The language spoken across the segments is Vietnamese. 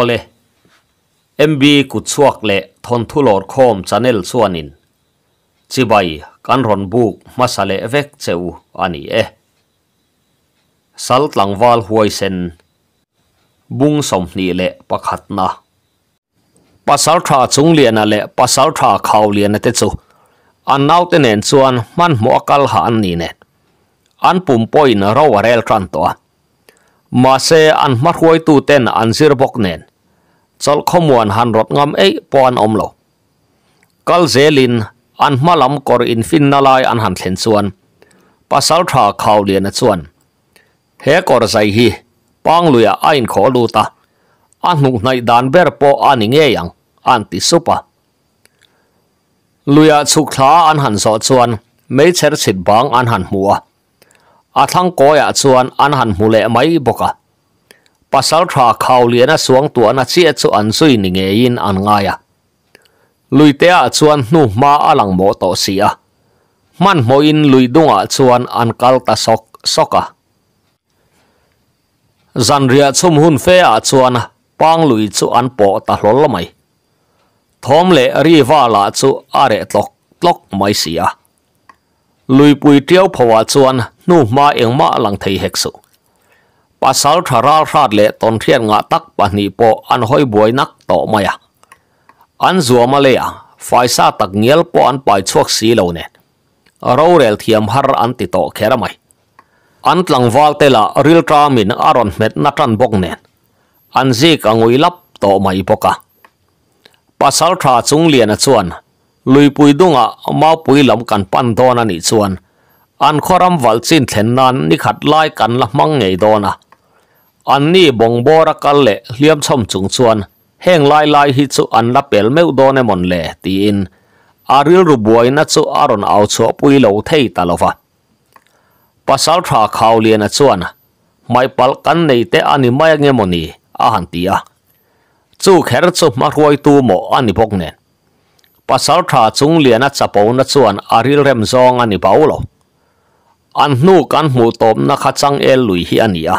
ole mb ku chuak le thon thulor khom channel chuanin chibai kan ron buk masale vek cheu ani e sal tlangwal huai sen bung som ni le pakhat na pasal tha chung lian le pasal tha khaw lian te chu an nau te nen chuan man mo kal ha an ni ne an pum poin ro warel tran to ma se an ma huai tu ten an sir bok nen สลขมวนหันรถงามเอ้ปอนอมโลกัลเซลินอันมาลำกอรอินฟินนาลายอันหันเข็นส่วนปัสสาวะข่าวเลียนส่วนเฮกอร์ใจฮีปังลุยอินขอลูตาอันหนุกในดานเบรโปออันิงเงยงอันติสุปะลุยสุขลาอันหันสอดส่วนไม่เชิดสิบบางอันหันหัวอาทั้งก้อยส่วนอันหันหูเละไม่บกะ pasal tha khau lian a suang tu an chi chu an sui ni nge in an nga ya lui te a chuan nu ma alang mo to sia man mo in lui dunga ah chuan an kal ta sok soka zan ria chum hun fe a chuan pang lui chu an po ta hlol mai. Thom le ri wa la chu are tlok tlok mai sia lui pui tiau phawa chuan nu ma eng ma lang thei hek su. ปัสาทาราชาดเละตอนเทียนงะตักปนีโปอันห้อยบวยนักต่อมายอันจัวมาเลยะไฟซาตักเงียลปอันไปชวกสีเหล่าเนี่ยเราเรลเทียมฮารอันติโตแครละไม่อันตลังวาลเตละริลตรามินอารอนเมตนาทันบกเน่อันซีกังวิลับต่อมาอีปกะปัสสาวทาจงเลียนชวนลุยปุยดุงะมาปุยลำกันปั้นโดนันอีชวนอันขรำวัลจินเทนนันนิขัดไล่กันละมังไงโดนะ อันนี้บงบอระกักเละเลี้ยมชมจุงชวนแห่งลายลายฮิตสุอันละเปลไม่โดนมันเลยตีนอาริลรูบวยนัดสุอารอนเอาชัวปุยเหลาเทตาลฟะปัสสาวาข่าวเลียนชวนไม่ปัลกันในเตอันนี้ไม่เงี้ยมนี่อาหันตีอะจู่แครสุมารวยตูหมออันนี้พกเนนปัสสาวะจุงเลียนัดสะปูนัดชวนอาริลเรมซองอันนี้เบาหลอันนู้กันหมูตบนักขัดสังเอลุยฮิอันนี้อะ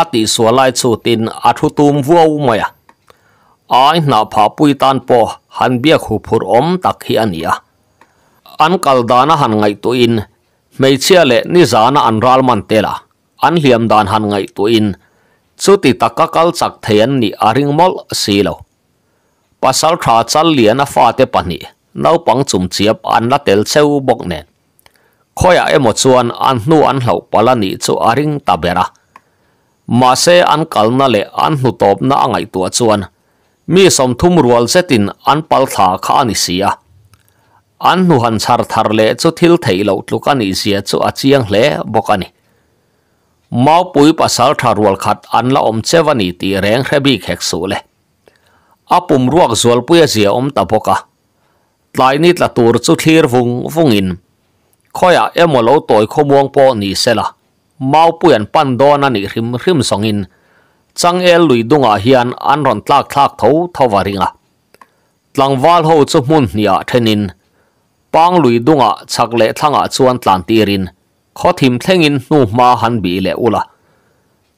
ati sualai chu tin a thu tum vuau a ai na pha pui tan po han bia khu phur om tak hi ania an kaldana han ngai tu in. Mei chia le ni zana an ral man tela an hiam dan han ngai tu in. Chu ti takka kal chak theyan ni aring mol silo pasal tha chal lian a fa te pani nau pang chum chiap an la tel cheu bok nen. Khoya emo chuan an hnu an hlo pala ni chu aring tabera ma se an kalna le an hnu top na angai tua chuan. Mi som thum rual setin an pal tha kha ani sia. An nu han char thar le chu thil thei lo tluk ani sia chu a chiang hle bok ani. Mau pui pasal tha rual khat an la om chewani ti reng hrebi khek su le. Apum ruak zual puya zia om ta boka. Tlai ni tla tur chu thlir vung vung in. Khoya emolo toy khomong po ni sela mau puyan pan don ani rim rim songin chang el lui dunga hian an ron tlak thlak tho thowaringa tlangwal ho chu mun nia thenin pang lui dunga chak le thlanga chuan tlan tirin kho thim thlengin nu ma han bi le ula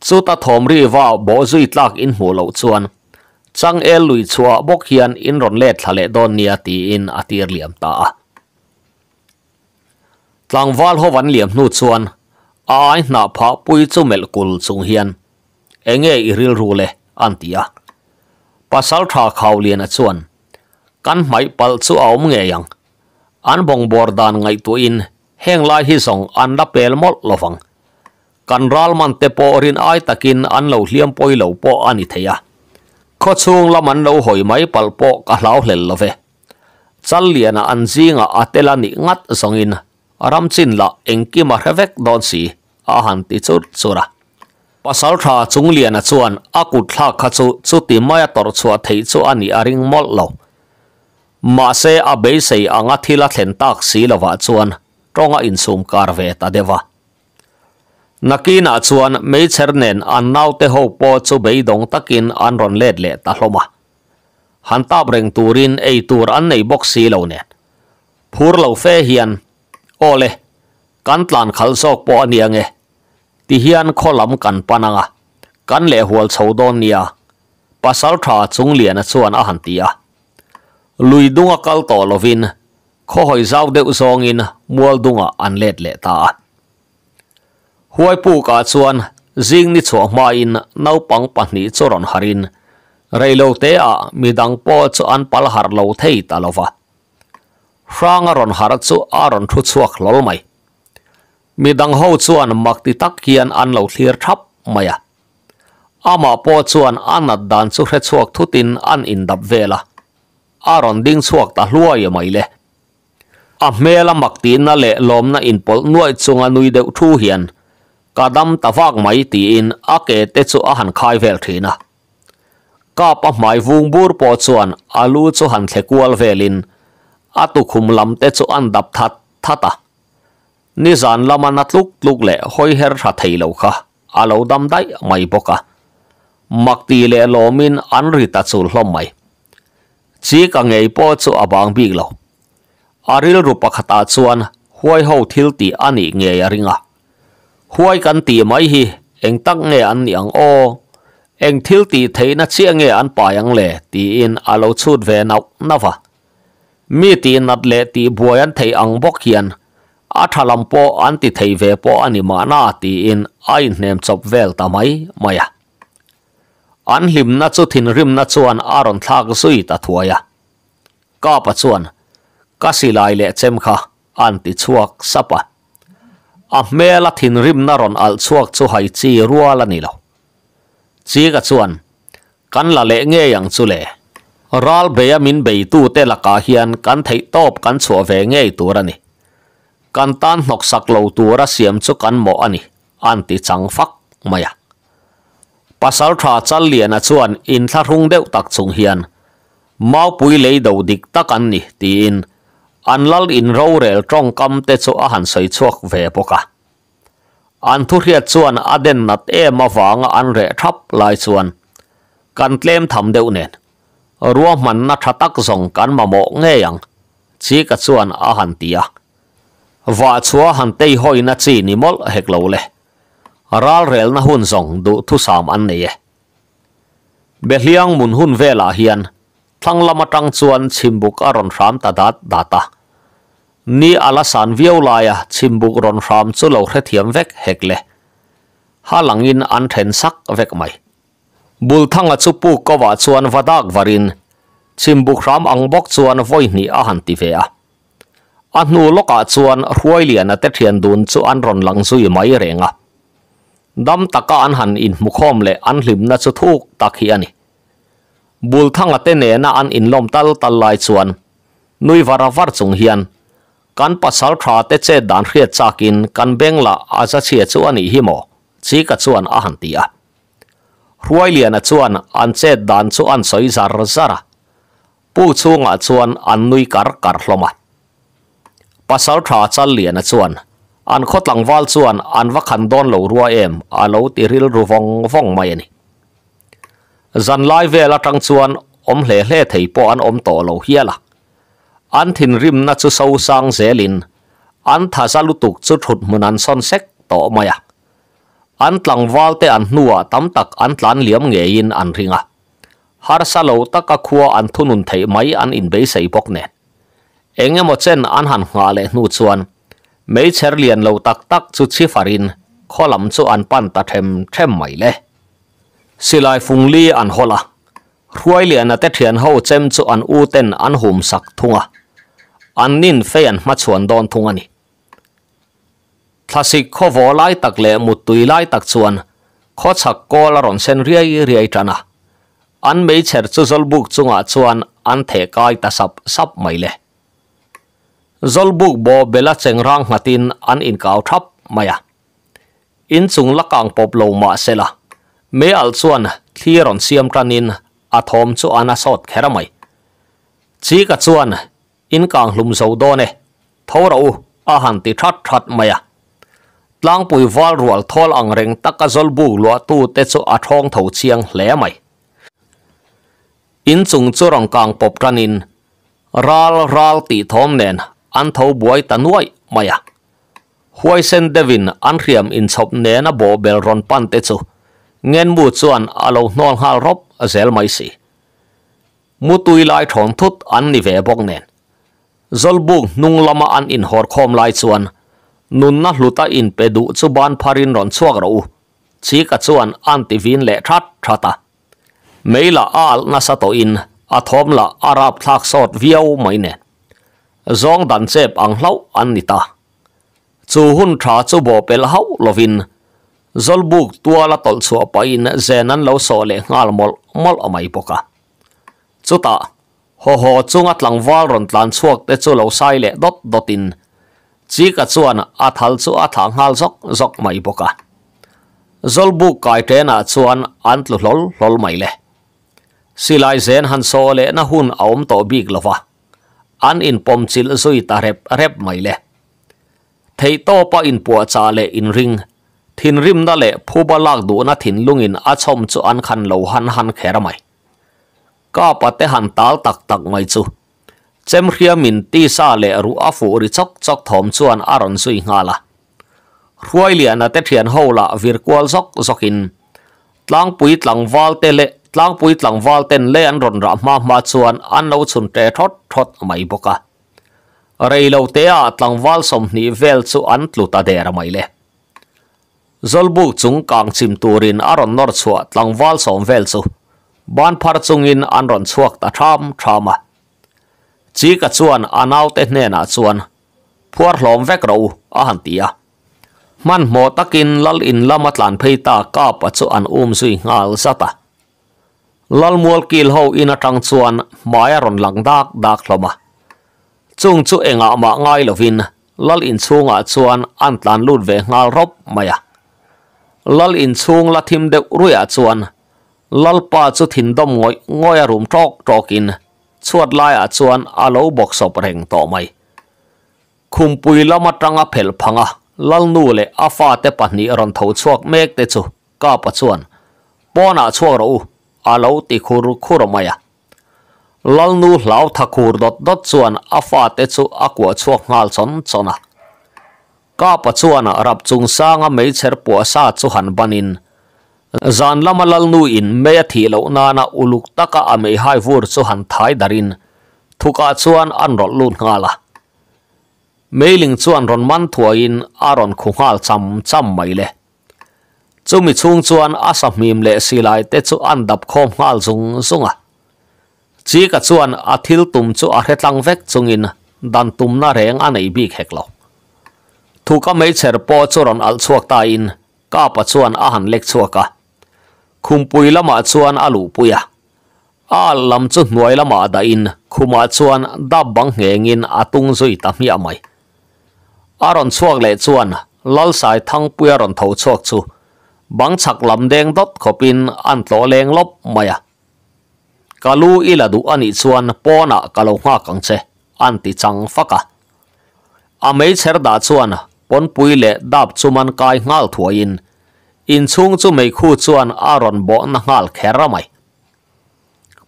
chu ta thom ri wa bo zui tlak in mu lo chuan chang el lui chua bok hian in ron le thlale don nia ti in atir liam ta tlangwal ho wan liam nu chuan ai na pha pui chu mel kul chung hian enge iril rule antia pasal tha khaw lian a chuan kan mai pal chu awm nge yang. An bong bor dan ngai tu in heng lai hi song an la pel mol lovang kan ral man te po rin ai takin an lo hliam poi lo po ani theya kho chung lam an lo hoi mai pal po ka hlau hlel love chal liana an zinga atela ni ngat zongin ram chin la engki ma vẹt don si a han ti chu chura pasal tha chung lian a chuan akut thla kha chu chu ti maya tor chua thei chu ani aring mol lo ma se a be sei anga thila thlen tak si lova chuan tonga insum kar ve ta dewa nakina chuan mei chernen an nau te ho po chu be dong takin an ron let le ta hloma han ta breng turin ei tur an nei box si lo ne phur lo fe hian ole kan tlan khal sok po aniange ti hian kholam kan pananga kan le hual chodon nia pasal tha chung lian a chuan a han tia lui dunga kal to lovin kho hoi zau deuh zong in mual dunga an let le ta huai pu ka chuan zing ni chuak ma in nau pang pahni choron harin reilo te a midang po chu an pal har lo thei ta lova hranga ron har chu aron thu chuak lol mai mi dang ho chuan mak ti tak hian an lo thlir thap mai a. Ama po chuan anat dan chu hre chuak thutin an in dap vela. Aron ding chuak ta hluai mai le. A mela makti na le lom na in pol nuai chunga nui deuh thu hian. Kadam tawak mai ti in ake te chu a han khai vel thina. Ka pa mai vung bur po chuan alu chu han thlekual velin. Atu khum lam te chu an dap that thata ni zan lama na tluk tluk le hoi her tha thei lo kha. Alo dam dai, mai boka makti le lomin an ri ta chul hlom mai. Chi ka ngei po chu abang bik lo. Aril rupa khata chuan, huai ho thil ti ani nge ya ringa. Huai kan ti mai hi, eng tak nge an niang o. Eng thil ti theina chia nge an payang le, ti in alo chut ve nau nawa mi ti nat le ti buayan thei ang bok hian. a thalam po an ti thei ve po ani ma na ti in ai nem chop vel ta mai maya. An hlim na chu thin rim na chuan aron thak sui ta thuaya ka pa chuan ka silai le chem kha an ti chuak sapa a mela thin rim na ron al chuak chu hai chi ruala ni lo. Chi ka chuan kan la le nge yang chu le. Ral beya min be tu te la ka hian kan thei top kan chhuwa ve nge turani kan tan nok sak lo tura siam chu kan mo ani. An ti chang fak, maya. Pasal tha chal lian a chuan in thla rung deuh tak chung hian. Mau pui lei do dik takan ni tin an lal in ro rel trong kam te chu a han soi chuak ve poka an thu riat chuan aden nat e ma wanga an re thap lai chuan. Kan tlem tham deuh nen. Ruwa man na thatak zong kan ma mo nge yang. Chi ka chuan a han tia và chúa han tây hoi na chi ni mol hek lo le ral rel na hun zong du thu sam an nei bé be hliang mun hun vela hian thlang lama tang chuan chimbuk aron ram ta dat data ni ala san viau laya chimbuk ron ram chu lo hre thiam vek le ha langin an then sak vek mai bul thanga chu pu ko wa chuan vadak varin chimbuk ram ang bok chuan voi ni a han ti ve a a hnu loka chuan ruai lian a te thian dun chu an ron lang zui mai renga. Dam taka an han in mukhom le an hlim na chu thuk tak hi ani. Bul thanga te ne na an in lom tal tal lai chuan. Nui vara var chung hian. Kan pasal tha te che dan hriat chakin kan beng la aza chia chu ani hi mo. Chi ka chuan a han tia ruai lian a chuan an che dan chu an soi zar zara. Pu chunga chuan an nui kar kar hloma pasal tha chal lian a chuan. An khotlang wal chuan, an va khan don lo rua em, a lo ti ril ru vong vong mai ani. Zan lai vela tang chuan, om hle hle thei po an om to lo hiala. An thin rim na chu so sang zelin an tha sa lu tuk chu thut mun an son sek to maya an tlang wal te an nuwa tam tak an tlan liam nge in an ringa. Har sa lo taka khuwa an thunun thei mai an in be sei bok ne engemaw chen an han nga le nu chuan mei cher lian lo tak tak chu chi farin kholam chu an pan ta them them mai le silai fungli an hola ruai lian te thian ho chem chu an u ten an hum sak thunga an nin fe an ma chuan don thunga ni thlasik kho vo lai tak le mu tui lai tak chuan kho chak ko la ron sen riai riai tana an mei cher chu zol buk chunga chuan an the kai ta sap sap mai le zol buk bo bela cheng rang matin an in kau thap maya in chung la kang pop lo ma sela me al chuan thliron siam tanin a thom chu ana sot khera mai chi ka chuan in kang hlum zo do ne thoro a han ti that that maya tlang pui wal rual thol ang reng taka zol bu lo tu te chu a thong tho chiang hle mai in chung chu rong kang pop tanin ral ral ti thom nen อันทบวยตันวยมายาหวยเซนเดวินอันเรียมอินชอบเนนโบเบลรอนปันเตซูเงินบูดส่วนอาลนอนฮารบเซลไมซีมุตุยลทอนทุตอันนิเวบกเนนจลบุกนุงลมาอันอินฮอร์คอมไลาส่วนนุนนัลุตาอินเปดูจุบานพารินรอนสวกรูชีกัดส่วนอันติวินเละทัดทัตาไม่ละอาลนัสตอินอาทอมละอาราบทักสอดเวียวไมเนน zong dan chep ang hlau an ni ta. Chu hun tha chu bo pel hau lovin zolbuk tua la tol chu pa in zenan lo so le ngal mol mol amai poka chuta ho ho chunga tlang wal ron tlan chuak te chu lo sai le dot dotin chi ka chuan a thal chu a thang hal zok zok mai poka zolbu kai te na chuan an tlu hlol hlol mai le. Silai zen han so le na hun aom to big lova an in pom chil zui ta rep rep mai le. Thei to pa in pu cha le in ring. Thin rim na le phuba lak du na thin lungin a chom chu an khan lo han han khera mai. Ka pa te han tal tak tak mai chu. Chem khia min ti sa le ru a fu ri chok chok thom chuan aron sui nga la. Ruai lian te thian ho la vir kwal zok zokin. Tlang pui tlang wal te le tlang pui tlang wal ten le an ron ra ma ma chuan an lo chun te thot thot mai boka rei lo te a tlang wal som ni vel chu an tlu ta der mai le. Zolbu chung kang chim turin aron nor chua tlang wal som vel chu. Ban phar chungin an ron chuak ta tham thama chi ka chuan anau te hne na chuan. Phuar hlom vek ro a han tia man mo takin lal in lama tlan phei ta ka pa chu an um sui ngal sata lal mual kil ho in atang chuan maya ron lang dak dak hloma chung chu enga ma ngai lovin lal in chunga chuan an tlan lut ve ngal rop maya lal in chung la thim de ruya chuan lal pa chu thin dom ngoi ngoi a rum tok tokin chuat lai a chuan a lo bok sop reng to mai khum pui lama tanga phel phanga lal nu le a fa te pahni ron tho chuak mek te chu ka pa chuan pona chuak ro alo ti khur khur maya à? lal nu hlau thakur dot dot chuan afa te chu akwa chuak ngal chon chona à? ka pa chuan rap chung sanga mei cher pu sa chu han banin. Zan lama lal nu in me thi lo na na uluk taka a hai vur chu han thai darin. Thuka chuan an rol lu ngala à? mailing chuan ron man thuain aron khungal cham cham mai le. Chumi chung chuan asa mim le silai te chu an dap khom ngal zung zunga chi ka chuan a thil tum chu a hetlang vek chungin dan tum na reng anei bi khek lo thuka mei cher po chu ron al chuak ta in ka pa chuan a han lek chuaka khumpui lama chuan alu puya a lam chu hnuai lama da in khuma chuan da bang ngengin atung zui ta mi amai aron chuak le chuan lal sai thang puya ron tho chuak chu บังชักลำแดงดดขบินอันโตเลงลบมายากาลูอีละดูอันอิชวนป้อนะกาลงหักังเชอันติจังฟักะอเมเชรดาชวนปนปุยเลดับจุมันกายงาลถวยินอินชุงจุไม่คู่ชวนอารอนบอนงาลแคระไม่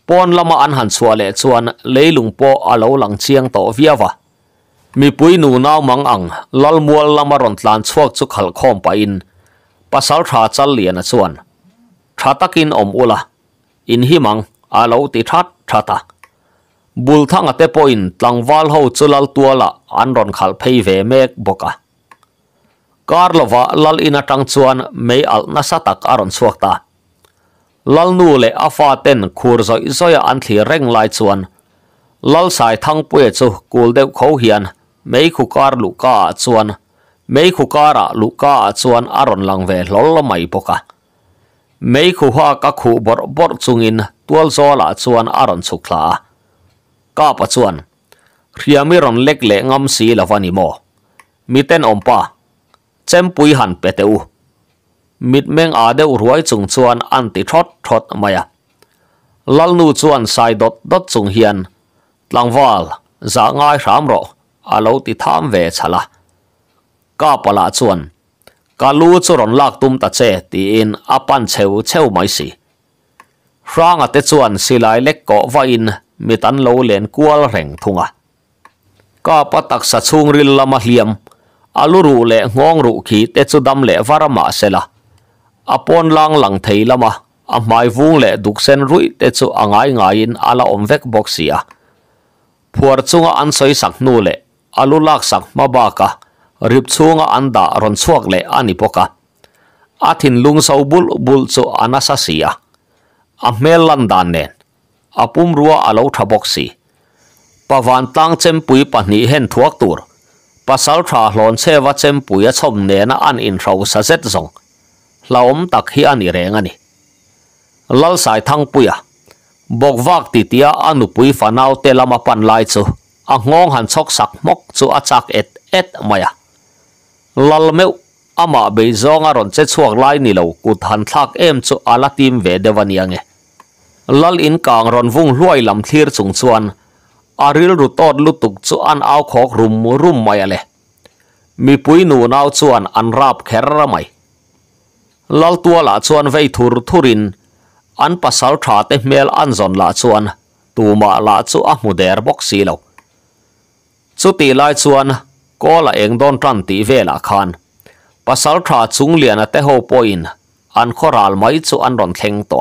ปอนละมาอันหันชัวเลชวนเลยลุงปออาลหลังเชียงต่อเวียวะมีปุยหนูนาวมังอังลลมัวละมารอนลานชวกจุขลคอมไปอิน pasal tha chal lian a chuan. Tha takin om ula. In hi mang alo ti that thata bul thang ate poin tlangwal ho chulal tuala an ron khal phei ve mek boka. Karlova lal ina tang chuan, mei al na satak aron chuak ta. Lal nu le afa ten, khur zoi zoi an thli reng lai chuan. Lal sai thang pui chu, kul deuh kho hian, mei khu kar lu ka chuan. ไม่คู่การะลูกกาชวนอารอนลังเวลลไม่ปกะไม่คู่ฮักคู่บดบดจุงินตัวโซละชวนอารอนสุขลาก้าปชวนเรียมิรอนเล็กเล็งอมสีละวันิโมมีเต้นอมปะเจมปุยหันเปเตอูมิดเมงอาเดอรวยจุงชวนอันติทรดทอดมายะลลนูชวนไซดดดจุงเฮียนลังวาลจากง่ายสามรออาลูติทามเวชละ ka pala chuan. Ka lu chu ron lak tum ta che ti in apan cheu cheu mai si. Ranga te chuan silai lek ko va in, mi tan lo len kual reng thunga. Ka patak sa chung ril lama hliam aluru le ngong ru khi te chu dam le varama sela apon lang lang thei lama, a mai vung le duk sen rui te chu angai ngai in ala om vek boxia phuar chunga an soi sak nu le alu lak sak mabaka rip chunga anda ron chuak le ani poka. Athin lung so bul bul chu anasa sia a mel lan dan nen. Apum ruwa alo tha boxi pawan tang chem pui pahni hen thuak tur. Pasal tha hlon chewa chem pui a chom ne na an in rau sa zet zong. Laom tak hi ani reng ani. Lal sai thang puya bok vak ti tia anu pui fanau te lama pan lai chu. A ngong han chok sak mok chu a chak et et maya lal meu, ama be zonga ron che chuak lai ni lo ku than thak em chu ala tim ve dewaniange lal in kang ron vung hluai lam thlir chung chuan aril ru tot lutuk chu an au khok rum rum mai ale à mi pui nu nau chuan an rap kher mai lal tua la chuan vei thur thurin an pasal tha te mel an zon la chuan tuma la chu a mu der bok si lo chu ti lai chuan ko la eng don tran ti ve la khan. Pasal tha chung lian a te ho poin an khoral mai chu an ron thleng to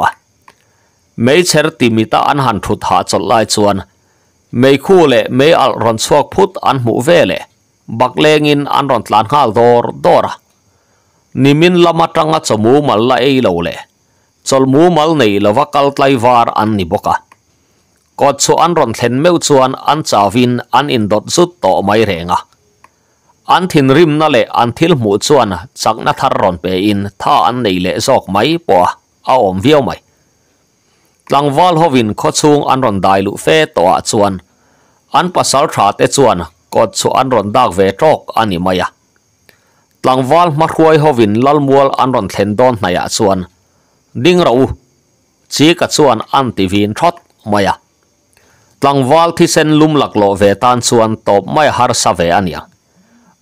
mei cher ti mi ta an han thu tha chol lai chuan. Mei khu le mei al ron chuak phut an mu ve le bak lengin an ron tlan ngal dor dora. Nimin lama tanga chomu mal la ei lo le. Chol mu mal nei lova kal tlai var an ni boka. Ko chu an ron thlen meu chuan an chawin an in dot zut to mai renga อันทินริมนั่นแหละอันทิลหมูชวนสักนัทรอนเปอินท่าอันนี้และซอกไหมปะเอาอมเวียวไหมหลังวอลฮวินขดสูงอันรอนได้ลุเฟตัวชวนอันภาษาชาติชวนกดชวนรอนดากเวทอกอันนี้มายะหลังวอลมาควยฮวินลัลมัวอันรอนเทนดอนนายชวนดิ่งเราชีกัดชวนอันติวินทอดมายะหลังวอลที่เซนลุมหลักโลเวตันชวนตบไม่ฮาร์สเวอันยัง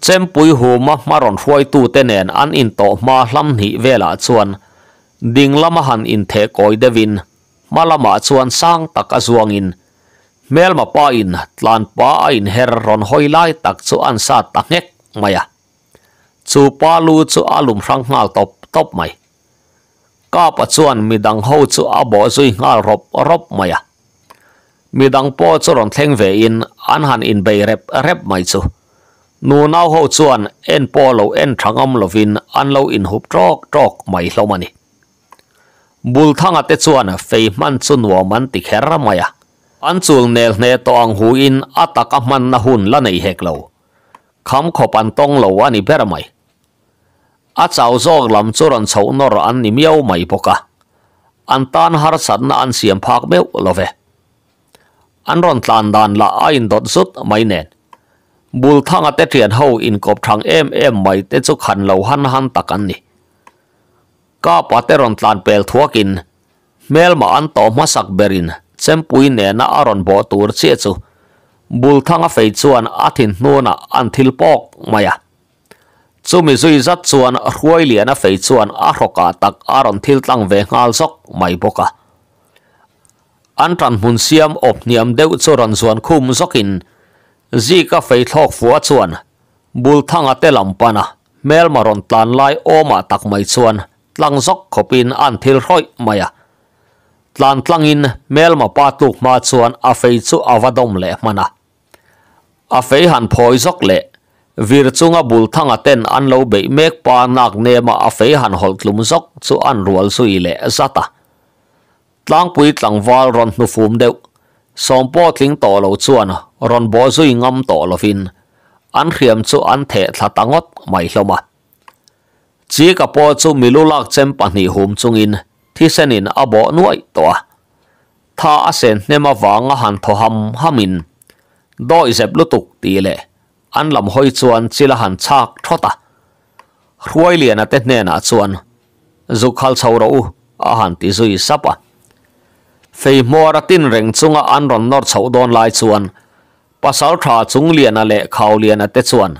chem pui hu ma maron huai tu tenen an in to ma lam ni vela chuan. Ding lama han in the koi devin. Malama chuan sang tak azuang in. Mel ma pa in, tlan pa in her ron hoi lai tak chu an sa takek maya. Chu pa lu chu alum rang ngal top top mai. Ka pa chuan midang ho chu abo zui ngal rop rop maya. Midang po chu ron thleng ve in, an han in bei rep rep mai chu nu nau ho chuan en po lo en thangam lovin an lo in hup trok trok mai hlomani bul thanga te chuan fei man chu nuwa man ti khera maya. An chul nel ne to ang hu in ataka man na hun la nei hek lo. Kham kho pan tong lo ani ber mai. A chau zog lam churan chho nor an ni miau mai poka an tan har san na an siam phak meu love an ron tlan dan la ain dot zut mai nen bul thang a te trian ho in kop thang em em mai te chu khan lo han han tak an ni ka pa te ron tlan pel thuakin mel ma an to ma sak berin chem pui ne na aron bo tur che chu bul thang a fei chuan a thin hnuna an thil pok maya à. chumi zui zat chuan ruai lian a fei chuan a hroka tak aron thil tlang ve ngal zok mai boka an tran hun siam op niam deuh chu ran zuan khum zokin zi ka fei thok fuwa chuan. Bul thanga te lampana mel maron tlan lai oma tak mai chuan. Tlang zok khopin an thil roi maya. Tlan tlangin mel ma pa tuk ma chuan a fei chu avadom le mana a fei han phoi zok le vir chunga bul thanga ten an lo be mek pa nak ne ma a fei han hol tlum zok chu an rual sui le zata tlang pui tlang wal ron nu fum deuh som po tling to lo chuan ron bo zui ngam to lovin an khiam chu an the thla tangot mai hloma chi ka po chu milulak chem pani hum chungin thi senin abo nuai to tha a sen nema wanga han tho ham hamin do isep lutuk ti le an lam hoi chuan chila han chak thota ruai lian ate hne na chuan zukhal chho ro a han ti zui sapa fei mora tin reng chunga an ron nor chho don lai chuan pasal tha chung lian a le khau lian ate chuan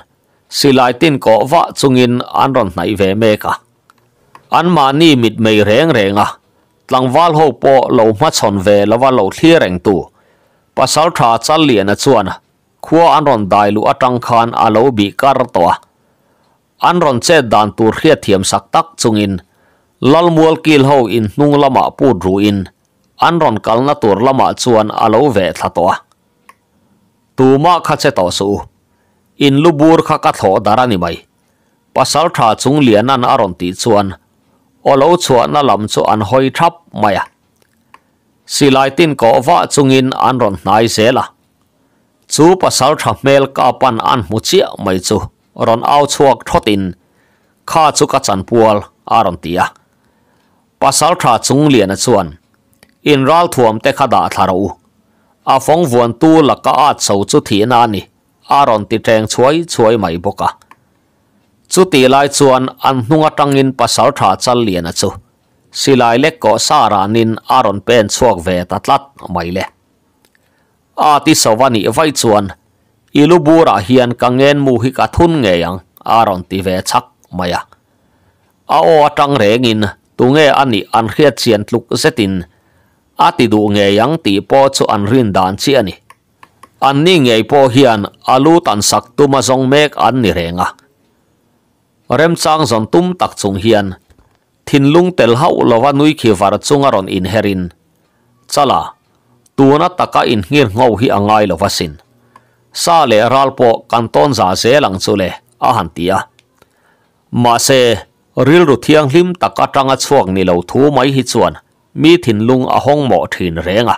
silai tin ko wa chungin an ron nai ve me ka an ma ni mit mei reng renga tlangwal ho po lo ma chon ve lawa lo thli reng tu pasal tha chal lian a chuan khua an ron dai lu atang khan a lo bi kar to an ron che dan tur khia thiam sak tak chungin lalmual kil ho in hnung lama pu ru in an ron kalna tur lama chuan alo ve thla tuma kha che to su. In lubur kha ka tho darani mai. Pasal tha chung lian an aron ti chuan. Alo chuan na lam chu an hoi thap maya silai tin ko wa chungin an ron nai zela chu pasal tha mel ka pan an mu chia mai chu. Ron au chuak thotin kha chu ka chan pual aron tia pasal tha chung lian chuan in ral thuam te kha da tharo a phong vuan tu la ka at so chu thi na ni. Aron ti teng chuai chuai mai boka. Chu ti lai chuan an hnunga tangin pasal tha chal lian a chu. Silai le ko sara nin aron pen chuak ve ta tlat mai le. A ti sawani vai chuan. Ilu bura hian kangen mu hi ka thun nge yang. Aron ti ve chak maya a. O atang rengin tunge ani an khiat chian tluk zetin ati du nge yang ti po chu an rin dan chi ani. An ni nge po hian alu tan sak tuma zong mek an ni renga. Rem chang zon tum tak chung hian. Thin lung tel hau lova nui khi var chunga ron in herin. Chala tuna taka in ngir ngau hi angai lovasin sa le ralpo kanton za lang chule a han tia ma se, ril ru thiang hlim taka tanga chuak ni lo thu mai hi chuan. mi thin lung a hong mo thin renga.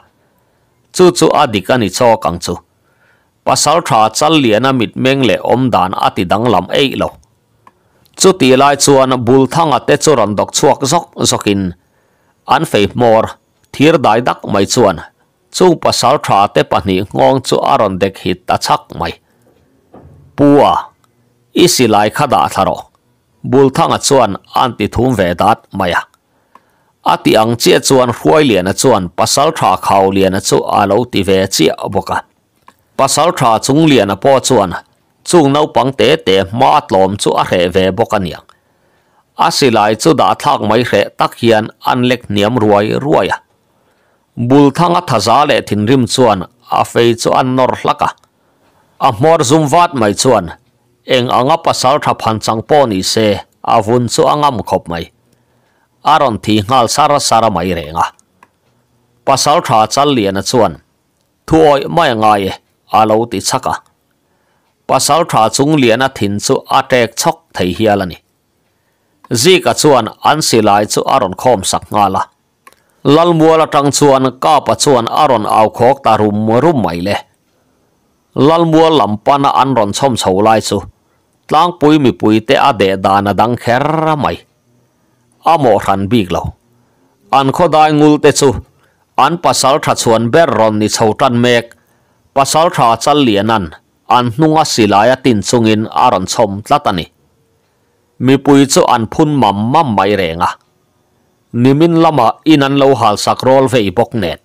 Chu chu adika ni cho kang chu. Pasal tha chal liana mit meng le om dan ati dang lam ei lo. Chu ti lai chuan bul thanga te chu ron dok chuak zok zokin. An fei mor thir dai dak mai chuan. Chu pasal tha te pahni ngong chu aron dek hi ta chak mai. Puwa isi lai khada tharo bul thanga chuan an ti thum ve dat maya. ati ang che chuan huai lian a chuan pasal tha khau lian a chu alo ti ve chi boka pasal tha chung lian a po chuan chung nau pang te te ma tlom chu a re ve boka niang. A silai chu da thak mai re tak hian an lek niam ruai ruaya. Bul thanga thaza le thin rim chuan a fei chu an nor hlaka. A mor zum wat mai chuan eng anga pasal tha phan chang po ni se a vun chu angam khop mai. aron thi ngal sara sara mai renga. Pasal tha chal lian a chuan. Thuoi mai ngai alo ti chaka. Pasal tha chung lian a thin chu atek chok thei hialani zi ka chuan an silai chu aron khom sak ngala lal muala tang chuan ka pa chuan aron au khok ta rum rum mai le. Lal mual lampana an ron chom chho lai chu. Tlang pui mi pui te a de dana dang kher mai. อโมรันบีกเราอันขดายงูเตจูอันปัสสาทัดส่วนเบรอนนิชาวตันเมกปัสสาทัดจัลเลียนันอันนุ่งอสิลายตินซุงินอารันชมลัตันีมีปุยจูอันพุ่นมัมมัมไมเรงะนิมินลมาอินันเลวหัลสักรอลเวอีบกเน็ต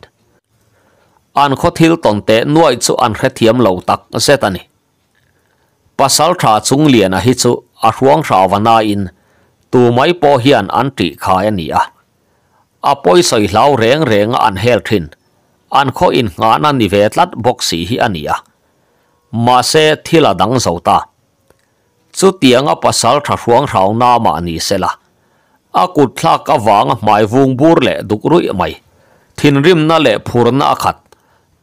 อันขทิลตนเตนวยจูอันเขเทียมเลวตักเซตันีปัสสาวะทัดซุงเลียนะฮิจูอัหวงชาววนาอิน amo ran big lo an khodai ngul te chu an pasal tha chuan ber ron ni chhotan mek pasal tha chal lianan an hnunga silaya tin chungin aron chom tlatani mi pui chu an phun mam mam mai renga nimin lama in an lo hal sak rol vei bok net an kho thil ton te nuai chu an khe thiam lo tak zetani pasal tha chung liana hi chu a hruang rawana in tu mai po hian an ti khai ani a a poi soi hlau reng reng an hel thin an kho in nga na ni ve tlat bok si hi ania. Ma se thila dang zo ta chu tianga pasal tha hruang rau na ma ni sela. A kut thla ka wang mai vung bur le duk rui mai. Thin rim na le phur na khat.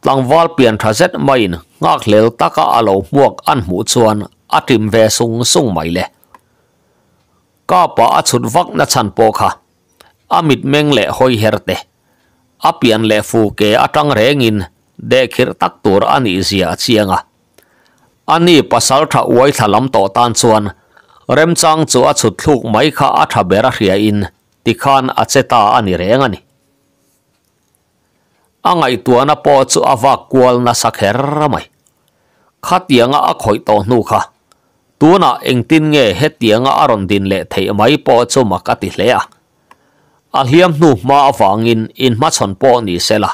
Tlangwal pian tha zet main ngak lel taka alo muak an mu chuan atim ve sung sung mai le. ka kapa a chut vak na chan po kha. Amit meng le hoi herte apian le fu ke atang rengin dekhir tak tur ani zia chianga. Ani pasal tha uai thalam to tan chuan. Rem chang chu a chut thluk mai kha a tha bera hria in. Tikhan a cheta ani rengani angai tuana po chu awak kwal na sakher mai. Khatianga a khoi to nu kha. tuna engtin nge hetianga aron din le thei mai po chu makati hle a. A hiam nu ma awangin in ma chon po ni sela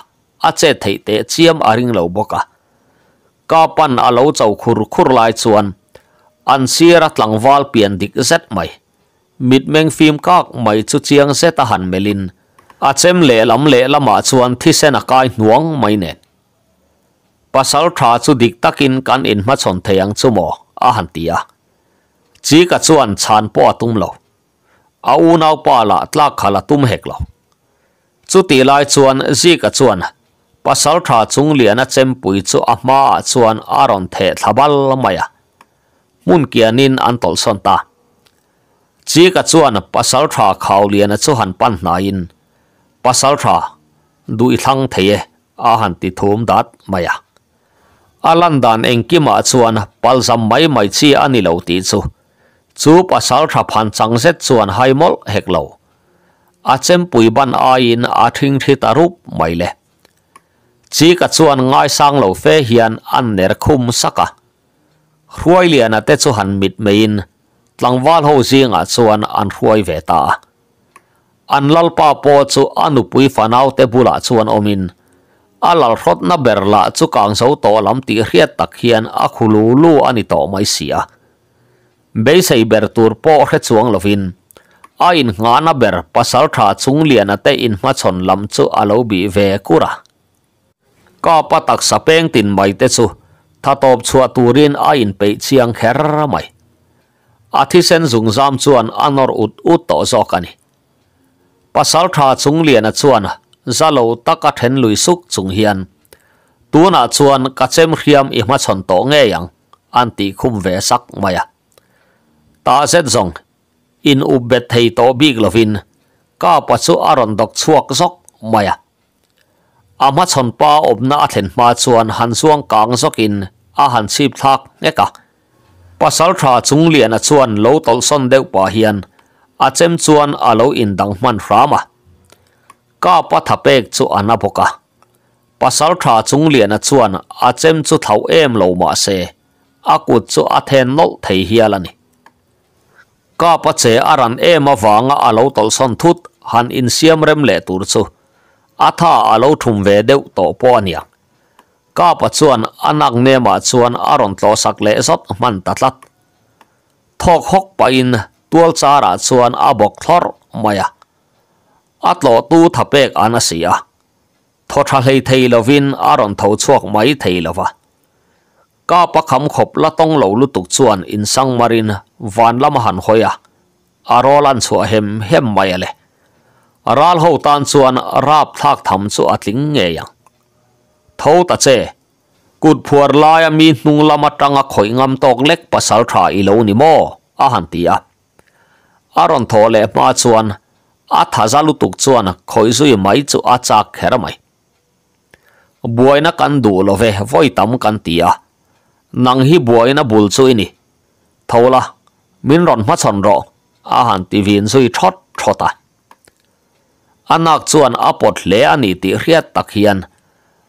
a che thei te chiam aring lo boka ka. Pan a lo chau khur khur lai chuan. An sira tlangwal pian dik zet mai. Mit meng phim kak mai chu chiang se ta han melin. A chem le lam le lama chuan thi sen a kai nuang mai ne. Pasal tha chu dik takin kan in ma chon theyang chu mo. A han tia chỉ cả chuan chan po tum lo. A u nau pa la tla kha la tum hek lo. Chu ti lai chuan ji ka chuan pasal tha chung lian a chem pui chu a ma chuan aron the thabal maya. Mun kianin an tol son ta. Chỉ cả chuan pasal tha khau lian a chu han pan na in. Pasal tha dui thang theye a han ti thum dat maya. Alandan engkima chuan palzam mai mai chi ani lo ti chu. Chu pasal tha phan chang set chuan haimol hek lo. A chem pui ban a in a thing thi tarup mai le. Chi ka chuan ngai sang lo fe hian an ner khum saka. Ruai lian ate chu han mit mein tlangwal ho zinga chuan an ruai ve ta. An lalpa po chu anu pui fanau te bula chuan omin alal rot na berla chu kang so to lam ti hriat tak hian a khulu lu ani to mai sia be sei ber tur po hre chuang lovin a in nga na ber pasal tha chung lian ate in ma chon lam chu alo bi ve kura ka patak sapeng tin mai te chu tha top chua turin a in pe chiang kher mai a thi sen zung zam chuan anor ut ut to zokani pasal tha chung lian a chuan zalo taka then lui suk chung hian tuna chuan ka chem hriam i ma chon to nge yang. Anti khum ve sak maya ta xét zong in u bet ubet thei to big lovin ka pa chu à. aron dok chuak zok maya ama chon pa obna athen ma chuan han suang kang zokin a han chip thak eka pasal tha chung lian a chuan lo tol son deuh pa hian a chem chuan a lo in dang man rama à. ka pa thapek chu ana boka pasal tha chung lian a à chuan a chem chu thau em lo ma se a kut chu a then nol thei hialani ka pa che aran ema awanga alo tol son thut, han in siam rem le tur chu. Atha alo thum ve deu to po ania. Ka pa chuan anak ne ma chuan aron tlo sak le zot man tatlat thok hok pa in tual chara chuan abok thlor maya. Atlo tu thapek anasiya thotha hlei thei lovin aron tho chuak mai thei lova ka pakham khop la tong lo lu tuk chuan in sang marin van lam han hoya arolan chu hem hem mai ale ral ho tan chuan rap thak tham chu atling nge yang tho ta che kut phuar lai mi hnung lama tanga khoi ngam tok lek pasal tha i lo ni mo a han ti a aron tho le ma chuan a thaza lu tuk chuan khoi zui mai chu a chak khera mai buaina kan du lo ve voi tam kan ti tia nang hi buaina bul chu ini. Thola, min ron ma chon ro. A han ti vin sui thot thota. Anak chuan apot le ani ti hriat tak hian.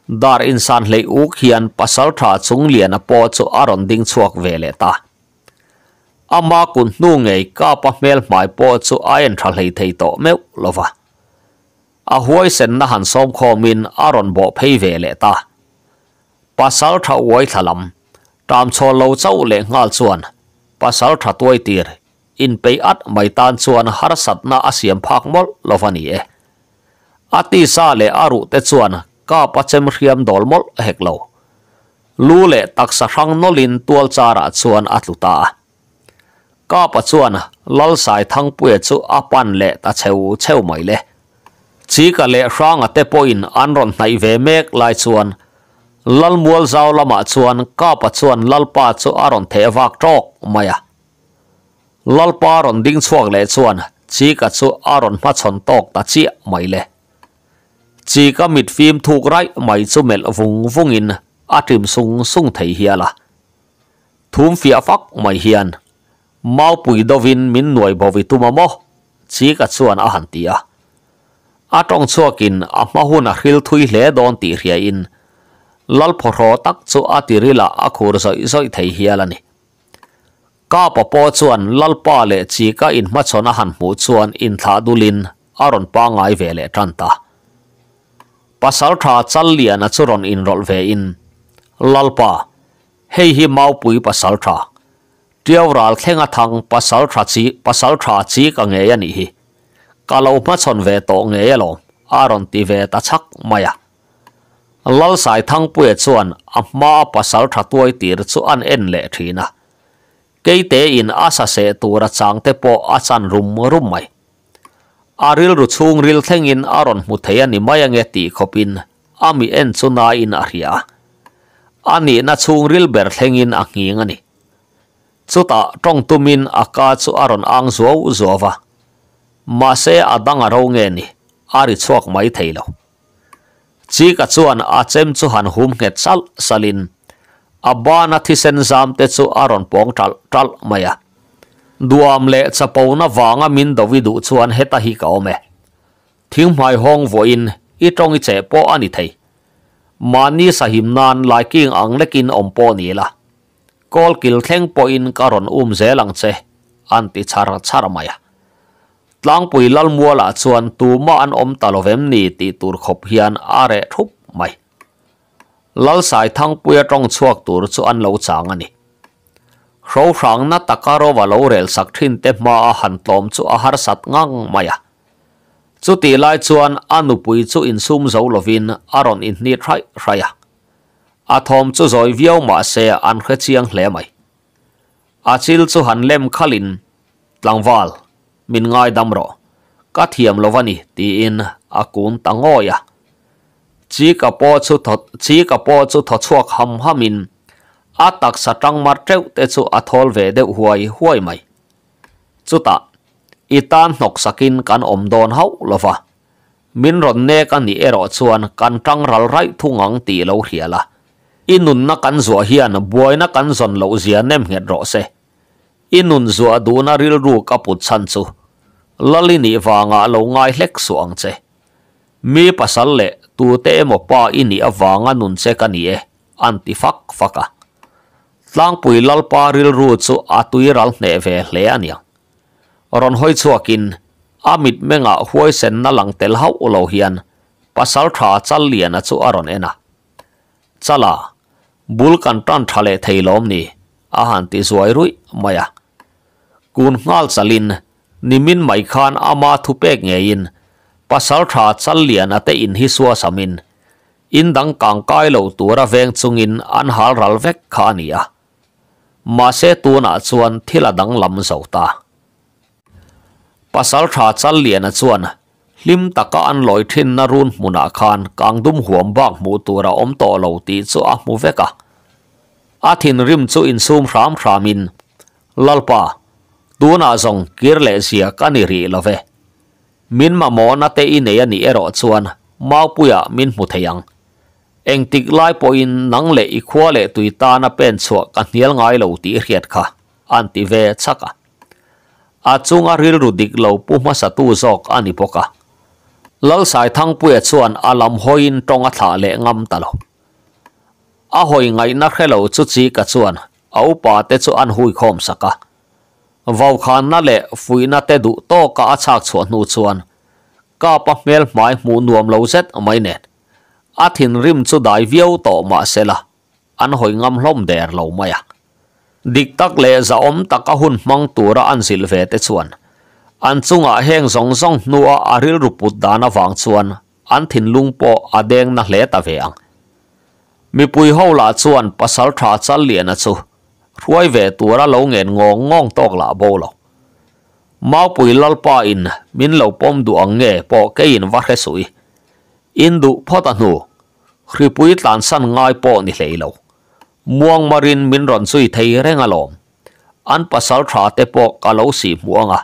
Dar insan hlei uk hian pasal tha chung lian a po chu aron ding chuak ve le ta. Ama kun nu ngei ka pa mel mai po chu ain tha hlei thei to meu lova a huai sen na han som kho min aron bo phei ve le ta. Pasal tha uai thalam ตามชอเราเจ้าเล่งาลชวนภาษาถัดตัวตีรอินไปอัดไม่ตานชวนหารสัตนาอาเซียมพักมอลลฟานีเออาทิซาเล่อารุเตชวนก้าปัจเจมเรียมดอลมอลเฮกโลลูเล่ตักสะรังนลินตัวจาระชวนอัตลุตาก้าปัจชวนลลสายทั้งป่วยจูอปันเล่ตาเชวเชวไม่เล่จีกะเล่ร่างอเตปอินอันรอนในเวเมกลายชวน lal mual zau lama chuan ka pa chuan lal pa chu aron the vak tok maya. Lal pa ron ding chuak le chuan, chi ka chu aron ma chon tok ta chi, mai le. Chi ka mit phim thuk rai, mai chu mel vung vung in a tim sung sung thei hiala. Thum fia fak mai hian. Mau pui dovin min nuai bovi tuma mo, chi ka chuan a han tia. A tong chuakin a ma hun a hril thui hle don ti ria in lal phoro tak chu a tirila a khur zoi zoi thei hialani ka pa po chuan lal pa le chi ka in ma chona han mu chuan in thla dulin aron pa ngai ve le tanta. Pasal tha chal lian a churon in rol ve in. Lalpa, hei hi mau pui pasal tha. Tiaw ral thlenga thang pasal tha chi, pasal tha chi ka nge ya hi. Ka lo ma chon ve to nge lo, aron ti ve ta chak maya. lal sai thang pu e chuan a ma pasal tha tuai tir chu an en le thina keite in asa se tura chang te po a chan rum rum mai. Aril ru chung ril theng in aron mu theya ni mai ange ti khopin ami en chuna in aria ani na chung ril ber theng in a ngi ngani chuta tong tumin aka chu aron ang zo zova ma se adang aro nge ni ari chuak mai theilo chi ka chuan a chem chu han hum nge chal salin. Abana thisen zam te chu aron pong tal tal maya. Duam le chapo na wanga min dovi du chuan heta hi ka ome. Thing mai hong voin i tong i che po ani thei. Mani sahim nan liking ang lekin om po ni la. Kol kil thleng po in karon um zelang che, an ti chara maya tlang pui lal muala chuan tu ma an om talovem ni ti tur khop hian are thup mai. Lal sai thang pui atong chuak tur chu an lo chang ani. Ro rang na takaro wa lo rel sak thin te ma han tlom chu a har sat ngang maya. Chu ti lai chuan anu pui chu in sum zo lovin aron in ni thrai raya a thom chu zoi viau ma se an khe chiang hle mai. Achil chu han lem khalin tlangwal min ngai dam ro. Ka thiam lo vani, ti in a kun tangoya chi ka po chu thot chi ka po chu tho chuak ham hamin a tak sa tang mar treu te chu a thol ve de huai huai mai. Chu ta itan nok sakin kan om don hau lova min ron ne kan ni ero chuan kan tang ral rai thungang ti lo hiala inun na kan zua hian, buai na kan zon lo zia nem nget ro se. Inun zua du na ril ru ka put chan chu. Lali ni wanga lo ngai hlek suang che mi pasal le tu te mo pa ini awanga nun che ka ni e anti fak faka tlang pui lal pa ril ru chu atui ral ne ve hle ania ron hoi chuakin amit menga huai sen na lang tel hau lo hian pasal tha chal lian chu aron ena. Chala bul kan tan thale theilom ni a han ti zuai rui maya kun ngal chalin นิมินไม่คานอามาทุเปกเงยินปัสสาวะสัลเลียนอาเตอินฮิสัวสามินอินดังกังไกาเหลาตัวระเวงซุงอินอันหารัลเวกขานียมาเซตัวนักส่วนที่ละดังลำเสาตาปัสสาวะสัลเลียนส่วนลิมตะก็อันลอยทินนรุนมุนาคานกังดุมหัวมบ้างมูตัวระอมต่อเหลาตีสัวมูเวกะอาทินริมจูอินซูมรามรามินลลปา tu na zong kir le zia kani ri love min ma mo na te in e ani ero chuan mau puya min mu theyang eng tik lai po in nang le i khwa le tui ta na pen chua ka hnial ngai lo ti riat kha. An ti ve chaka a chunga ril ru dik lo pu ma sa tu zok ani poka lal sai thang puya chuan à alam à hoin tonga tha le ngam talo a à hoi ngai na khelo chu chi ka chuan au pa te chu an hui khom saka vào khan na lệ phui na te du to ka a chak chuan nu chuan. Ka pa mel mai mu nuam lo zet mai ne. A thin rim chu dai viau to ma sela an hoi ngam hlom der lo maya dik tak le za om tak a hun mang tura an sil ve te chuan. An chunga heng zong zong nuwa aril ruput dana wang chuan. An thin lung po adeng na hle ta ve ang. Mi pui ho la chuan pasal tha chal lian a chu ruai ve tura lo ngen ngong ngon tok la bo lo mau pui lal pa in, min lo pom du ang nge po ke in va khe sui in du phota nu khi pui tàn san ngai po ni hlei lo muang marin min ron sui thei renga lom an pasal tha te po ka lo si muanga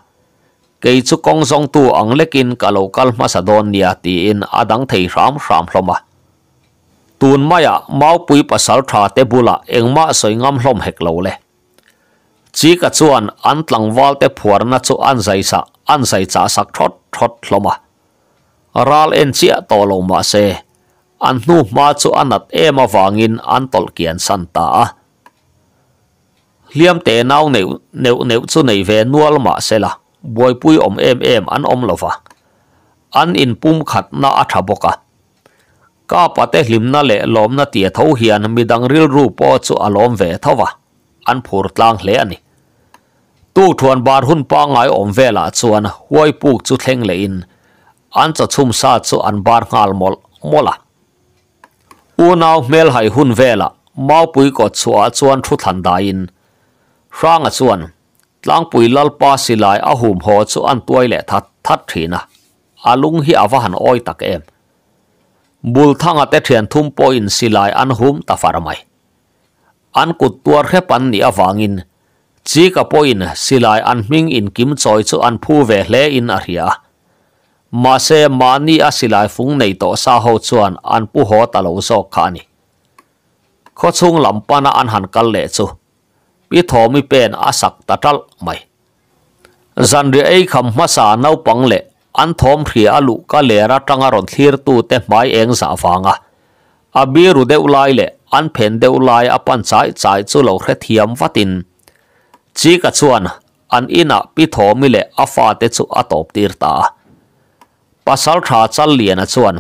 kei chu kong zong tu ang lekin ka lo kal macedonia ti in adang thei ram ram hloma à. ตูนไม่อะมาปุยภาษาทาเตบุละเองมาสวยงามลมเฮกโลเลจีกจวนอันตังวอลเตผัวนัจูอันใจสักอันใจจ่าสักทดทดลมะรัลเอ็นเจียตโลมาเซอันนูมาจูอันนัดเอมาวางินอันตลเกียนสันตาเลี่ยมเตนาวเนวเนวเนวจูเนเวนัวลมาเซละบวยปุยอมเอ็มเอ็มอันอมลวะอันอินปุ่มขัดนาอัฐบกะ tun maya mau pui pasal tha te bula engma soi ngam hlom hek lo le chi ka chuan an tlang wal te phuar na chu an zai sa an zai cha sak thot thot hloma ral en chia to lo ma se an nu ma chu anat ema wangin an tol kian san ta a liam te nau neu neu neu chu nei ve nual ma se la buai pui om em em an om lova an in pum khat na a tha boka ka pate hlim na le lom na tia tho hian midang ril ru po chu alom ve thowa an phur tlang hle ani tu thuan bar hun pa ngai om vela chuan huai puk chu thleng le in an cha chum sa chu an bar ngal mol mola u naw mel hai hun vela mau pui ko chua chuan thu than da in ranga chuan tlang pui lal pa silai a hum ho chu an tuai le that that thina alung hi awahan oi tak em bul thanga te thian thum po in silai an hum ta faramai. An kut tuar he pan ni awangin chi ka po in silai an ming in kim choi chu an phu ve hle in a ria ma se mani a silai phung nei to sa ho chuan an pu ho ta lo zo khani kho chung lampana an han kal le chu. Pi thomi pen asak tatal mai. Zan ri ei kham ma sa nau pang le. อันทอมเพียอลูกก็เลระจังอรอนทีรตูเตไม่เองสาฟังอะอบีรุเดอุไลเลอันเพนเดอุไลอปันสายสายสุเหลาเทียมวัดินจีกัชวนอันอินะพิทอมิเลอฟาเตสุอตบตีร์ตาภาษาชาจัลเลียนชวน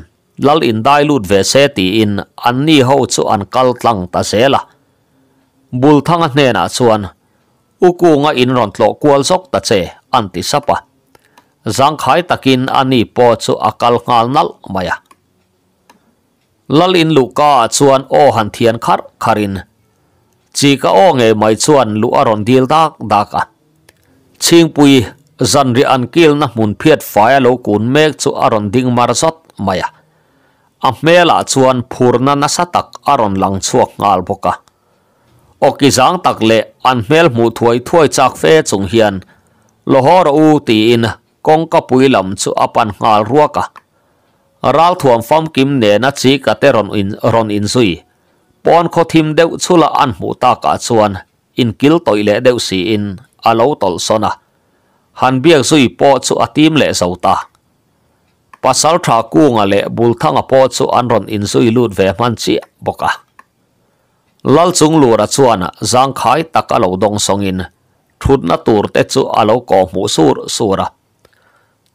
ลัลอินได้ลูดเวเซตีอินอันนี้เขาชวนกัลตังตาเซละบุลทังเนนะชวนอุกูงอินรอนโลกวลซกตาเซอันติสปะ khai takin ani po chu akal ngal nal maya. Lalin luka chuan o han thian khar kharin. Chi ka o nge mai chuan lu aron dil dak daka ching pui zan ri an kil na mun phiat faya lo kun mek chu aron ding mar zot maya. A mela chuan phurna na satak aron lang chuak ngal boka oki zang tak le an mel mu thuai thuai chak fe chung hian. Lohor u ti in kong ka pui lam chu apan ngal ruaka ral thuam fam kim ne na chi ka te ron in ron in sui pon kho thim deuh chula an mu ta ka chuan in kil toile deuh si in à alo tol sona à. han biak sui po chu atim à le zauta pasal tha kunga le bul thanga po chu an ron in sui lut ve man chi boka lal chung lura chuana zang khai tak alo dong songin thut na tur te chu alo ko mu sur sura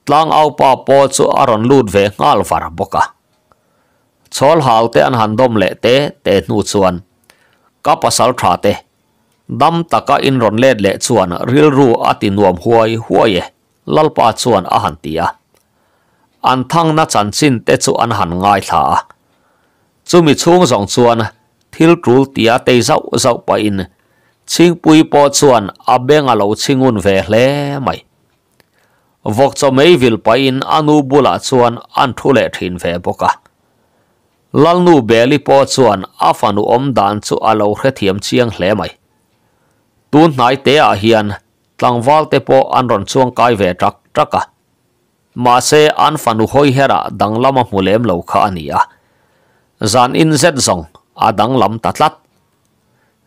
tlang au pa po chu aron lut ve ngal var boka. Chol hal te an han dom le te te nu chuan. Ka pasal tha te. Dam taka in ron let le chuan ril ru ati nuam huai huai e. Lal chuan a han tia. An thang na chan chin te chu an han ngai tha. Chumi chung zong chuan, thil trul tia te zau zau pa in. Ching pui po chuan a beng lo chingun ve hle mai vok cho mấy vil pa in anu bula chuan an thu le thin ve boka lalnu beli po chuan afanu om dan chu alo khe thiam chiang hle mai. Tun nai te a hian tlangwal te po an ron chuang kai ve trak traka ma se an fanu hoi hera danglama mulem lo kha ania zan in zet zong adang lam tatlat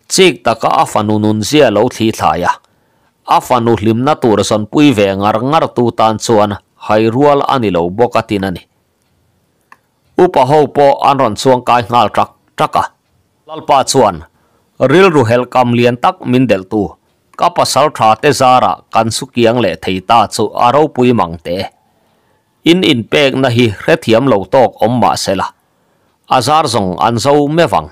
chik taka afanu nun zia lo thi thaya afanu hlimna tur son pui ve ngar ngar tu tan chuan hai rual ani lo boka tinani upa ho po anron chuang kai ngal trak traka. Lalpa chuan, ril ru hel kam lian tak min del tu. Ka pasal tha te zara kan su kiang le thei ta chu aro pui mang te. In in pek na hi hrethiam lo tok om ma sela. Azar zong an zo mewang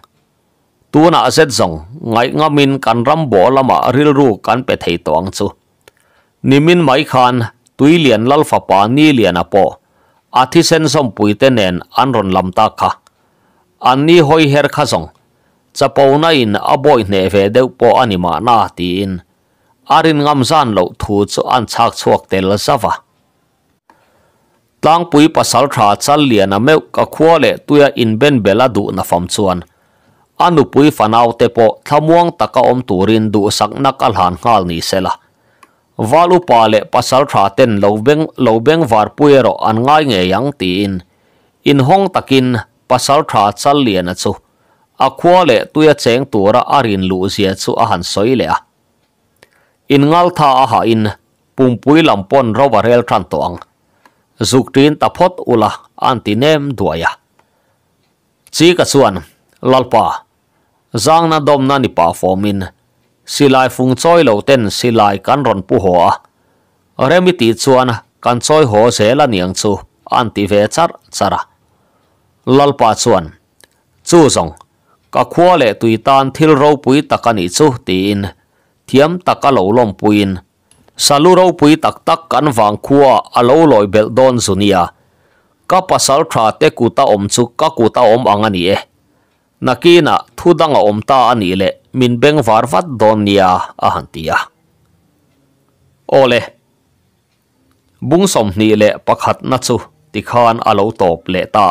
tuna azet zong ngai ngamin kan ram bo lama ril ru kan pe thei tong chu nimin mai khan, tui lian lal fa pa ni lian apo à a à thi sen som pui te nen an ron lam ta kha. An ni hoi her kha zong chapo na in a boy ne ve deuh po anima na tin arin ngam zan lo thu chu an chak chuak tel zawa tlang pui pasal tha chal lian a meu ka khuale tuya in ben bela du na fam chuan anu pui fanau te po thamuang taka om turin du sak nak han ngal ni sela. Valu pa le pasal tha ten lobeng beng, lo beng var puero an ngai nge yang tin. In hong takin, pasal tha chal lian a chu. A khua le tuya cheng tura arin lu zia chu a han soi le a. In ngal tha a ha in pumpui lampon rowarel than toang. Zuktin tapot ula antinem duaya. Chi ka chuan lalpa. Zang na dom na ni pa fomin. Silai phung choi lo ten silai kan ron pu ho a. Remi ti chuan kan choi ho se la niang chu. Anti ve char, chara. Lalpa chuan. Chu zong. Ka khua le tui tan thil ro pui takani chu tin thiam taka lo lom puin salu ro pui tak tak kan wang khua alo loi bel don zunia ka pasal tha te ku om chu, ka kuta om angani e. eh. Nakina thudanga om ta ani le min beng var vat don nia a hantia ole bung som ni le pakhat na chu tikhan alo top le ta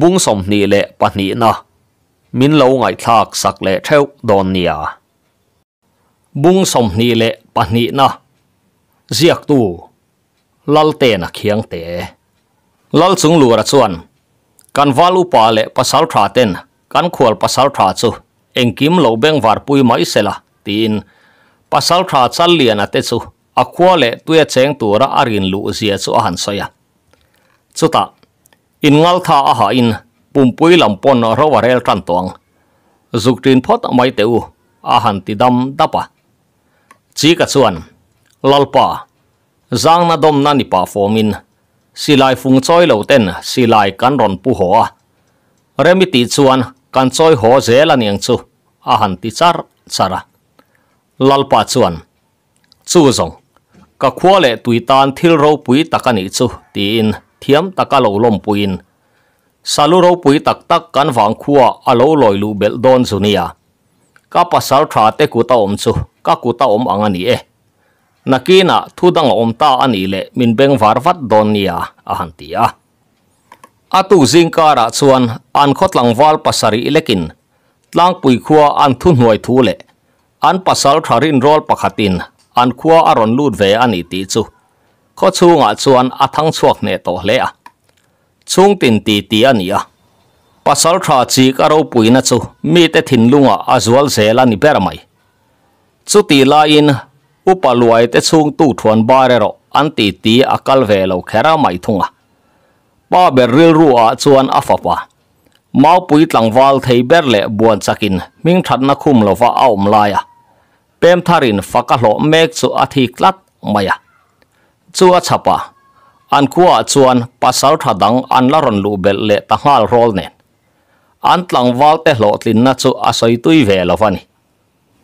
bung som ni le pahni na min lo ngai thak sak le theu don nia bung som ni le pahni na ziak tu lal te na khiang te lal chung lu ra chuan kan valu pa le pasal tha ten. Kan khual pasal tha chu. Engkim lo beng var pui mai sela. Tin. Pasal tha chal lian ate chu. A khua le tuya cheng tura arin lu zia chu a han soya. Chuta. In ngal tha a ha in. Pumpui lampon ro warel tan tong zuktin phot mai teu a han ti dam dapa chi ka chuan. Lalpa zang na dom na ni pa fomin silai phung choi lo ten, silai kan ron pu ho a. Remi ti chuan, kan choi ho zel aniang chu, a han ti char chara lalpa chuan, chu zong, ka khua le tui tan thil ro pui takani chu tin thiam taka lo lom puin salu ro pui tak tak kan wang khua a lo loi lu bel don zunia ka pasal tha te ku ta om chu, ka ku ta om angani e nakina, thudang om ta ani le, min beng var vat don nia a hantia atu zingkara chuan, an khotlang wal pasari ilekin. Tlang pui khua an thu hnuai thu le. An pasal tharin rol pakhatin, an khua aron lut ve ani ti chu. Kho chunga chuan athang chuak ne to hle a. Chung tin ti ti ania pasal tha chi karo puina chu, mi te thin lunga azual zela ni beramai chu ti la in อุปลวยเตซุงตู้ทวนบาเรโรอันตีตีอักลเวลเคราไม่ทุงอะป้าเบรเรียรัวจวนอาฟปะมาปุยตังวาลเทเบรเล่บวนสกินมิงทัดนักคุมลว่าเอามลาย่ะเป็มทารินฟักหลอเมกสุอาทิกลัดมายะชัวชปะอันกัวจวนปัสสาวะดังอันละรอนลูเบลเล่ตั้งหัลโรลเนนอันตังวาลเตหลอตินนัดสุอาศัยตุยเวลวันี่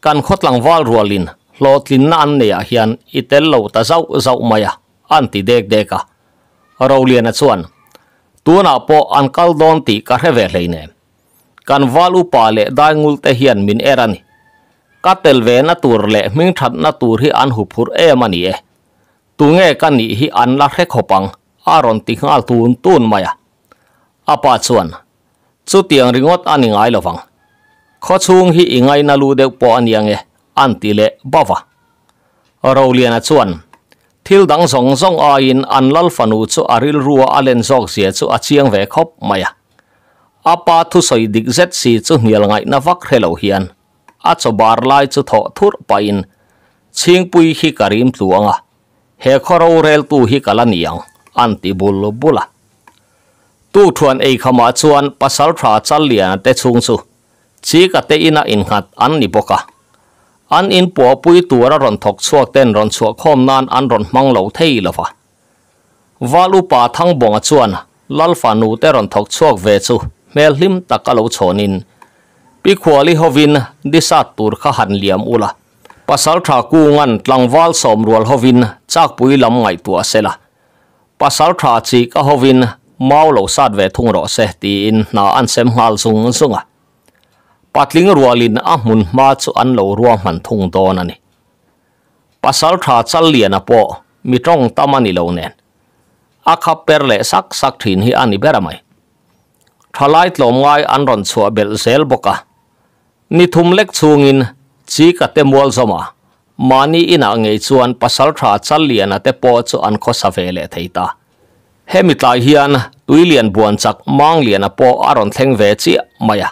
kan khotlang wal rualin hlotlin na an neya hian itel lo ta zau zau maya an ti dek deka rolian a chuan tuna po an kal don ti ka reve hleine kan walu pa le dai ngul te hian min erani ka tel ve na tur le ming that na tur hi an hu phur e mani e tu nge kan ni hi an la rek hopang aron ti ngal tun tun maya apa chuan chu tiang ringot ani ngai lovang khó chung hi ingai na lu de po aniang e. An ti le bawa rolian a chuan. Thil dang zong zong a in an lal fanu chu aril ruwa alen zok sia chu a chiang ve khop maya apa thu soi dik zet si chu hnial ngai na vak hrelo hian. A cho bar lai chu tho thur pa in. Ching pui hi karim tluanga he khoro rel tu hi kalaniang anti bul bula. Tu thuan ei khama chuan pasal tha chal lian te chung chu chỉ ka te ina in khat an ni boka. Ăn in po tua ra ron thọc chuak tên ron chuak khom nan an ron mang lo và lova bà thăng thang ở chuan lal fa nu te ron thok chuak về chu mel hlim takalo chonin. Pi khwali hovin sát tur khá hẳn liam ula. Pasal tha ku ngan tlangwal som rual hovin chắc bụi lam ngày tua sela pasal tha chỉ ka hovin, mau lâu sát về thung rõ xe thì in, na an xem hal sung sung à patling rualin a mun ma chu an lo ruam man thung don ani. Pasal tha chal lian a po, mi tong tamani lo nen. A kha per le sak sak thin hi ani beramai thalai tlom ngai an ron chua bel zel boka ni thum lek chungin chi ka te mol zoma. Mani ina ngei chuan pasal tha chal lian a te po chu an kho sa ve le theita hemi tlai hian tuilian buan chak mang lian a po aron thleng ve chi maya.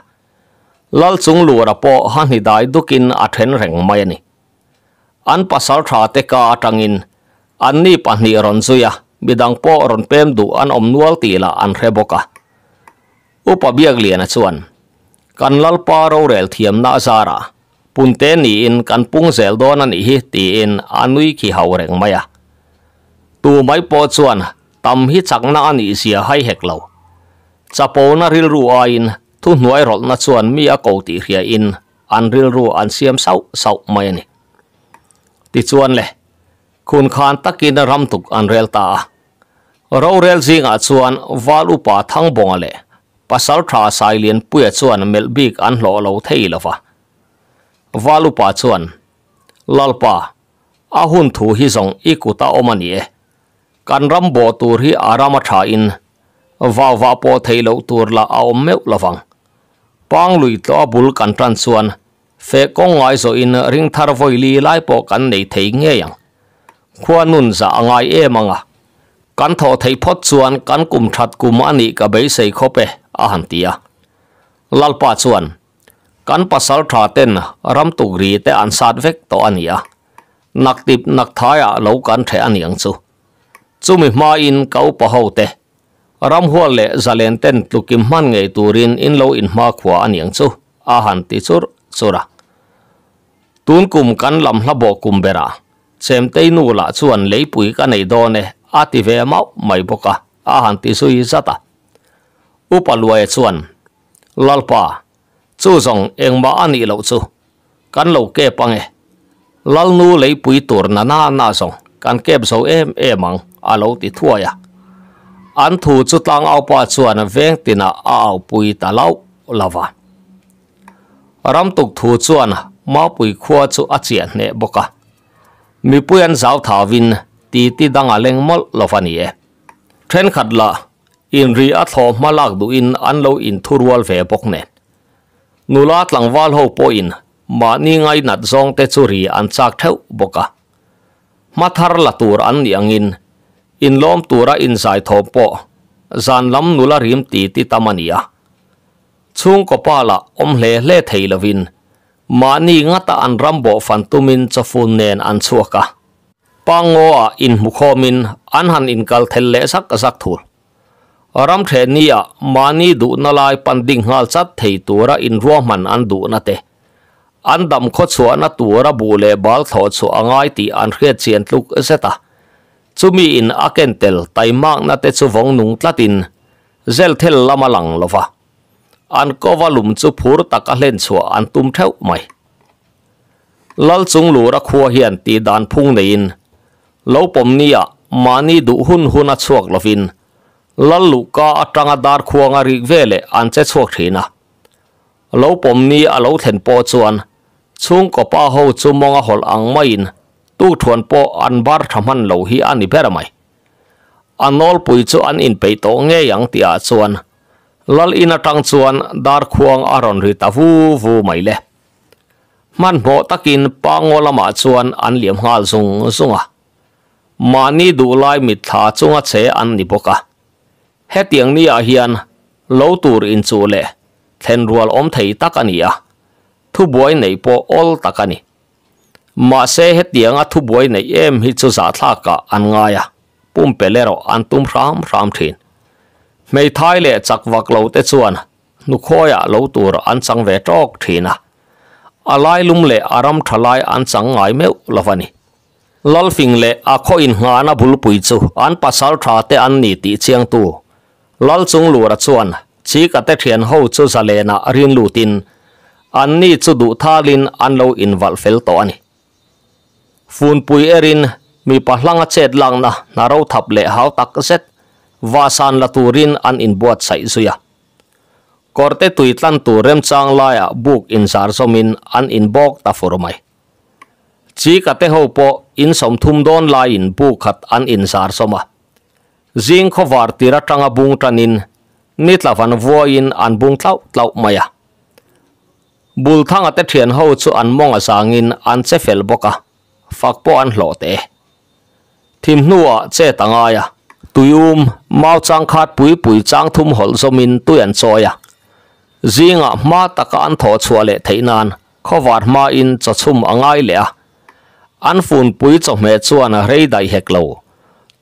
Lal chung lura po han hi dai dukin a then reng mai ani an pasal tha te ka atangin an ni pahni ron zuya bidang po ron pem du an om nual ti la an reboka upa biak lian a chuan kan lal pa ro rel thiam na zara punte ni in kan pung zel don an hi ti in anui ki hau reng maya tu mai po chuan tam hi chakna ani sia hai hek lo chapo na ril ru a in thu nuôi rol na chuan mi a ko ti hria in an ril ru an siam sau sau mai ani ti chuan le khun khan takin ram tuk an rel ta. Ro rel zinga chuan valu pa thang bonga le pasal tha sai lian puya chuan mel big an hlo lo thei lova valu pa chuan lalpa a hun thu hi zong ikuta omani e kan ram bo tur hi arama tha in va va po thei lo tur la a om meu lawang pang lui to bul kan tran suan. Fe kong ngai so in ring thar voi li lai po kan nei thei nge yang. Khua nun za ngai e manga. Kan tho thei phot chuan kan kum that kum ani ka be sei khope a han tia. Lalpa chuan. Kan pasal tha ten, ram tu gri te an sat vek to ania nak tip nak thaya lo kan the aniang chu. Chumi ma in kau pa ho te ram hual le zalen ten tlukim man ngei turin in lo in ma khwa aniang chu. A han ti chur, chura. Tun kum kan lam hla bo kum bera. Chem te nu la chuan leipui ka nei do ne. Ati ve mau mai boka a. Han ti sui zata upaluai e chuan. Lalpa chu zong engma ani lo chu. Kan lo ke pange lal nu leipui tur na na na zong. Kan kep zo em emang alo ti อันถูจุดลังเอาปอชวนเวงตินาเอาปุยตะเล่าลาวารำตุกถูจวนมาปุยขัวจุอาเจียนเนบกะมีปุยันสาวถาวินตีตีดังอาเลงมลลาวานีเอเทรนขัดละอินรีอัทอมาลากดูอินอันเลวอินทุรวลเวบกเนนูลาตลังวาลโฮปอินมานี่ไงนัดซองเตจุรีอันจากเทวบกะมาทารละตูรอันยังอิน thua ya an thu chu tlang au pa chuan veng tina a au pui ta lau lava ram tuk thu chuan ma pui khua chu a chian ne boka mi puyan zau tha vin ti ti danga leng mol lovani e then khat la in ri a tho malak du in an lo in thurwal ve bok ne nula tlang wal ho po in ma ni ngai nat zong te chu ri an chak theu boka mathar la tur an ni angin in lom tura in zai tho po. Zan lam nula rim ti ti tamania. Chung ko pala om hle hle thei lovin mani ngata an rambo fantumin chafun nen an chuaka pango a in mukhomin an han in kal thel le sak sak thul. Ram the nia mani du na lai panding ngal chat thei tura in ro man an du na te. An dam kho chua na tura bu le bal tho chu angai ti an khre chen tluk zeta chumi in akentel taimak na te chu vong nung tlatin zel thel lama lang lova an kovalum chu phur taka len chua an tum theu mai lal chung lu ra khua hian ti dan phung nein lo pom nia mani du hun hun a chuak lovin lal lu ka atanga dar khuanga ri vele an che chuak thina lo pom ni a lo thlen po chuan chung ko pa ho chu monga hol ang main tu thuan po an bar thaman lo hi ani beramai anol pui chu an in pe to nge yang tia chuan. Lal ina tang chuan dar khuang aron ri ta vu vu mai le. Man mo takin pangolama chuan an liam hal zung zunga. Mani du lai mit tha chunga che an ni boka. He tiang ni a hian lo tur in chu le. Then rual om thei takani a. Thu buai nei po ol takani mà sẽ hết tiếng ở thu buai này em hi chu za thla ka an nga ya pum pelero an tum ram ram thin. Mei thai le lâu vak lo te chuan. Nu khoya lo sang về chang ve tok à alai lum lai ăn thalai ngay chang ngai meu lovani phình lệ à kho in ngana bul pui chu. An pasal tha te ăn ni ti chiang tu. Lal chung lu ra chuan. Chi thiền te thian giả lệ zalena rin lù tin. An ni chu du thalin ăn lo in wal fel to ani phun pui erin, mi pahlanga chet lang na naro thap le hau tak set. Vasan la turin an in buat sai zuya. Korte tuitlan tu rem chang laya book in sar somin an in bok ta formai chi ka te ho po, in som thum don la in bu khat an in sar soma zing kho war tira tanga bung tanin nitla van vo in an bung tlau tlau maya bul thanga te thian ho chu an monga sangin an che fel boka fak po an hlo te thim nuwa che tangaya à. tuyum mau chang khat pui pui chang thum hol à, tuyan choya zinga ma taka an tho chua le khó khowar ma in cho chum angai le an fun à. pui cho me chuan a rei dai lâu,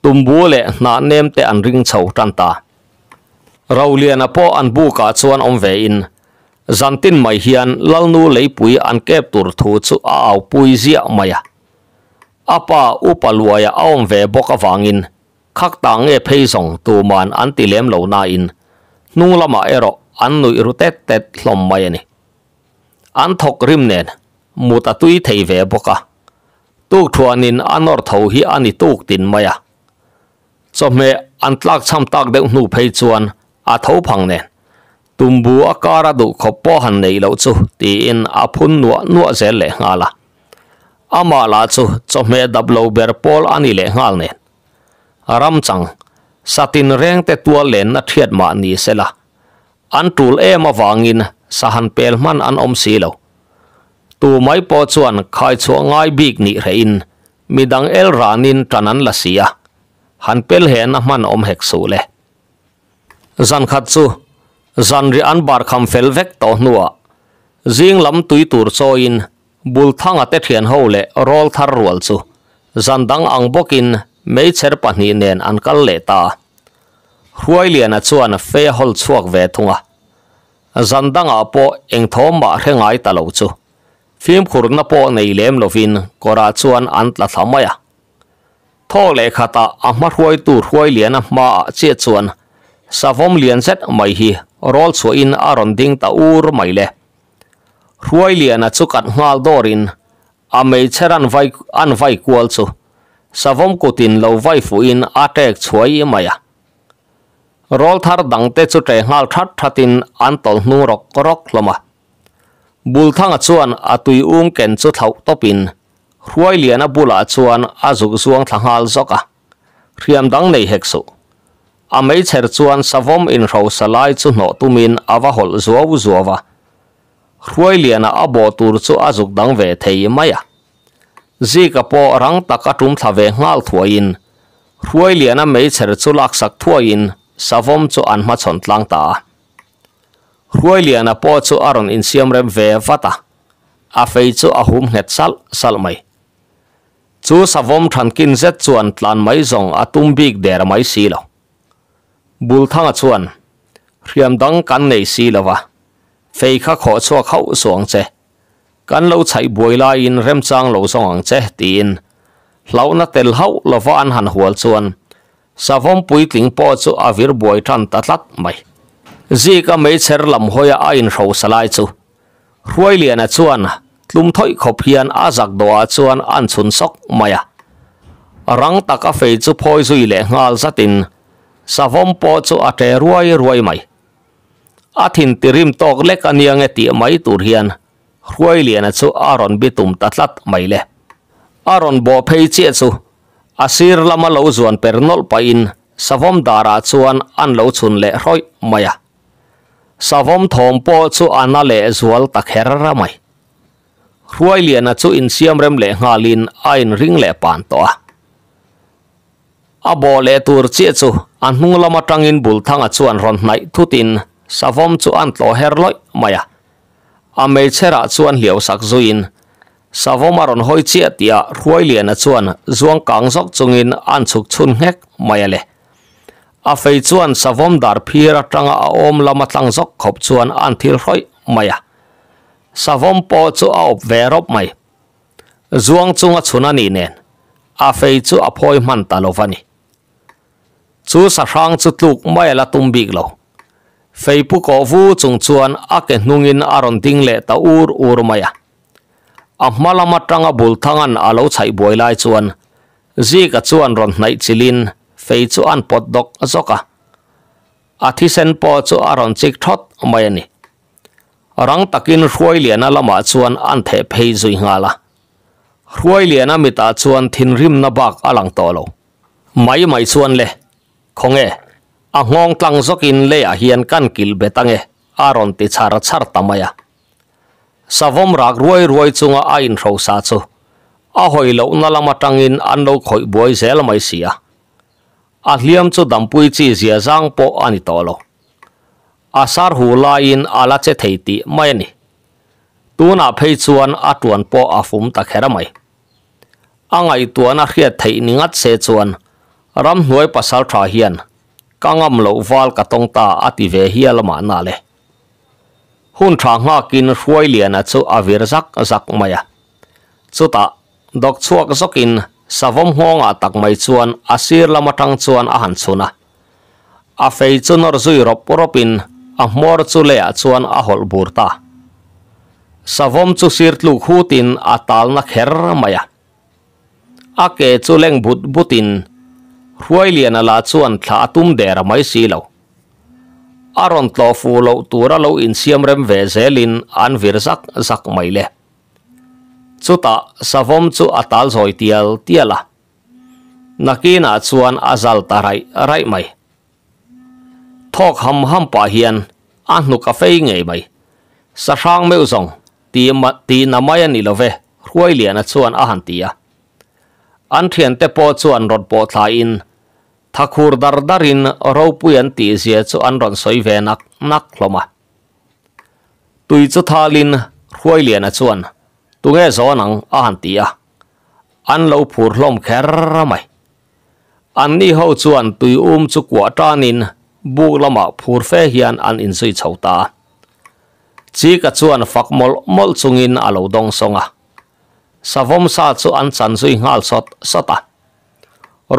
lo bùa lệ na nem te an rinh chho tan ta. Raulian a po an bu ka chuan om về in zantin mai hian lalnu leipui an kep tur thu chu a au pui zia à? Apa upaluaya aom ve boka wangin khak ta nge phei song tu man an ti lem lo na in. Nung lama ero an nui ru tet tet hlom mai ani. An thok rim nen. Muta tui thei ve boka. Tuk thuanin anor tho hi ani tuk tin maya. Chome an tlak cham tak de nu phei chuan a tho phang nen. Tumbu akara du khopo han nei lo chu. Ti in a phun nuwa nuwa zel le ngala. ama la chu chome dablo ber pol ani le ngal ne. Aram chang satin reng te tual len na thiat ma ni sela an tul em awangin sahan pel man an om si lo. Tu mai po chuan khai chu ngai bik ni rein midang el ranin tanan la sia. Han pel he na man om hek su le. Zan khat chu zan ri an bar kham fel vek to nuwa jing lam tui tur cho in bul thang ate thian ho le rol thar rual chu. Zan dang ang bokin mấy cher pahnih nen an kal le ta. Huai lian a chuan fe hol chuak ve thunga. Zandanga po eng thom ma hrengai ta lo chu. Phim khurna po nei lem lovin kora chuan an tla thamaya tho le khata a ma huai tu huai lian a ma che chuan. Savom lian set mai hi, rol chu in aron ding ta ur mai le huai lian a chu kat ngal dorin, a mei cheran vai an vai kual chu savom kutin lo vai fu in atek chuai maya rol thar dang te chu tre ngal that thatin an tol nu rok rok loma. Bul thanga chuan atui um ken chu thau topin. Ruai a bula chuan a zuk zuang thangal zoka. Riam dang nei hek su. A mei cher chuan savom in ro salai chu no tumin awa hol zuaw zuawa ruai liana abo tur chu azuk dang ve thei maya. Zika po rang taka tum thave ngal thuain ruai liana mei cher chu lak sak thuain savom chu an ma chon tlang ta. Ruai liana po chu aron in siam rem ve vata. A fei chu a hum het sal sal mai. Chu savom than kin zet chuan tlan mai zong a tum bik der mai si lo. Bul thanga chuan riam dang kan nei si phê khắc kha kho khẩu xuống suang che lâu chạy bùi la in rem trang lâu song ang che tin Lâu na tel hậu là va an han hual chuan savom pui tling po chu avir buai than ta tlat mai zi ka mei cher lam hoya a in xa lai chú. ruai liền à chuan lùm thoi khổ hian a giặc đồ a chuan ăn chun sok maya à. rang taka fei chu phoi zui le ngal tình. Sa vong bò chú à trẻ ruai mai a athin tirim tok lek aniang e ti mai tur hian ruai lian à chu aron bitum tatlat mai le aron bo phei che chu asir lama à lo zuan pernol pa in. Savom dara chuan an lo chun le roi maya à. savom thom po chu ana le zual takher ra mai ruai lian chu in siam rem le ngalin ain ring le pan to a bo le tur che chu an hung lama tangin bul thanga chuan ron nai thutin savom chu an tlo her loi maya. A chera chuan hliau sak zuin. Savomaron hoi chia tia ruai lian a chuan zuang kang zok chungin an chuk chun ngek maya le. A fei chuan savom dar phira tanga a om lama tlang zok khop chuan an thil hroi maya. Savom po chu a op ve rop mai. Zuang chunga chuna ni nen. A fei chu a phoi man ta lovani chu sa rang chu tluk mai la tum bik lo. Fei pu ko vu chung chuan a ke hnungin aron ding le ta ur ur maya a hmalama tanga bul thangan a lo chai boi lai chuan zi ka chuan ron nai chilin fei chu an pot dok zoka a thi sen po chu aron chik thot mai ani rang takin hruai lian lama chuan an the phei zui nga la hruai lian mi ta chuan thin rim na bak alang to lo mai mai chuan le khonge a ngong tlang zokin le a hian kan kil betange aron ti char char tamaya savom rak ruai ruai chunga a in thro sa chu. A hoi lo na lama tangin an lo khoi boi zel mai sia a hliam chu dampui chi zia zang po ani tolo asar hu la in ala che theiti mai ni. Tuna phei chuan atuan po afum ta khera mai. Angai tuana khiat thei ningat se chuan. Ram hnuai pasal tha hian. Kangam lo wal ka tong ta ati ve hialama na le. Hun tha nga kin hruai lian a chu avir zak zak maya chu ta, dok chuak zokin, savom hong a tak mai chuan asir lama tang chuan a han chuna. A fei chu nor zui rop poropin a mor chu le a chuan a hol bur ta. Savom chu sir tlu khutin a tal na kher maya ake chu leng but butin ruai lian ala chuan thla tum der mai si lo. Aron tlo fu lo tura lo in siam rem ve zelin an vir zak zak mai le. Chuta savom chu atal zoi tial, tiala. Nakina chuan azal tarai rai mai. Thok ham ham pa hian, an nu ka fei ngei mai. Sa rang meu zong, ti ma, ti na mai ani love ruai lian a chuan a han tia. อันเทียนเตปอชวนรถปอทาอินทักหูดาร์ดารินเราปุยันตีเสียชวนรอนสอยเวนักนักลมะตุยจะทาลินรวยเลียนชวนตุงเอซอนังอาหันตีอะอันเราผูดลมแคร์ไม่อันนี้เขาชวนตุยอุ้มจุกวัวตานินบุกละมาผูดเฟเฮียนอันอินสุยชาวตาจีกชวนฟักมอลมอลซุงอินอาลูดงซงอะ សវមសាចុអានសានសុយងាល់សតសតា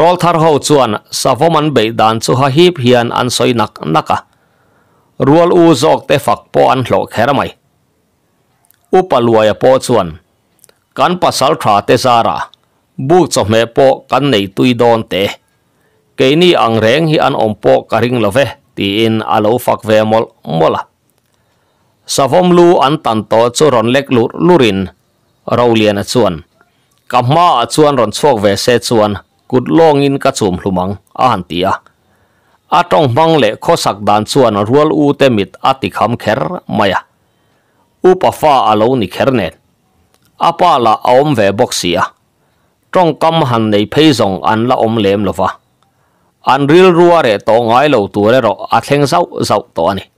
រលថារហោចួនសវមអានបេដានសុហហីបហ៊ានអានសុយណាក់ណាការួលអ៊ូសកទេហ្វាក់ពោអានហ្លោខេរមៃឧបលួយពោចួនកាន់ប៉សាល់ថាទេសារ៉ាប៊ូចុះមេពោកាន់ណៃទុយដនទេកេនីអងរែងហ៊ីអានអំពោការិងលវេទីអ៊ីនអាឡូហ្វាក់វេមលមលាសវមលូអានតាន់តោចុរនលេកលូលូរិន an thian te po chuan rot po thla in thakur dar darin ro puyan ti zia chu an ron soi ve nak nak hloma tui chu thalin ruai lian a chuan tu nghe gió nắng an tia an lâu phur lom kher mai an ni ho chuan tui um chu kwa tanin bu lama phur fe hian an in sui chauta chi ka chuan fak mol mol chungin alo dong songa savom sa chu an chan zui ngal sot sota rol thar ho chuan savom an be dan chu ha hip hian an soi nak naka rual u zok te fak po an hlo khera mai upaluaya po chuan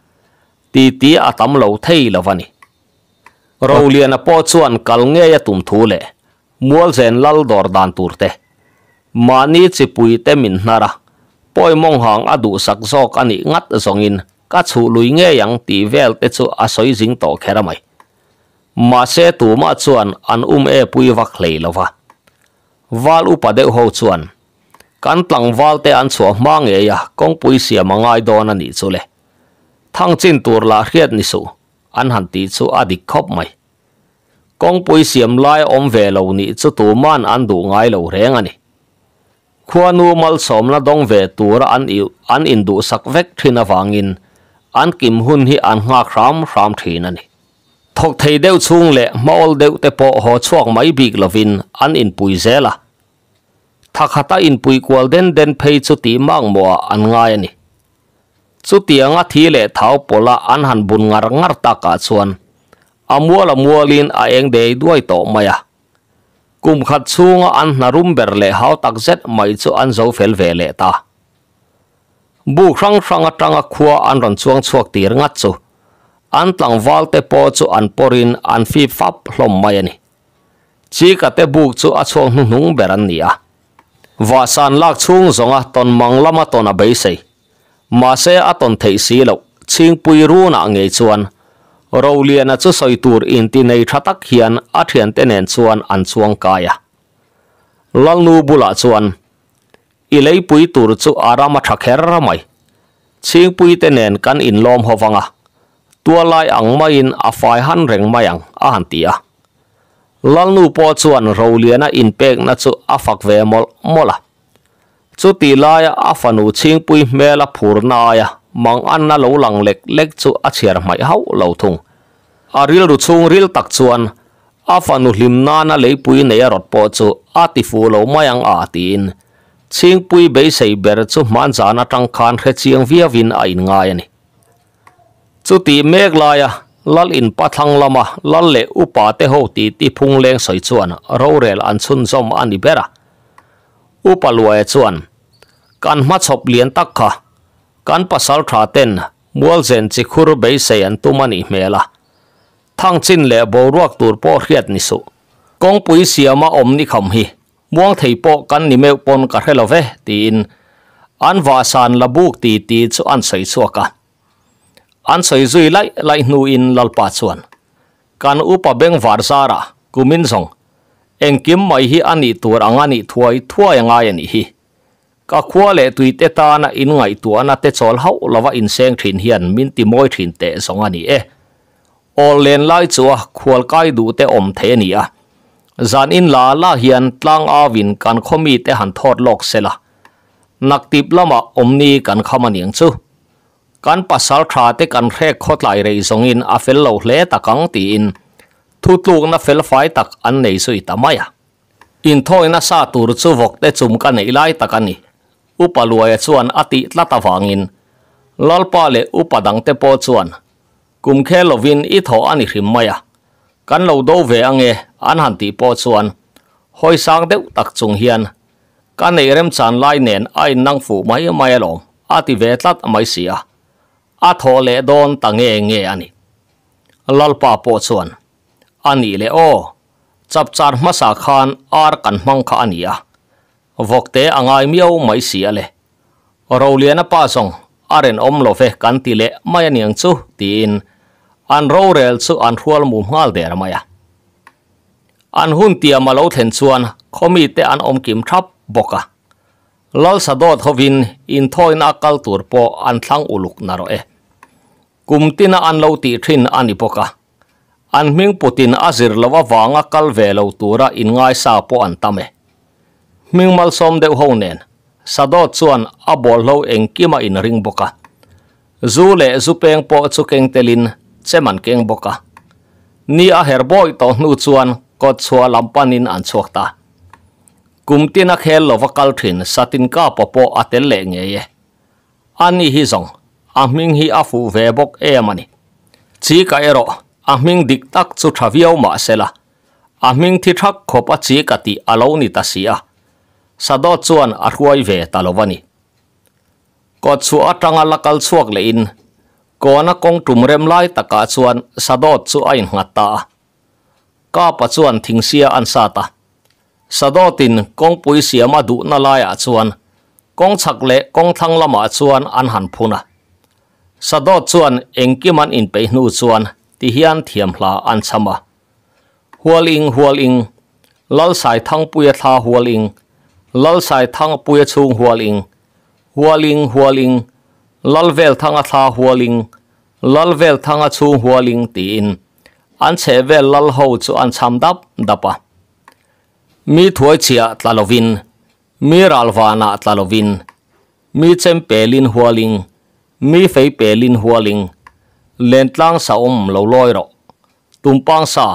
ti ti a tam lo thei lovani rolian a po chuan kal nge ya tum thu le mual zen lal dor dan turte mani chi pui te min nara poi mong hang adu sak zok ani ngat zongin ka chu lui nge yang ti vel te chu a soi jing to khera mai mà xe tu ma chuan an um e pui vak hlei lova wal upa deuh ho chuan kan tlang wal te an chuah ma nge ya kong pui sia mangai don ani chu le ทั้งจินตัวละเรียดนิสูอันหันตีสูอดีคบไม่กองปุยเสียมไล่อมเวลูนี้สูตัวมันอันดูง่ายเราเร่งอันนี้ควานูมัลสมละดงเวตัวละอันอิอันอินดูสักเวกที่นวังอินอันกิมหุนที่อันหักรามรามทีนั่นนี่ทกเทเดียวช่วงเละมาอลเดียวเตปอหัวช่วงไม่บีกลวินอันอินปุยเซละทักขัดอินปุยกวลเด่นเด่นเพยจุตีมังมัวอันง่ายนี่ chu tianga thi le thau pola an han bun ngar ngar ta ka chuan. Amuala mualin a eng dei duai to maya. Kum khat chunga an narum ber le hau tak zet mai chu an zo fel ve le ta. Bu rang rang atanga khua an ron chuang chuak tir ngat chu. An tlang valte po chu an porin an fi fap hlom mai ani. Chi ka te buk chu a chuang hnung hnung ber an nia. Và san lak chung zonga ton mang lama ton a bei mà sẽ se a xí lộc si lo ching pui ru na ngei chuan ro lian a chu soi tur in ti hiền thatak hian a thian te nen chuan an chuang à. kaya lal nu bula chuan i lei pui tur chu arama ra mày. Ching pui tên nền kan in lom howanga à. tua lai ang mai à. in a fai han reng mayang a han tia lal nu po chuan ro liana in pek na chu a fak ve mol mola chu ti lai a fanu ching pui mela phurna ya mang an na lo lang lek lek chu a chiar mai hau lo thung a ril ru chung ril tak chuan a fanu hlim na na lei pui nei rot po chu a ti fu lo mayang a tin ching pui be sei ber chu man jana tang khan khe chiang via vin a in ngai ani chu ti mek la ya lal in pathang lama lal le upa te ho ti ti phung leng soi chuan ro rel an chun zom ani bera upa luai chuan kan ma chop lian tak kha. Kan pasal tha ten, mual zen chi khur be se an tu mani mela thang chin le bo ruak tur po hriat ni su. Kong pui siama om ni kham hi. Muang thei po kan ni meu pon ka helo ve, ti in. An va san la buk ti ti chu an sei chu ka. An sei zui lai lai nu in lal pa chuan. Kan upa beng var zara kumin song eng kim mai hi ani tur angani thuai thuai ngai ani hi ka khua le tui te ta na in ngai tu ana te chol hau lawa in seng thin hian min ti moi thin te song ani à e. Ol len lai chuwa khual kai du te om the ni a zan in la la hian tlang awin kan khomi te han thot lok sela nak tip lama omni kan khamaniang chu kan pasal tha te kan khe khot lai rei zong in a fel lo hle takang ti in. Thu tluk na fel fai tak an nei sui tamaya in thoi na sa tur chu vok te chum ka nei lai takani upaluaya chuan ati tlatawangin lalpa le upadang te po chuan. Kumkhe lovin i tho ani hrim maya kan lo do ve ange, an han ti po chuan. Hoi sang deuh tak chung hian. Kan nei rem chan lai nen ai nang fu mai mai lo ati ve tlat mai sia a. Tho le don tange nge ani. Lalpa po chuan. Ani le o chap char masa khan ar kan mang kha ania vokte angai miau mai sia le roliana pa song, aren om lo fe kan ti le mai aniang chu tin. An ro rel chu an hual mu ngal der maya an hun tia malo then chuan, khomi te an om kim thap boka lal sadot hovin in thoina kal tur po an thlang uluk naro e. Kumtina an lo ti thin ani poka an ming putin azir lawa wanga kal ve lo tura in ngai sa po an tame mingmal mal som deuh ho nen. Sadot chuan a bol lo eng kima in ring boka. Zu le zu peng po chu keng telin cheman keng boka. Ni a herboy to nu chuan ko chua lampanin an chuak ta. Kumtina khel lo vakal thin satin ka popo atel le nge ye. Ani hi zong ahming hi afu ve bok e mani chi ka ero ahming dik tak chu thaviau ma sela ahming thi thak khopa chi ka ti alo ni ta sia sado chuan a hruai ve talovani ko chu atanga lakal chuak le in. Kona kong tumrem lai taka chuan sadot chu ain ngata ka pa chuan thingsia an sata sadotin kong pui siama du na lai a chuan. Kong chak le kong thang lama chuan an han phuna sadot chuan engkiman in pe hnu chuan. Ti hian thiam hla an chama hualing hualing lal sai thang pui tha hualing ลลไซยทางปุยชุงหัวลิงหัวลิงหัวลิงลลเวลทางอาทาหัวลิงลลเวลทางอาชุงหัวลิงตีอินอันเชเวลลลหูจูอันชำดับดับปะมีถวยเชียตลาลวิน มีรัลวานาตลาลวิน มีเจมเปลินหัวลิง มีไฟเปลินหัวลิงเลนตั้งสาวมเลวลอยรอตุมปังสา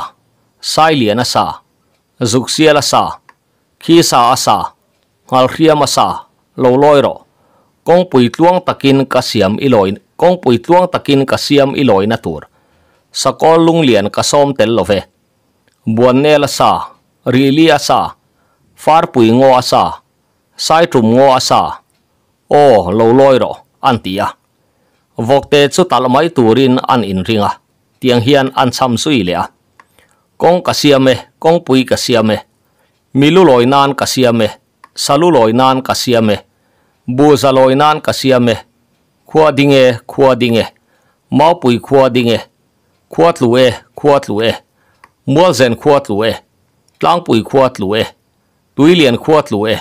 ไซเลียนซาจุกเซียลซาขี้ซาซา ngal khia ma sa lo loi ro kong pui tluang takin ka siam iloi kong pui tluang takin ka siam iloi na tur sakol lung lian tel love buan ne la sa ri li asa far pui ngo asa sai trum ngo asa o lo loi ro an tia vok te chu tal mai turin an in ringa tiang hian an cham sui le a kong ka siame kong pui ka siame milu loi nan ka siame salu loi nan loinan kasiame. Bu za loi nan loinan kasiame. Khua dinge khua dinge mau pui khua dinge khua tlue khua tlue mual zen khua tlue tlang pui khua tlue tui lian khua tlue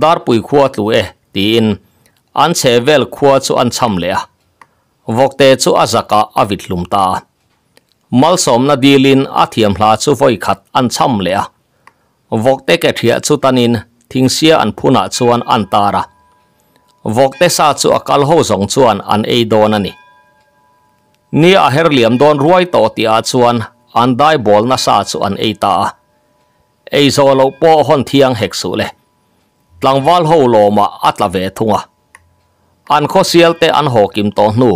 dar pui khua tlue tin an che vel khua chu an cham le a vokte chu azaka avit lum ta mal somna dilin athiam hla chu voi khat an cham le a vokte ke thia chu tanin. ทิ้งเสียอันพูนัะชวนอันตาระวกเตซาจูอากาลโฮสงชวนอันเอโดนนี่นี่อาเฮรเลียมโดนรวยต่อตีอาชวนอันได้บอลน่ะซาจูอันเอตาเอโซโลโปฮอนเทียงเฮกสูเลยหลังวัลโฮโลมาอัตลาเวทุงะอันโคเซียลเตอันโฮกิมโตนู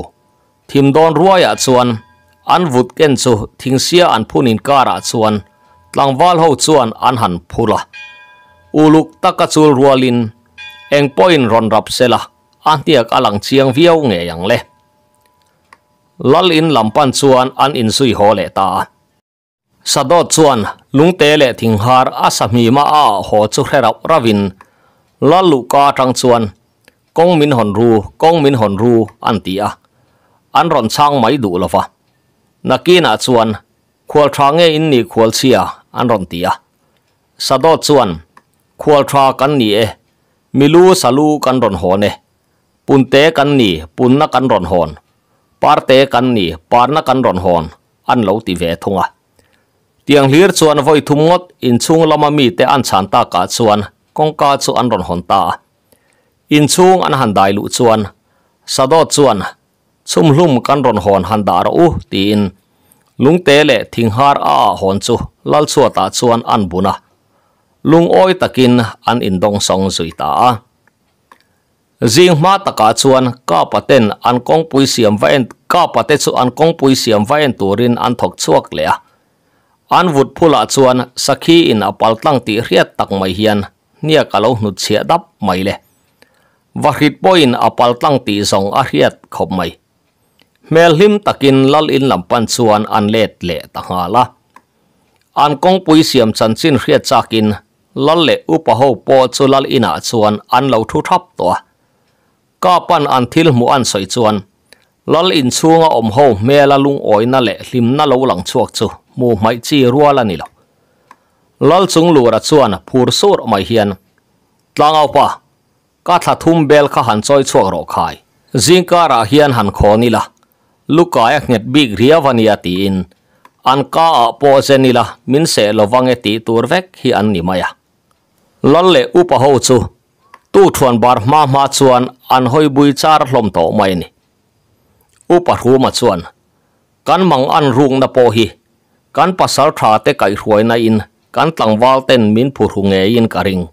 ทิมโดนรวยอาชวนอันวุดเกนสูทิ้งเสียอันพูนินการอาชวนตังวัลโฮชวนอันหันพูละ uluk taka chul rualin eng poin ron rap sela an tiak alang chiang viau nge yang le lal in lampan chuan an in sui ho le ta sado chuan lungte le thinghar asami ma a ho chu kherap ravin lalu ka tang chuan kong min hon ru kong min hon ru an tia an ron chang mai du lova nakina chuan khual thange in ni khual chia an ron tia sado chuan ควอลทรากันนี่เอมิลูสลูกันรอนหอนเอปุนเตกันนี่ปุนนักกันรอนหอนปาร์เตกันนี่ปาร์นักกันรอนหอนอันเหลาตีเวทงะเตียงเลียส่วนไว้ทุ่มงดอินซุงลำมีแต่อันฉันตากาดส่วนกงกาดส่วนอัรอนหอนตาอินซุงอันหันได้ลุส่วนสะดอดส่วนซุ่มลุ่มกันรอนหอนหันดารอูตีนลุงเตะเละทิ้งหาร์อาหอนชูลัลสวตาส่วนอันบุนะ ลุงอ้อยตะกินอันอินดงสองสุยตาจิงมาตะกาชวนก้าปะเต้นอันกงปุยเสียมไว้ก้าปะเต้สุอันกงปุยเสียมไว้ตัวรินอันถกชวกเลยอันวุดผู้ละชวนสักขีอินอปัลตั้งตีเรียดตักไม่เฮียนเนี่ยกะเลาหนุดเสียดับไม่เลยวะริดปอยน์อปัลตั้งตีสองอาเรียดขบไม่เมลหิมตะกินลลอินลำปันชวนอันเล็ดเละตะหาละอันกงปุยเสียมสันสิ้นเรียดจากิน ron hon an upa po lal ina chuan an thu thập to ka pan an thil mu an soi chuan. Lal in chunga om ho mela lung oi na le lim na lâu lang chuộc chu. Mu mai chi ruala ni lo. Lal chung lu ra chuan phur mai hiền, tlang au pa ka tha thum bel kha han choi chuak ro khai. Zingka ra hian han kho ni la. Lukaya nget big ria vania ti in. An ka a po zenila min se lovange ti tur hi an ni lal le upa ho chu tu thuan bar ma ma chuan an hoi bui char hlom to mai ni. Upa ruma chuan. Kan mang an rung na po hi. Kan pasal tha te kai ruai na in. Kan tlangwal ten min phu hu nge in karing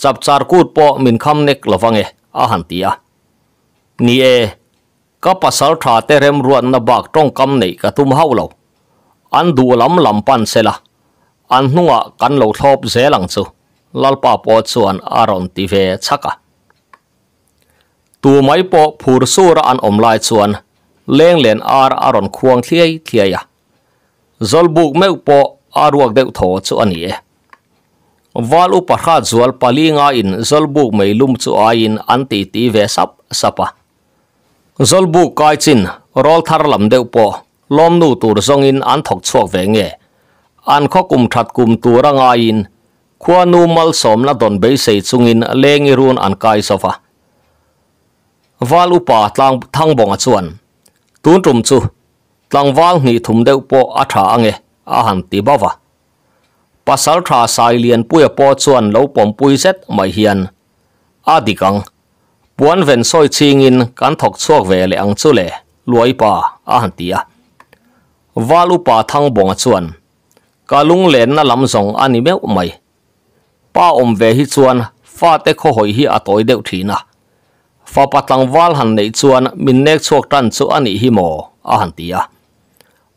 chap char kut po min kham nek lovange a han tia ni e ka pasal tha te rem ruan na bak tong kam nei ka tum haulo an du lam lam pan sela an hnunga kan lo thop zelang chu. Lalpa po chuan aron ti ve chaka tu mai po phur sura an omlai chuan leng len ar aron khuang thliai thliaya zolbuk meu po aruak deuh tho chu ani e wal upa kha zual palinga in zolbuk mei lum chu a in an ti ti ve sap sapa zolbuk kai chin rol thar lam deuh po lom nu tur zong in an thok chuak ve nge an kho kum that kum turanga in khua nu mal som na don bei sei chungin leng i run an kai sofa. Wal upa tlang thang bonga chuan. Tun tum chu. Tlang wal ni thum deuh po a tha ange. A han ti bawa pasal tha sai lian puya po chuan lo pom pui set mai hian. A dikang puan ven soi chingin kan thok chuak ve le ang chu le luai pa a han tia wal upa thang bonga chuan. Kalung len na lam zong ani meu mai. ป้าอมเวหิจวนฟ้าเตโคหอยฮิอตอยเดวทีนะฟ้าปัตังวาลหันในจวนมินเนกชวกตันสุอันอิฮิโมอาหันตียะ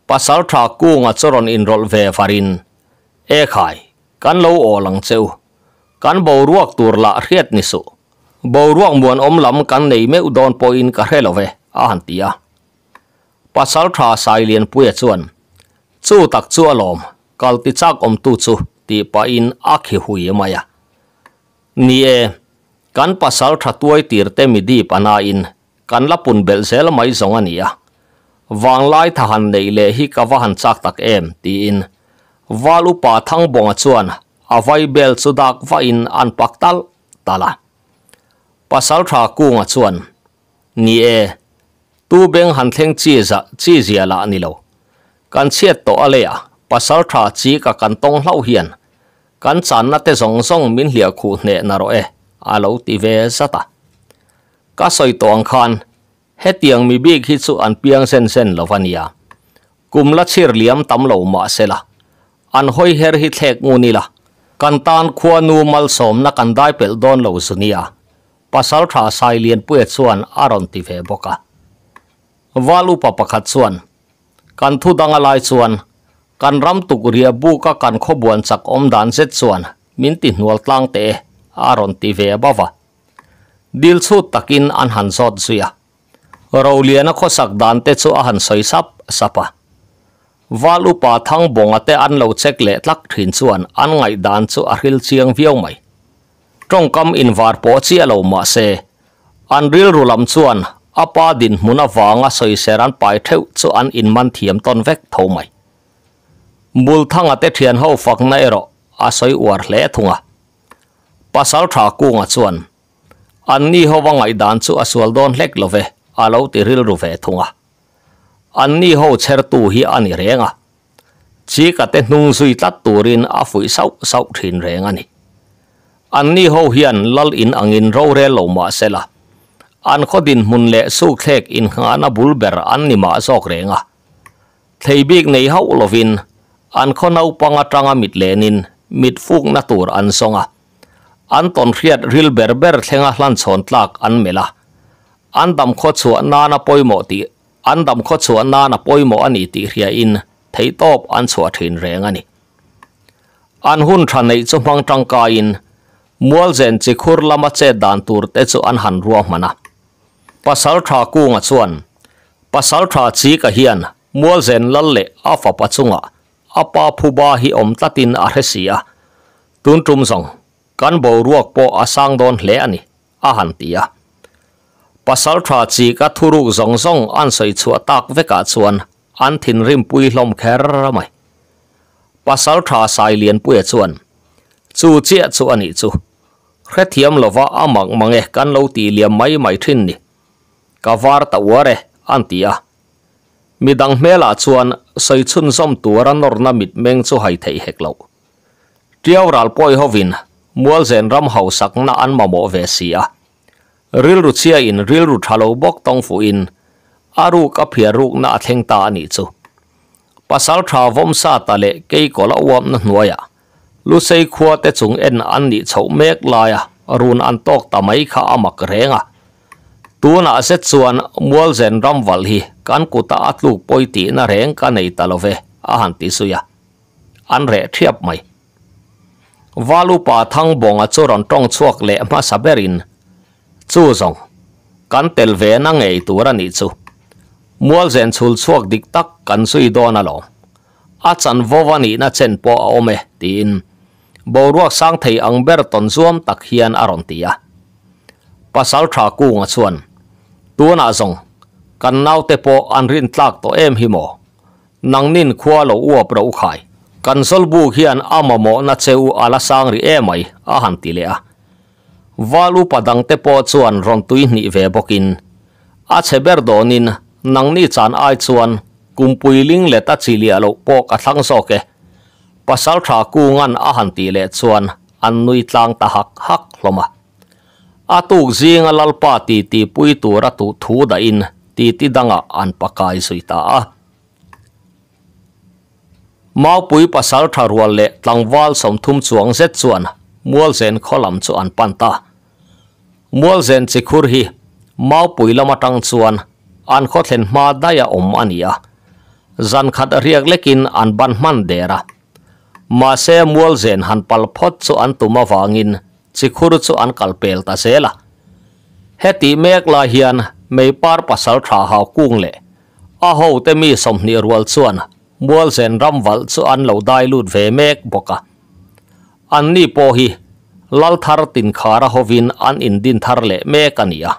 ปัสสาวทากูงัดสรนอินรอลเวฟารินเอขายกันเลาโอลังเซวกันบาวรวกตัวละเรียดนิสุบาวรวกมวนอมลำกันในเมอุดอนปอินกระเรลเวอาหันตียะปัสสาวทาสายเลียนปุยจวนจู่ตักจู่รม์กัลติจักอมตูจู ti pa in akhi hui e maya ni e kan pasal tha tuai tir te mi di pana in, kan la pun bel sel mai zong ania wang lai tha han nei le hi ka wa han chak tak em ti in. Walu pa thang bonga chuan avai bel chu dak va in an paktal tala pasal tha ku nga chuan, ni e tu beng han thleng chi za, chi zia la ni lo. Kan chiat to ale a pasal tha chi ka kan tong hlau hian. กันสันนัตส่งส่งมินเหลียคูเนนารเออาลูติเวสตาก็สอยตัวองคันเฮตียงมีบีกฮิตสุอันเปียงเซนเซนลาวันียกุมละดชิรเลียมตำเหลามาเซละอันหอยเฮรฮิตเลกงูนีละกันตานควานูมัลสมนักันได้เปิลดอนเหลาสุนียภาษาทาไซเลียนเปื่อส่วนอารอนติเวบกะวาลูปะปะขัดส่วนกันทุดังอะไรส่วน kan ram tuk ria bu ka kan khobuan chak om dan zet chuan min ti nual tlang te aron ti ve bawa dil chu takin an han zot zuya ro liana kho sak dan te chu a han soi sap, sapa. Walu pa thang bonga te an lo chek le tlak thin chuan an ngai dan chu a hril chiang viau mai. Trong kam in var po chi alo ma se. An ril rulam chuan apa din muna wanga soi seran pai theu chu an in man thiam ton vek tho mai mul thanga te thian ho fak nai ro a soi war hle thunga. Pasal tha ku nga chuan. An ni ho wangai dan chu aswal don hlek love alo ti ril ru ve thunga. An ni ho cher tu hi ani renga. Chi ka te hnung sui tat turin a fui sau sau thin renga ni. An ni ho hian lal in angin ro re lo ma sela an khodin mun le su khlek in khana bulber an ni ma sok renga. Theibik nei ho lovin an khonau panga tanga mit lenin, mit fuk na tur an songa. An ton riat ril berber thlenga hlan chon tlak an mela. An dam kho chu na na poimo ti, an dam kho chu na na poimo ani ti ria in, thei top an chua thin reng ani. An hun than nei chu mang tangka in, mual zen chi khur lama che dan tur te chu an han ruwa mana. Pasal tha ku nga chuan, pasal tha chi ka hian, mual zen lal le afa pachunga apa phuba hi om tatin a hresia tun tum song kan bo ruak po asang don hle ani a han tia pasal tha chi ka thuru zong zong an soi chua tak veka chuan an thin rim pui hlom kher mai pasal tha sai lian pui chuan chu chia chu ani chu khre thiam lova amang mange kan lo ti liam mai mai thin ni ka var ta ware an tia mi dang me la chuan, soi chun som tu tuara nor na mit meng chu hai thei hek lo. Tiaw ral poi hovin mual zen ram hau sak na an ma mo ve sia ril ru chia in, ril ru thalo bok tong fu in aru ka phia ruk na theng ta ni chu. Pasal tha vom sa ta le ke ko la wam na nuaya lu sei khua te chung en an ni chho mek la ya run an tok ta mai kha amak renga tuna se chuan, mual zen ram wal hi kan kuta atluk poiti na reng ka nei talove a han ti suya an re thiap mai valu pa thang bong a choron tong chuak le ma saberin chu zong kan tel ve na ngei tura ni chu mual zen chul chuak dik tak kan sui don alo a chan vovani na chen po a ome tin boruak sang thei ang ber ton zuam tak hian aron tia pasal tha ku nga chuan tuna zong kan nau te po an rin tlak to em hi mo. Nang nin khua lo uap ro khai. Kan sol bu hian amamo na cheu ala sang ri emai a han ti le a. Walu padang te po chuan ron tui ni ve bokin. A cheber donin nang ni chan ai chuan kumpui ling le ta chili alo po ka thlang so ke. Pasal tra ku ngan a han ti chuan, an nui tlang ta hak hak hloma. Atuk zinga lalpa ti ti pui tura tu thu da in ti ti danga an pakai suita a mau pui pasal tharwal le tlangwal somthum chuang zet chuan, mual zen kholam chu an panta mual zen chikhur hi, mau pui lama tang chuan, an kho thlen ma daya om ania zan khat riak lekin an ban man dera ma se mual zen han pal phot chu an tuma wangin chikhur chu an kalpel ta sela heti mek la hian mấy par pasal tha hau cung lệ à hậu te mi som ni rual chuan. Mual zen ram wal chu an lo dai lut ve mek boka an ni po hi. Lal thar tin khara hovin an in din thar le mek ania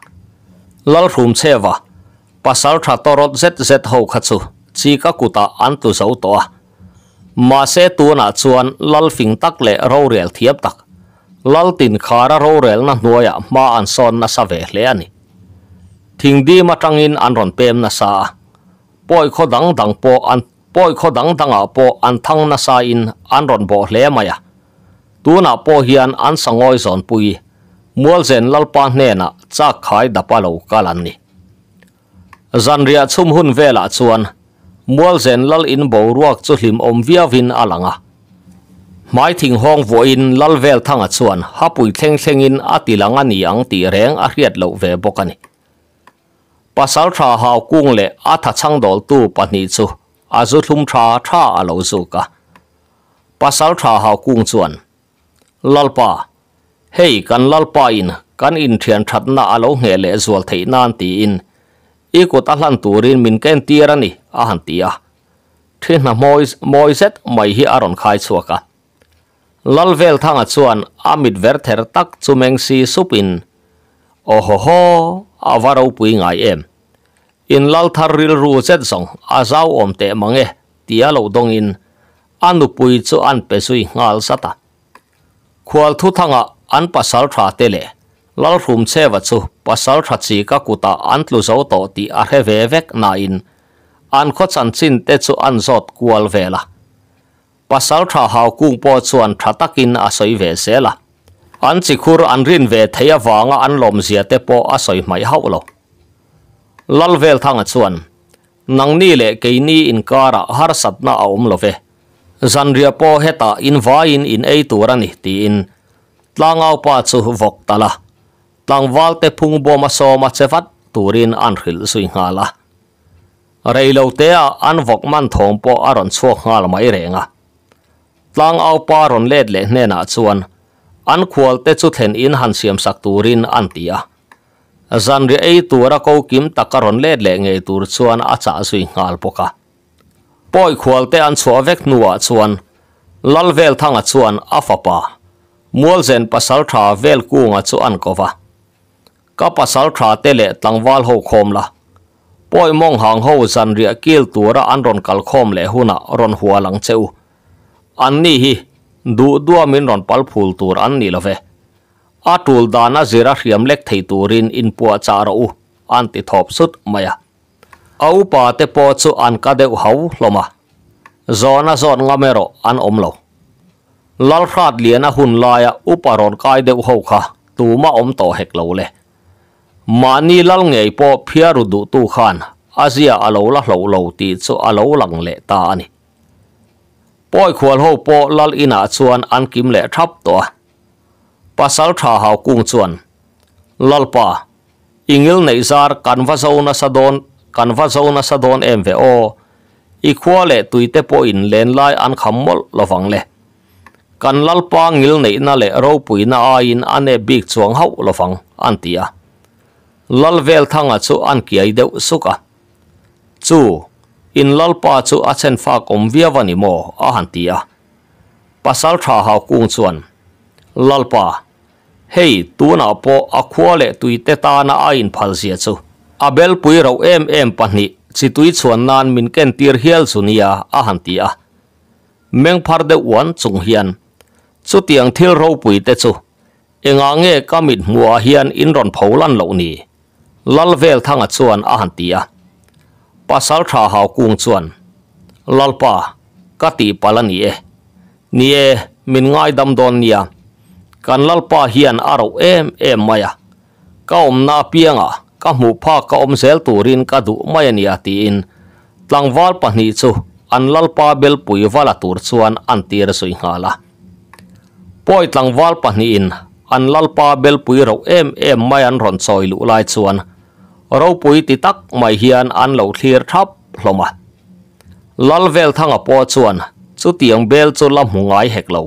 lal rum chewa pasal tha torot zet zet ho khachu chi ka kuta an tu zo to ma se tu na chuan lal fing tak le ro rel thiap tak. Lal tin khara ro rel na hnuaya ma an son na sa về hle ani thing di ma tangin an ron pem na sa. Poi kho dang dang po an, poi kho dang dang a po an thang na sa in an ron bo hle maya tu na po hian an sangoi zon pui. Mual zen lal pa hne na cha khai da pa lo kalan ni. Zan ria chum hun vela chuan. Mual zen lal in bo ruak chu hlim om via vin alanga mai thing hong vo in lal vel thanga chuan. Hapui thleng thleng in atilanga ni ang ti reng a hriat lo ve bokani pasal tha hau kung le a tha chang dol tu pani chu. A zu thlum tha tha a lo zu ka. Pasal tha hau kung chuan. Lalpa hei, kan lalpa in. Kan in thian that na alo nge le zual thei nan ti in. I ko ta hlan turin min ken tirani a han tia thin na moi moi set mai hi aron khai chuaka lalvel thanga chuan amit ver ther tak chumeng si supin oho ho avaro pui ngai em. In lal thar ril ru zet zong, a zau om te mange tia lo dong in. Anu pui chu an pe sui ngal sata khwal thu thanga, an pasal tha te le. Lal rum che wa chu, pasal tha chi ka kuta an tlu zo to ti a he ve vek na in. An kho chan chin te chu an zot kual vela pasal tha hau kung po chuan tha takin a soi ve sela an chỉ khur an rin ve theya à vàng à, an lom zia te po à a soi mai hậu lo lal vel a chuan, nang ni le ke ni in kara har sat na a om lo ve zan ria po heta in vain in ei turani ti in. Tlangau pa chu vok tala tlang wal te phung bo ma so ma chewat turin an hril sui ngala reilo te a an vok man thong po aron chuak ngal mai renga tlang au pa ron let le hne na chuan an khual te chu thlen in han siam sak turin an tia. Zan ri ei tura ko kim takaron let le nge tur chuan a cha sui ngal poka. Poi khual te an chua vek nuwa chuan. Lalvel thanga chuan afapa mual zen pasal tha vel kunga chu an kova ka pasal tha te le tlangwal ho khom la. Poi mong hang ho zan ria kil tura an ron kal khom le huna ron huwa lang cheu. An ni hi. Du dua min ron pal phul tur an ni love a tul dana zira hriam lek thei turin in puwa charo u an ti thop sut maya au pa te po chu an ka deuh hau hloma zona zon ngamero an omlo lal khat liana hun laya uparon kai deuh ho kha tuma om to hek lo le mani lal ngei po phiaru du tu khan azia alo la hlo lo ti chu alo lang le ta ani ป้อยควลหูโปลลอินาชวนอันกิมเล่ทับตัวปัสสาวะหากุ้งชวนลลปะอิงลในซาร์กันฟ้าซานาสะดอนกันฟ้าซานาสะดอนเอ็มเวโออีควาเลตุยเตปอินเลนไลอันขำมลลฟังเลกันลลปะอังิลในนั่นเลรูปุยน่าอินอันเอบิกชวงเฮาลฟังอันตียลลเวลทั้งอัดสุอันเกียเดวสุกะจู่ in lalpa chu a chen fa kom viawani mo, a han tia pasal tha ha kung chuan. Lalpa hei, tu na po, a khuale tui te ta na a in phal sia chu. Abel pui ro em em pahni chi tui chuan nan min ken tir hial chunia a han tia meng phar de wan chung hian. Chu tiang thil ro pui te chu. Enga nge kamit mua hian in ron pholan lo ni. Lalvel thanga chuan a han tia pasal tha hau kung chuan. Lalpa kati palani e. Ni e min ngai dam don nia kan lalpa hian aro em em maya ka om na pianga ka mu pha ka om sel turin ka du maya nia ti in. Tlangwal pahni chu, an lalpa bel pui wala tur chuan an tir sui ngala poi tlangwal pahni in, an lalpa bel pui ro em em mai an ron choi lu lai chuan. เราปุ๋ยติตักไม่เฮียนอันเหล่าเทียร์ทับลงมาลลเวลทั้งอปอชวนสุดเตียงเบลจนลำหงายเฮกเหล่า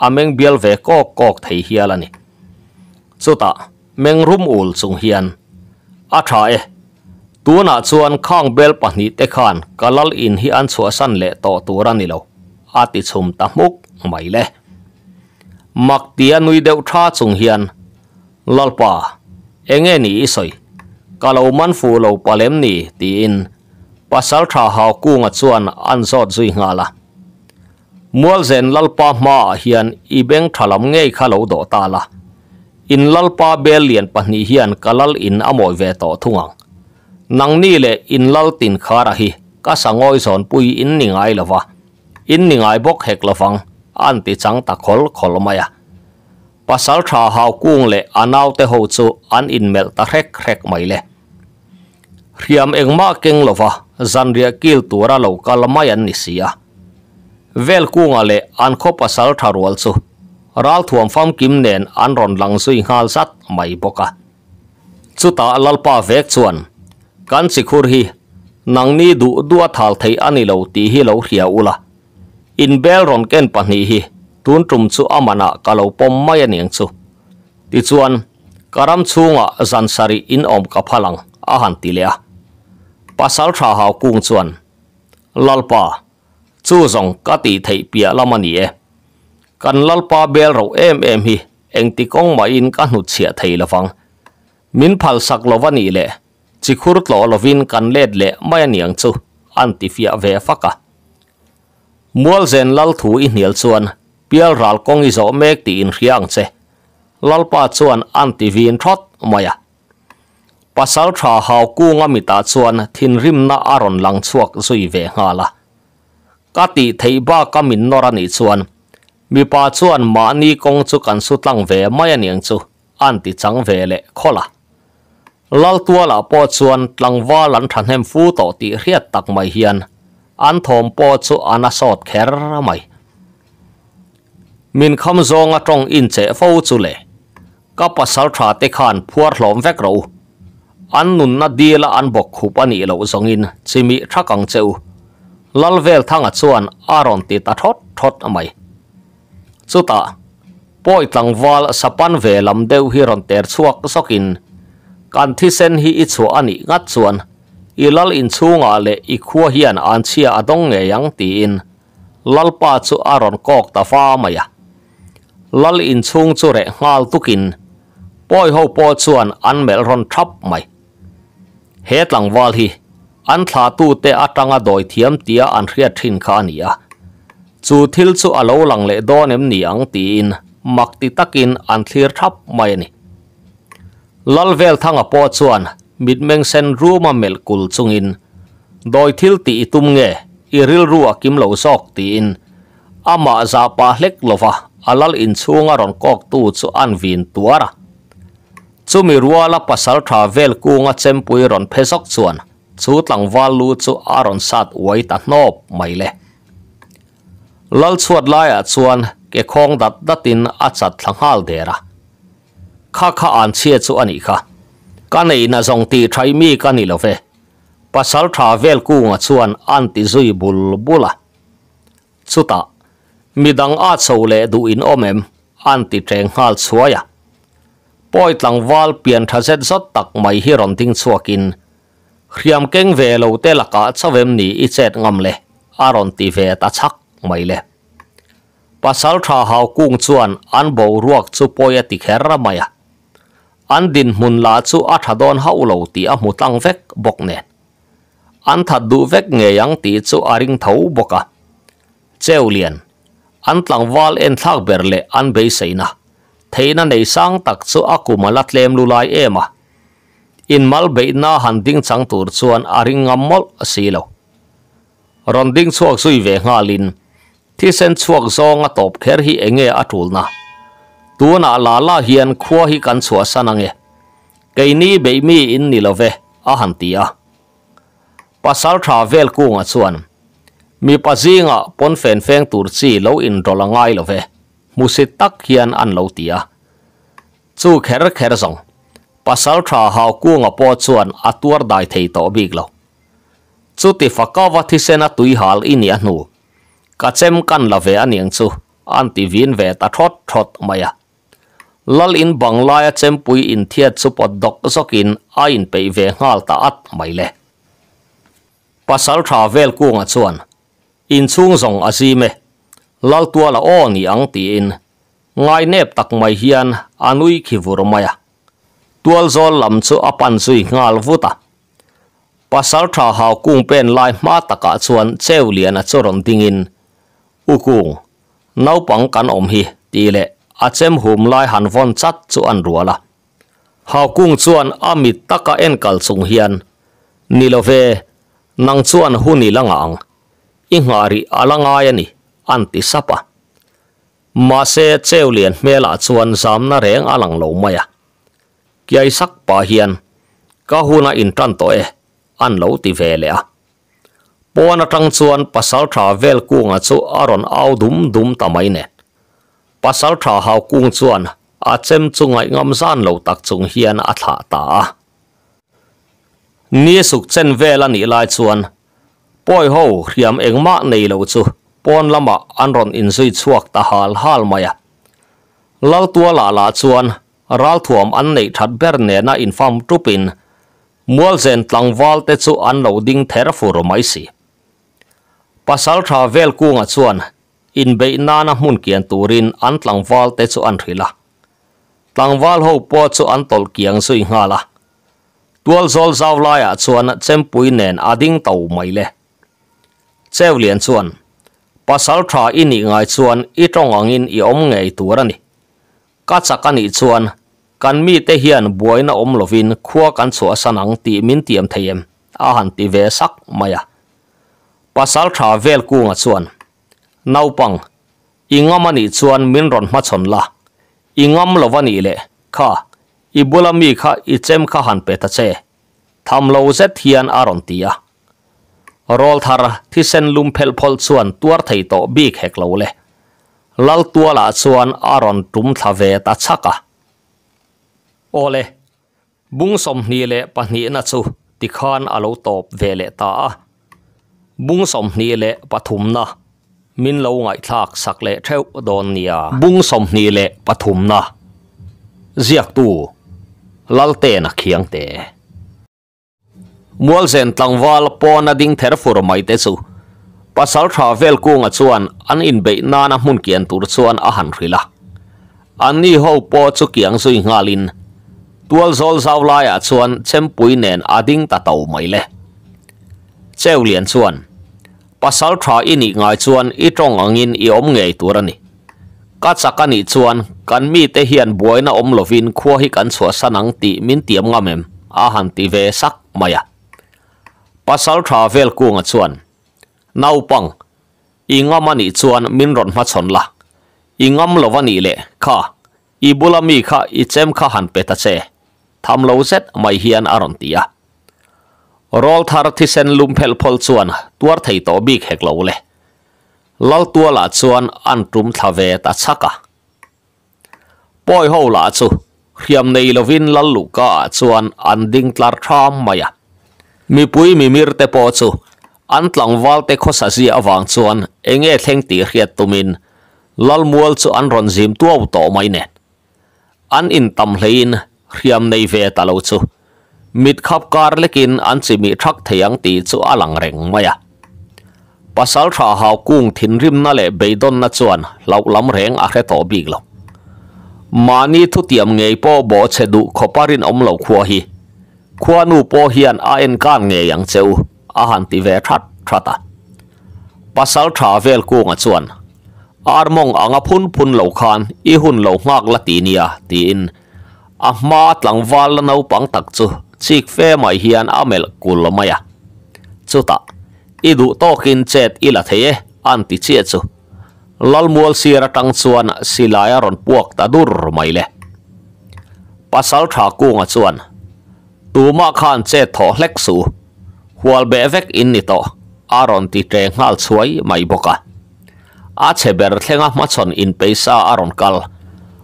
อเมงเบลเวก็กอกไทยเฮียละนี่สุดตะเมงรุมอุลสุงเฮียนอาชาเอตัวนาชวนข้างเบลปนิเตคานกะลลอินฮียนนสวสันเละต่อตัวรันนี่เหล่าอาติชมตะมุกไม่เละมักเตียนุยเดวท่าสุงเฮียนลลป่าเองเงี้ยนี่สอย cả kalau man fu lo palem ni, ti in. Pasal hào hau kunga chuan an zot zui nga la. Mual zen lalpa ma hian ibeng thalam ngei khalo do ta la. In lalpa bel lian hiền cả lal in amoi ve to thungang nang ni le in lal tin khara hi, ka sangoi zon pui in ningai lova in ningai bok hek lovang an ti chang ta khol khol maya pasal tha hau kung le anau te ho chu an in mel ta rek rek mai le riam engma keng lova zanria kil tura lo kalmayan ni sia vel kunga le an kho pasal tharwal chu ral thuam fam kim nen an ron lang sui ngal sat mai boka chuta lalpa vek chuan. Kan sikhur hi, nang ni du dua thal thei ani lo ti hi lo hria ula in bel ron ken pahni hi, tun trum chu amana kalo pom mai aniang chu. Ti chuan, karam chunga zan sari in om ka phalang a han ti le pasal tha hau kung chuan. Lalpa chu zong ka ti thei pia lamani e. Kan lalpa bel ro em em hi. Eng ti kong ma in ka nu chia thei lawang min phal sak lowani le. Chỉ khur tlo lovin kan let le mai niang chu. An ti fia ve faka mual zen lal thu i hnial chuan. Pial ral kong i zo mek ti in riang che. Lalpa chuan an ti vin thot maya pasal tha hau ku nga mi ta chuan, thin rim na aron lang chuak zui ve nga la. Ka ti thei ba ka min nora ni chuan. Mi pa chuan ma ni kong chu kan su tlang ve mai niang chu, an ti chang ve le khola lal tua la po chuan tlang wa lan than hem fu to ti riat tak mai hian. An thom po chu ana sot kher mai. Min kham zonga tong in che fo chu le. Ka pasal tha te khan phuar hlom vek ro. An nun na dila an bok khup ani lo zongin chimi thakang cheu lal vel thanga chuan aron ti ta thot thot amai chuta poi tlangwal sapan ve lam deuh hi ron ter chuak sokin kan thi sen hi i chu ani ngat chuan i lal in chunga le i khua hian an chia adong nge yang ti in lalpa chu aron kok ta fa maya lal in chung chu re ngal tukin poi ho po chuan an mel ron thap mai hết lòng wal hi. An thla tu te atanga doi thiam tia an hria thin kha ania chu thil chu alo lang le donem ni niang ti in. Makti takin an thlir thap mai ni. Lalvel thanga po chuan. Mitmeng sen ruma mel kul chungin doi thil ti tum nge. Iril ruwa kim lo sok ti in. Ama za pa hlek lova alal in chunga ron kok tu chu an vin tuara chu mi rua la pasal tha vel kunga chempui ron phesok chuan. Chu tlang walu chu aron sat wai ta nop mai le. Lal chuat lai a chuan ke khong dat datin a chat thlanghal dera kha kha an chia chu ani kha. Ka nei na zong ti thai mi ka ni lo ve. Pasal travel ku nga chuan an ti zui bul bula. Chuta midang a chole du in omem an ti treng hal chuaya poi tlang wal pian tha zet zot tak mai hi ron ting chuakin khriam keng ve lo te laka chawem ni i chet ngam le. Aron ti ve ta chak mai le. Pasal tha hau kung chuan an bo ruak chu poya ti kher maya an din mun la chu a tha don hau lo ti a mu mutang vek bok ne. An tha du vek nge yang ti chu a ring tho boka cheu lian. An tlang wal en thak ber le an be seina theina nei sang tak chu a kumala tlem lu lai à. In mal be na han ding chang tur chuan a à ring ngammol à asilo ron ding chuak sui ve nga lin thi sen chuak zonga top kher hi enge atul na. Tuna la la hian khua hi kan chua sanange ni be mi in ni về a han tia pasal travel ku nga chuan mi pazinga pon fen feng tur chi lo in rolangai mu se tak hian an lo tia. Chu kher kher zong. Pasal tha hau ku nga po chuan atuar dai thei to bik lo. Chu ti fakawa thi sena tui hal ini nu ka chem kan la ve aniang chu. An ti vin ve ta thot thot maya lal in banglaya chem pui in thiat chu pot dok zokin a in pe ve ngal ta at mai le. Pasal tha vel ku nga chuan. In chung zong azime lal tua la o ni ang ti in ngai nep tak mai hian anui à khi vur maya tual zol lam chu apan zui ngal vuta pasal à. tha hau kung pen lai ma taka chuan cheu lian a à choron dingin ukung nau pang kan om hi ti le a hum lai han von chat chu an ruala hau kung chuan amit taka en kal chung hian nilove nang chuan huni langang ingari alangai ani anti sapa. Ma se cheu lian mela chuan zam na reng alang lo maya kiai sak pa hian ka huna in tan to e an lo ti ve le a pona tang chuan pasal tha vel kunga chu aron au dum dum tamai ne pasal tha hau kung chuan a chem chungai ngam zan lo tak chung hian a thla ta ni suk chen vel ani lai chuan poi ho riam engma nei lo chu pon lama anron in zui chuak ta hal hal maya. Lal tua la la chuan, ral thuam an nei that ber ne na in fam tupin mual zen tlangwal te chu an lo ding ther fur mai si. Pasal tha vel kunga chuan, in be na na mun kian turin an tlangwal te chu an rila. Tlangwal ho po chu an tol kiang sui ngala tual zol zaw laya chuan chempui nen ading tau mai le. Cheu lian chuan pasal tha ini ngai chuan i tong angin i om ngei turani ka chakani chuan kan mi te hian buaina om lovin khua kan chua sanang ti min tiam theiam a han ti ve sak maya pasal tha vel ku nga chuan naupang ingamani chuan min ron ma chon la ingam lovani le kha ibulami kha ichem kha han pe ta che tham lo zet hian aron tia rol thar thi sen lum phel phol chuan tuar thei to bik hek lo le. Lal tua la chuan aron tum thla ve ta chaka ole bung som ni le pahni na chu, ti khan alo top ve le ta bung som ni le pathum na, min lo ngai thak sak le theu don nia bung som ni le pathum na. Ziak tu, lal te na khiang te mual zen tlangwal pona ding ther fur mai te chu pasal travel ku nga chuan, an in be na na mun kian tur chuan a han rila. An ni ho po chu kiang zui ngalin tual zol zau lai a chuan, chem pui nen ading ta tau mai le. Cheu lian chuan. Pasal tha ini ngai chuan, i tong angin i om ngei turani ka chakani chuan, kan mi te hian buaina om lovin khua hi kan chua sanang ti min tiam ngamem a han ti ve sak maya pasal tha vel ku nga chuan nau pang i ngamani chuan min ron ma chon la i ngam lovani le kha i bulami kha i chem kha han pe ta che tham lo zet mai hian aron tia rol thar thi sen lum phel phol chuan tuar thei to bik hek lo le lal tua la chuan an tum thave ta chaka poi ho la chu hiam nei lovin lal lu ka chuan an ding tlar tham maya mi pui mi mir te po chu an tlang wal te khosa zi awang chuan enge thleng ti riat tumin lal mual chu an ron zim tuaw to mai ne an in tam hlein riam nei ve ta lo chu mit khap kar lekin an chi mi thak theyang ti chu alang reng maya pasal tha hau kung thin rim na le beidon na chuan lau lam reng a hre to big lo mani thu tiam ngei po bo che du khoparin om lo khua hi khua nu po hian a en kan nge yang cheu. A han ti ve that thata pasal tha vel ku nga chuan. Armong anga phun phun lo khan, i hun lo ngak la ti nia tin a ma tlang wal no pang tak chu. Chik fe mai hian amel kul maya. Chuta idu tokin chet ila theye anti che chu. Lalmual sira tang chuan silaya ron puak ta dur mai le. Pasal tha ku nga chuan tuma khan che tho hlek su hual be vek in ni to. Aron ti tre ngal chuai mai boka. A che ber thlenga ma chon in peisa aron kal.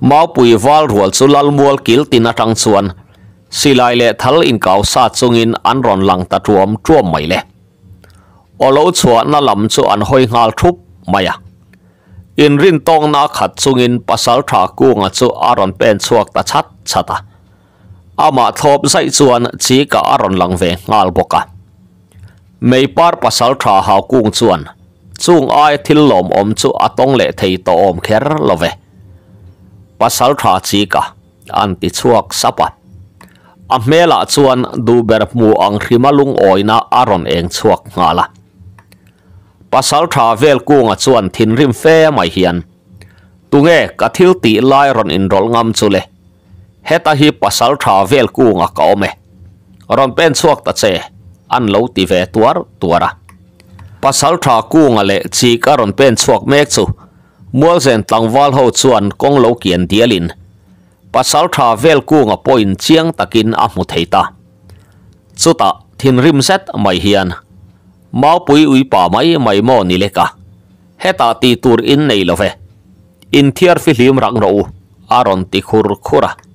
Mau pui wal rual chu lal mual kil tina tang chuan. Silai le thal in kau sa chungin an ron lang ta tuam tuam mai le. Olo chua na lam chu an hoi ngal thup maya. In rin tong na khat chungin pasal tha ku nga chu aron pen chuak ta chat chata ama thop zai chuan chi ka aron lang ve ngal boka mei par pasal tha ha kung chuan. Chung ai thil lom om chu atong le thei to om kher love pasal tha chi ka. An ti chuak sapa. A mela chuan du ber mu ang hrimalung oina aron eng chuak ngala. Pasal tha vel kunga chuan thin rim fe mai hian. Tunge ka thil ti lai ron in rol ngam chule heta hi pasal tha vel kunga ka ome. Ron pen suak ta che, an lo ti ve tuar, tuara. Pasal tha kunga le chi ka ron pen suak mek chu. Mual zen tlangwal ho chuan kong lo kian dialin. Pasal tha vel kunga point chiang takin a mu theita chuta thin rim set mai hian. Mau pui ui pa mai mai mo ni leka heta ti tur in nei love in thiar fi hlim rang ro aron ti khur khura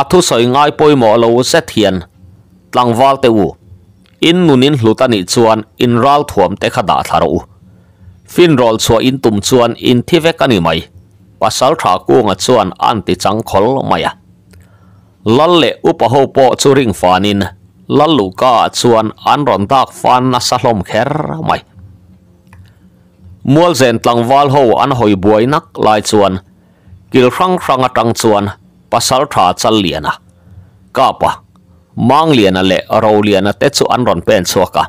athu soi ngai poi mo lo set hian tlangwal te u in nunin hlutani chuan in ral thuam te khada tharo fin rol chua in tum chuan in thivek ani mai. Pasal tha ku nga chuan an ti chang khol maya. Lal le upa ho po chu ring fanin. Lalu ka chuan an ron tak fan na sa hlom kher mai. Mual zen tlang wal ho an hoi buai nak lai chuan. Kil rang rang atang chuan pasal tha chal liana kapa mang liana le ro liana te chu an ron pen chuaka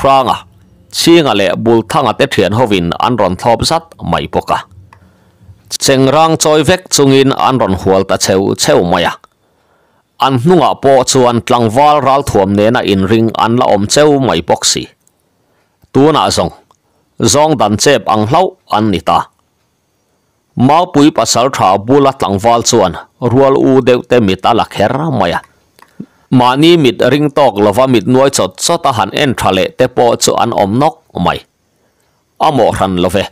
franga, chinga le bul thanga te thian hovin an ron thop zat mai poka. Chengrang choi vek chungin an ron hual ta cheu cheu maya. An hnunga po chuan tlangwal ral thuam nena in ring an la om cheu mai boxi tuna zong zong dan chep ang hlau an ni ta mau pui pasal tha bula tlangwal chuan. Rual u deuh te mit ala kher maya mani mit ring tok lova mit nuai chot chota han en thale te po chu an om nok mai. Amo ran love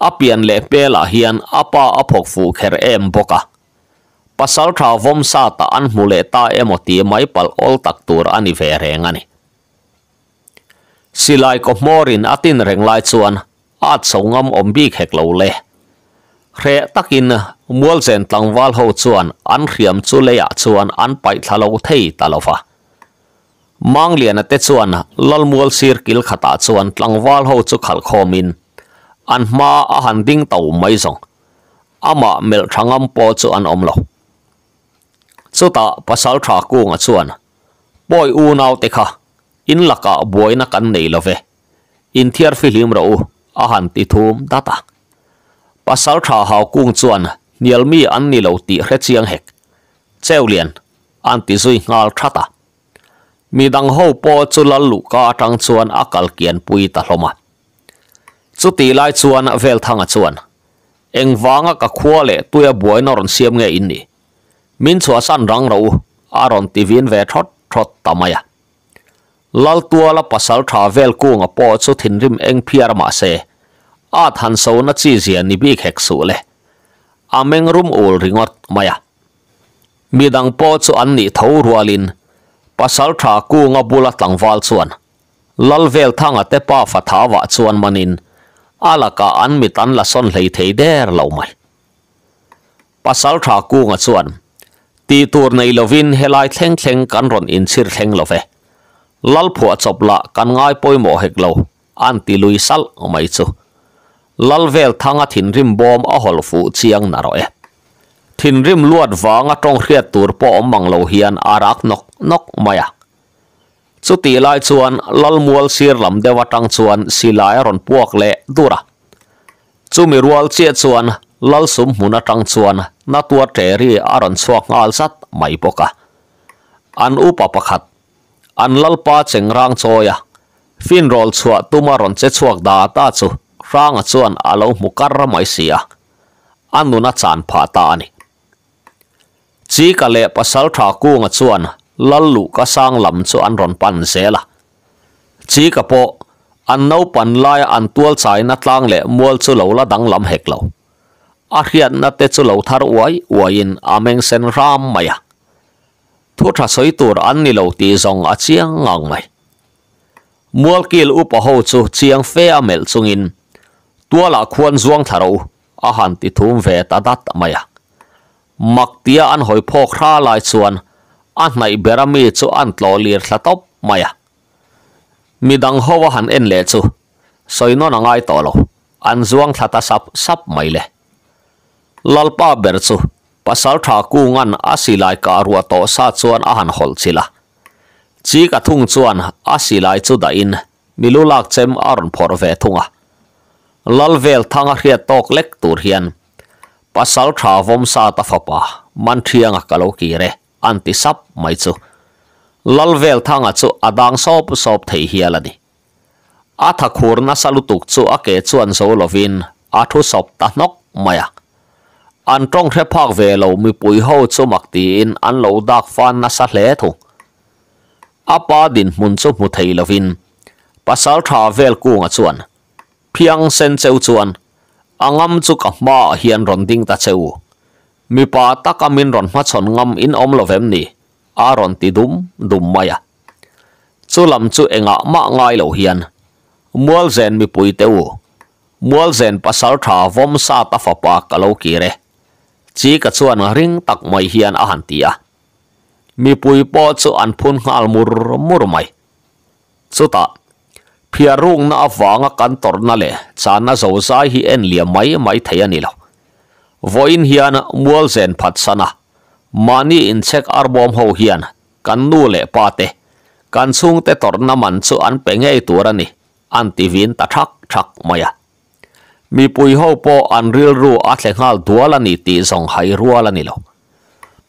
apian le pela ah hian apa aphok fu kher em boka pasal tha vom sa ta an mule ta emoti mai pal ol tak tur ani ve reng ani. Silai ko morin atin reng lai chuan. At songam om bi khek lo le re takin mual zen tlangwal ho chuan, an hriam chu le ya chuan, an pai thalo thei talofa mang lian tết chuan, lal mual sir kil khata chuan tlangwal ho chu khal khomin an ma a han ding tau mai zong. Ama mel thangam po chu an om lo. Chu ta pasal tha ku nga chuan. Boy u nau te kha. In laka boy na kan nei love in thiar film ro a han ti thum data pasal tha haw kung chuan, nial mi an ni lo ti hre chiang hek. Cheulian an ti zui ngal thata mi dang ho po chu lal lu ka tang chuan akal kian pui ta hloma chu ti lai chuan vel thanga chuan. Eng wanga ka khwale tuya boy na ron siam nge in ni. Min chua san rang ro aron tivin ve thot thot tamaya lal tua la pasal tha vel ku nga po chu thin rim eng phiar ma se a than so na chi zia ni bi khek su le. Ameng rum ul ringot maya. Midang po chu an ni tho rualin pasal tha ku nga bula tlangwal chuan. Lal vel thanga te pa fa thawa chuan manin. Alaka an mi tan la son hlei thei der lo mai. Pasal tha ku nga chuan. Ti tur nei lovin helai thleng thleng kan ron in chir thleng love lal phua chopla kan ngai poimo hek lo. An ti lui sal mai chu lal vel thanga thin rim bom a hol fu chiang na ro e thin rim luat wanga tong khriat tur po mang lo hian arak nok nok maya. Chu ti lai chuan, lal mual sir lam dewa tang chuan, silai ron puak le dura. Chu mi rual che chuan, lal sum huna tang chuan, na tua teri aron chuak ngal sat mai poka. An upa pakhat. An lal pa chengrang choya. Fin rol chua tuma ron che chuak da ta chu ranga chuan alo mukar mai sia anuna chan pha ta ni chi ka le pasal tha ku nga chuan lallu ka sang lam chu an ron pan zela. Chi ka po, an no pan lai an tual chai na tlang le mual chu lo la dang lam hek lo. A hian na te chu lo thar uai uain ameng sen ram maya. Thu tha soi tur an ni lo ti zong a chiang ngang mai. Mual kil upa ho chu chiang fe amel chungin tua la khuan zuang tharo a han ti thum ve ta dat maya. Mak tia an hoi pho ra lai chuan. An nai berami chu an tlo lir thlatop maya. Midang howa han en le chu. Soino na ngai to lo. An zuang thata sap sap mai le. Lalpa ber chu. Pasal tha ku ngan asilai ka ruwa to sa chuan a han hol chila. Chi ka thung chuan asilai chu da in. Milulak chem aron phor ve thunga lalvel thanga hriat tok lek tur hian. Pasal tha vom sa ta fapa man thianga kalo ki re. Anti sap mai chu. Thang thanga chu adang sop sop thei hialani a tha khurna salutuk chu a ke chuan zo lovin a thu sop ta nok maya an trong the phak ve lo mi pui ho chu mak ti in. An lo dak fan na sa hle thu. Apa din mun chu mu thei lovin pasal tha vel ku nga chuan phiang sen cheu chuan. Angam chu ka ma hian ron ding ta cheu. Mi pa takamin ron ma chon ngam in om lovem ni. A ron ti dum dum maya. Chu lam chu enga ma ngai lo hian. Mual zen mi pui teu. Mual zen pasal tha vom sa ta fa pa ka lo ki re. Chi ka chuan ring tak mai hian a han tia mi pui po chu an phun ngal mur mur mai. Chu ta phia rung na awanga kan tor na le chana zo zai hi en lia mai mai thei ani lo voin hian mual zen phat sana mani in check arbom ho hian kan nu le pa te kan chung te tor na man chu an pe ngei tur ani an ti vin ta thak thak maya mi pui ho po an ril ru a thle ngal duala ni ti zong hai ruala ni lo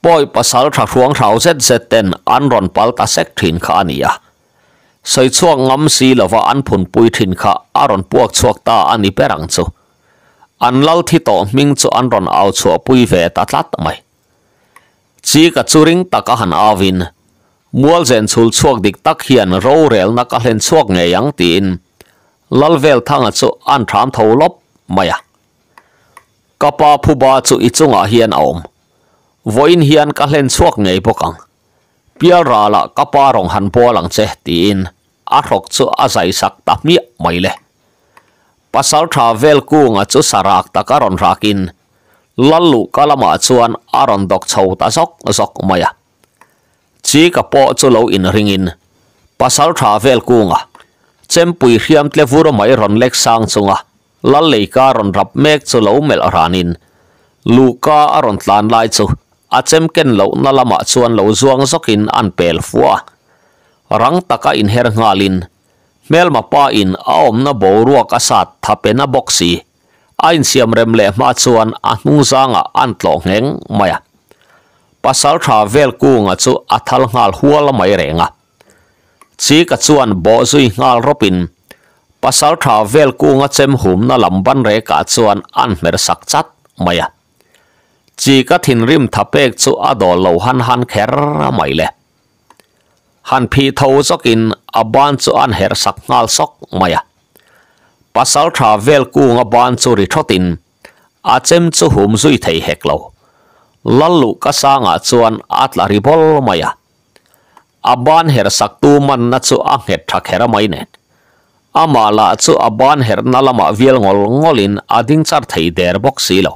poi pasal tha ruang thau zet zet ten an ron pal ta sek thin kha ania soi chuak ngam si lova an phun pui thin kha aron puak chuak ta ani perang chu an lal thi to ming chu an ron au chu pui ve ta tlat mai chi ka churing taka han avin mual zen chul chuak dik tak hian ro rel na ka hlen chuak nge yang tin lal vel thanga chu an tham tho lop maya kapa phu ba chu ichunga hian om voin hian ka hlen chuak ngei pokang pial rala kapa rong han po lang che tin a rok chu a zai sak ta mi mai le pasal travel ku nga chu sarak takaron rakin lallu kalama chuan aron dok chho ta sok sok maya chi ka po chu lo in ringin pasal travel ku nga chem pui hiam tle vuro mai ron lek sang chunga lal lei ka ron rap mek chu lo mel ranin luka aron tlan lai chu a chem ken lo na lama chuan lo zuang zokin an pel fuwa rang taka in her ngalin. Mel ma pa in aom na borua ka sat thape na boxi ain siam rem le ma chuan a hnung zanga an tlo ngeng maya. Pasal tha vel ku nga chu athal ngal hual mai renga. Chi ka chuan bo zui ngal ropin. Pasal tha vel ku nga chem hum na lamban re ka chuan an mer sak chat maya. Chi ka thin rim thapek chu adol lo han han kher mai le han phi tho zokin aban chu an her sak ngal sok maya. Pasal tha vel ku nga ban chu ri thotin a chem chu hum zui thei hek lo. Lallu ka sanga chuan atla ri bol maya. Aban her sak tu man na chu a nget thak hera mai ne. Amala chu aban her nalama vel ngol ngolin ading char thei der bok si lo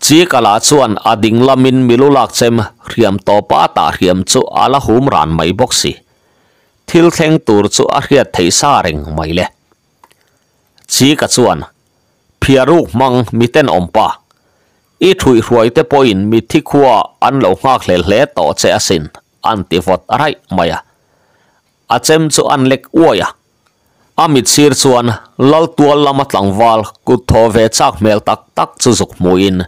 chi kala chuan ading à lamin milulak chem riam to pa ta riam chu ala hum ran mai bok si thil theng tur chu a hriat thei sa reng mai le chi ka chuan phiaruk mang miten ompa i thui hruai te poin mi thi khuwa an lo ngak hle hle to che asin an ti vot rai maya a à. à chem chu an lek uaya amit sir chuan lal tual lama tlangwal ku tho ve chak mel tak tak chu zuk muin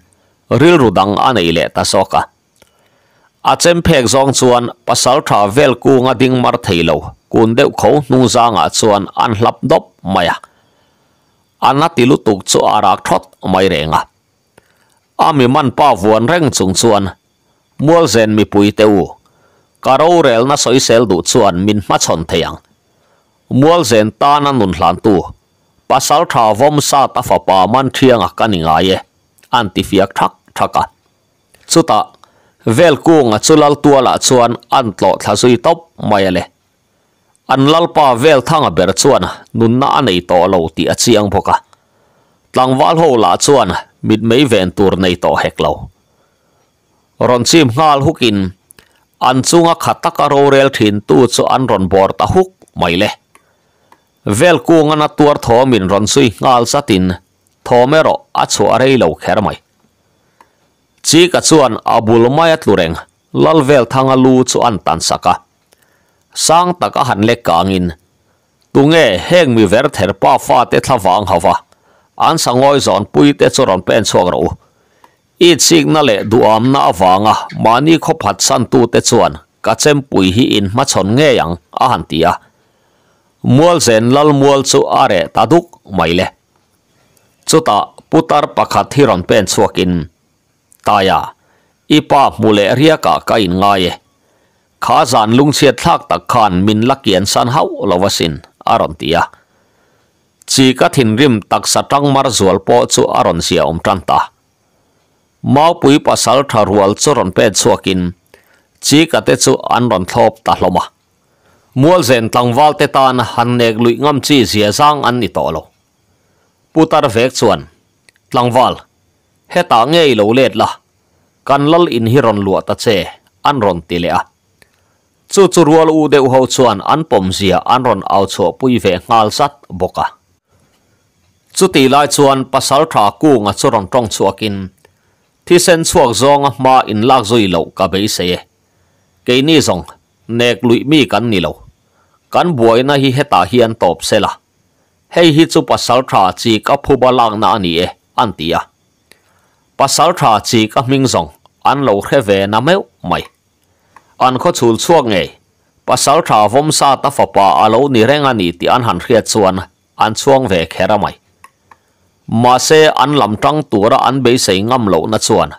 ริลรุดังอันนี้แหละตาสกะอาเจมเพกซองชวนภาษาทาวเวลกูงดิ้งมาร์เทโลกุนเดวเขานูจางอาชวนอันหลับดบมายะอันนัติลุตุกจูอารักทอดไม่แรงอะอามีมันป้าวนเร่งสุงชวนมัวเซนมีปุยเตวการูเรลน่าสอยเซลดูชวนมินมาชนเทียงมัวเซนตานันนุนหลันตูภาษาทาวมซาตาฟปามันเทียงกันยังายอันติฟิกทัก thaka chuta vel kunga chulal tuala chuan an tlo thlasui top mai le an vel thanga ber chuan nun na anei to lo ti a chiang boka tlangwal ho la chuan mit mei ven tur nei to hek lo ron chim ngal hukin an chunga khataka ro rel thin tu chu an ron bor ta huk mai le vel kunga na tuar thomin ron sui ngal satin thomero a chu arei lo kher mai chi ka chuan abul mai atlureng lalvel thanga lu chu an saka. Sang taka han le kangin tunge heng mi ver ther pa fa te thlawang hawa an sangoi zon pui te choron pen i signal le duam na awanga mani kho phat san tu te chuan ka chem pui hi in ma chon nge yang a han tia. Mual zen lal mual chu are taduk mai le. Chuta putar pakhat hiron pen chuakin taya. Ipa mule ria ka kain in nga kha zan lung chiat thak tak khan min lakian san hau lovasin, aron tia. Chi ka thin rim tak sa tang mar zual po chu aron sia om tan ta. Mau pui pasal tharual choron pe chuakin. Chi ka te chu an ron ta hloma. Mual zen tlangwal te tan han nek lui ngam chi zia zang an ni to lo. Putar vek chuan. Tlangwal heta ngei lo let la. Kan lal in hi ron lua ta che, an ron ti le a chu chu rual u deuh ho chuan an pom zia, an ron au cho pui ve ngal sat boka. Chu ti lai chuan pasal tha ku nga chu ron tong chuakin thi sen chuak zong ma in lak zoi lo ka be se. Ke ni zong, nek lui mi kan ni lo. Kan buai na hi heta hian top sela hei hi chu pasal tha chi ka phu ba lang na ni e an tia pasal tha chi ka ming zong an lo khe ve na meu mai an kho chul chuak nge pasal tha vom sa ta fa pa alo ni renga ni ti an han khia chuan an chuang ve khera mai ma se an lam tang tura an be sei ngam lo na chuan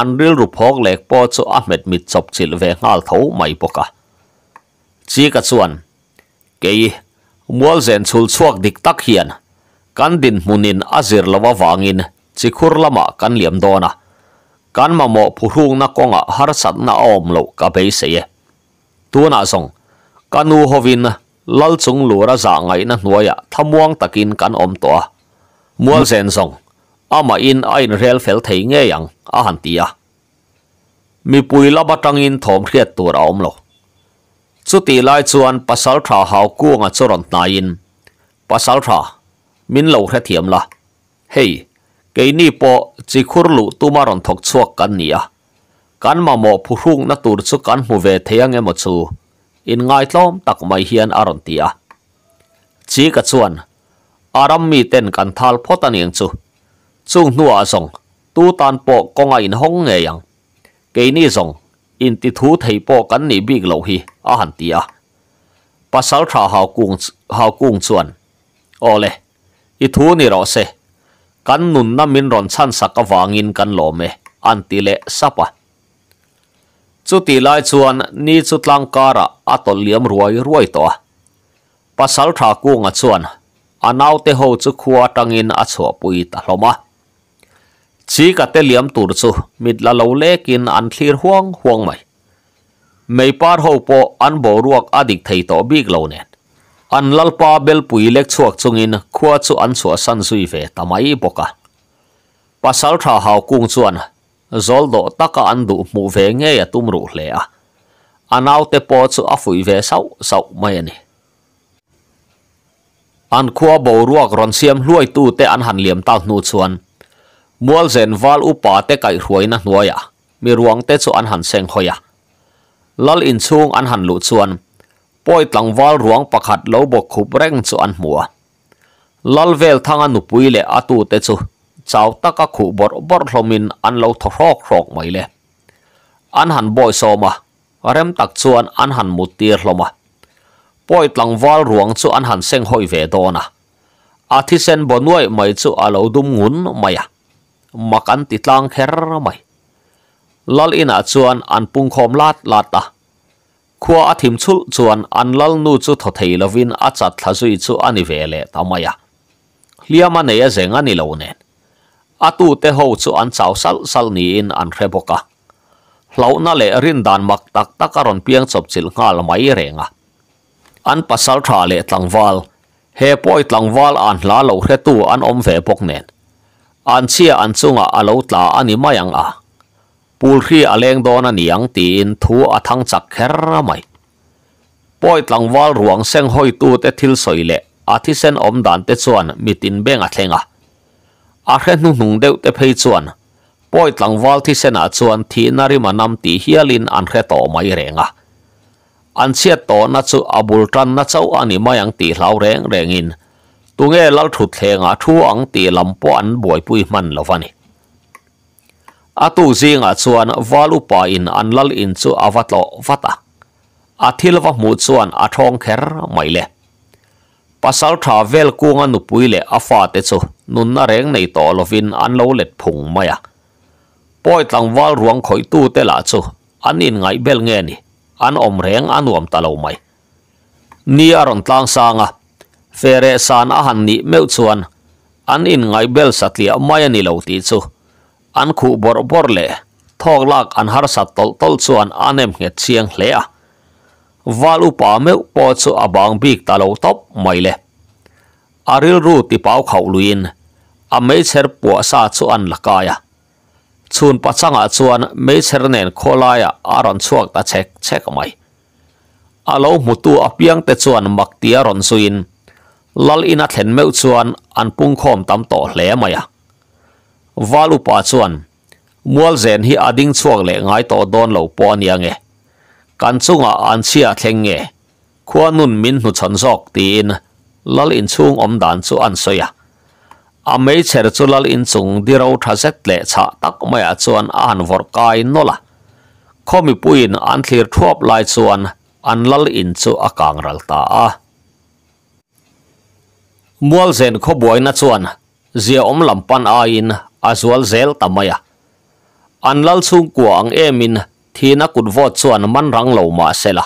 an ril ru phok lek po chu ahmed mit chop chil ve ngal tho mai poka chi ka chuan ke mual zen chul chuak dik tak hian kan din munin azir lawa wangin chi khur lama kan liam dona kan ma mo phu hung na konga har sat na om lo ka be se ye tu na song kanu hovin lal chung lu ra za ngai na hnuaya thamuang takin kan om to mual zen song ama in ain rel fel thei nge yang a han tia mi pui la batang in thom khiat tur om lo chu ti lai chuan pasal tha hau kuanga choron na in. Pasal tha min lo hre thiam la hey cái ni po chỉ khur lu tu à. mà ron thok chuak kan nia kan ma mo phu hung na tur chu kan mu ve theyang emaw chu in ngai tlom tak mai hian aron tia à. chi ka chuan aram mi ten kan thal phot em chu. Chung nua song tu tan po konga in hong nge yang à. ke ni song in ti thu thei po kan ni big lo hi a han tia pasal tha hau kung hau kung chuan ole i thu ni ro se kan nun na min ron chan sak awangin kan lo me. An ti le sapa chu ti lai chuan, ni chu tlang kara atol liam ruai ruai to. Pasal tha ku nga chuan anau te ho chu khuwa tangin a chho pui ta hloma chi ka te liam tur chu, mit la lo lekin an thlir huang huang mai. Mei par ho po an bo ruak adik thei to big lo nen an lalpa bel pui lek chuak chungin, khua chu an chua san zui ve tamai boka. Pasal tha hau kung chuan, zol do taka an du mu ve nge ya tum ru hle a. Anau te po chu a fui ve sau sau mai ani. An khua bo ruak ron siam hluai tu te an han liam tal nu chuan. Mual zen wal upa te kai hruai na hnuaya mi ruang te chu an han seng hoya lal in chung an han lu chuan poi tlangwal ruang pakhat lo bok khup reng chu an hmua. Lalvel thanga nupui le atu te chu. Chaw taka khu bor bor hlomin an lo throk throk mai le. An han boy soma rem tak chuan an han mutir hloma poi tlangwal ruang chu an han seng hoi ve dona athi sen bonuai mai chu alo dum ngun maya makan ti tlang kher mai. Lal ina chuan an pung khom lat lata khua a thim chul chuan an lal nu chu tho thei lovin a chat thla zui chu ani vele tamaya hliama nei a zenga ni lo nen. A tu te ho chu an chau sal sal ni in an hre boka lau na le rin dan mak tak tak aron piang chop chil ngal mai renga an pasal tha le tlangwal he poi tlangwal an hla lo hre tu an om ve pok nen. An chia an chunga alo tla ani mayang a. ปูที่อเลงดอนนียงตีนทูอัทังจักแครไม่ปอยตังวาลรวงเซงหอยตัวเตทิลสอยเละอาทิเซนอมดันเตชวนมีตินเบงอัทเลงอะอาเรนุนุงเดวเตเพยชวนปอยตังวาลที่เซนอดชวนทีนาริมานำตีเฮียลินอันเรตอไม่เรงอะอันเสียตอนัจูอบุลตันนัจูอันนี้มายังตีเหลาแรงแรงอินตุงเอลลถุดเลงอะทูอังตีลำปอนบ่อยปุยมันเหละวะนี่ atu zinga chuan valu pa in anlal in chu avatlo vata. A va mu chuan athong kher mai le. Pasal tha vel kunga nu puile afa te chu. Nun na reng nei to lovin anlo let phung maya poi tlang wal ruang khoi tu te la chu. An in ngai bel nge ni. An om reng an talo mai. Ni aron tlang sanga fere san a han ni meu chuan. An in ngai bel satlia mai ani lo ti chu. อันคูบอร์บอร์เล่ทอกลากอันหารสัตตลตลส่วนอันเอ็มเหตุเสียงเลียวาลุปาเมวปอดสอบางบีกตาลตบไม่เล่อาริลรูติปาวเขาลุยนอเมเชอร์ปัวซาส่วนละกายชุนปัจจังอาส่วนเมเชอร์เนนโคลายอารันสวกตาเช็คเช็คไม่อาลูมุตัวอเพียงแต่ส่วนมักเตียรอนซุยนลลอินัทเห็นเมื่อส่วนอันปุ่งคอมตามตเลียไม่ valu pa chuan. Mual zen hi ading chuak le ngai to don lo po ania nge kan chunga an chia thleng nge. Khuanun min hnu chan jok tin lal in chung om dan chu an soya a mei cher chu lal in chung diro tha zet le cha tak maya chuan an vor kai nola khomi puin an thlir thuap lai chuan an lal in chu a kang ral ta a. Mual zen kho boina chuan. Zia om lampan a in. Azual zel tamaya. An lal chung kwa ang emin thina kut vot chuan man rang lo ma sela.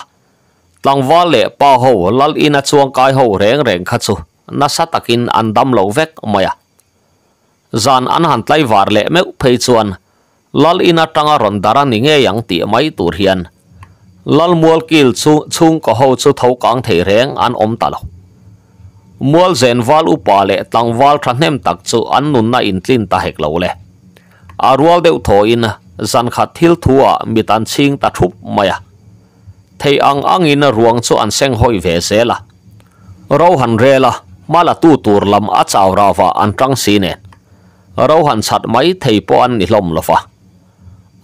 Tlangwa le pa ho, lal ina chuang kai ho reng reng kha chu. Na sa takin an dam lo vek maya. Zan an han tlai war le me phei chuan. Lal ina tanga ron dara ni nge yang ti mai tur hian. Lal mual kil chu, chung ko ho chu thau kang thei reng an om ta lo mual zen wal upa le tlangwal thahnem tak chu an nun na in tlin ta hek lo le. Arwal deuh tho in, zan kha thil thua, mi tan ching ta thup maya. Thei ang ang in ruang chu an seng hoi ve la. Ro han rela mala tu tur lam a chaw rawa an tang si ne. Ro han chat mai thei po an ni hlom lofa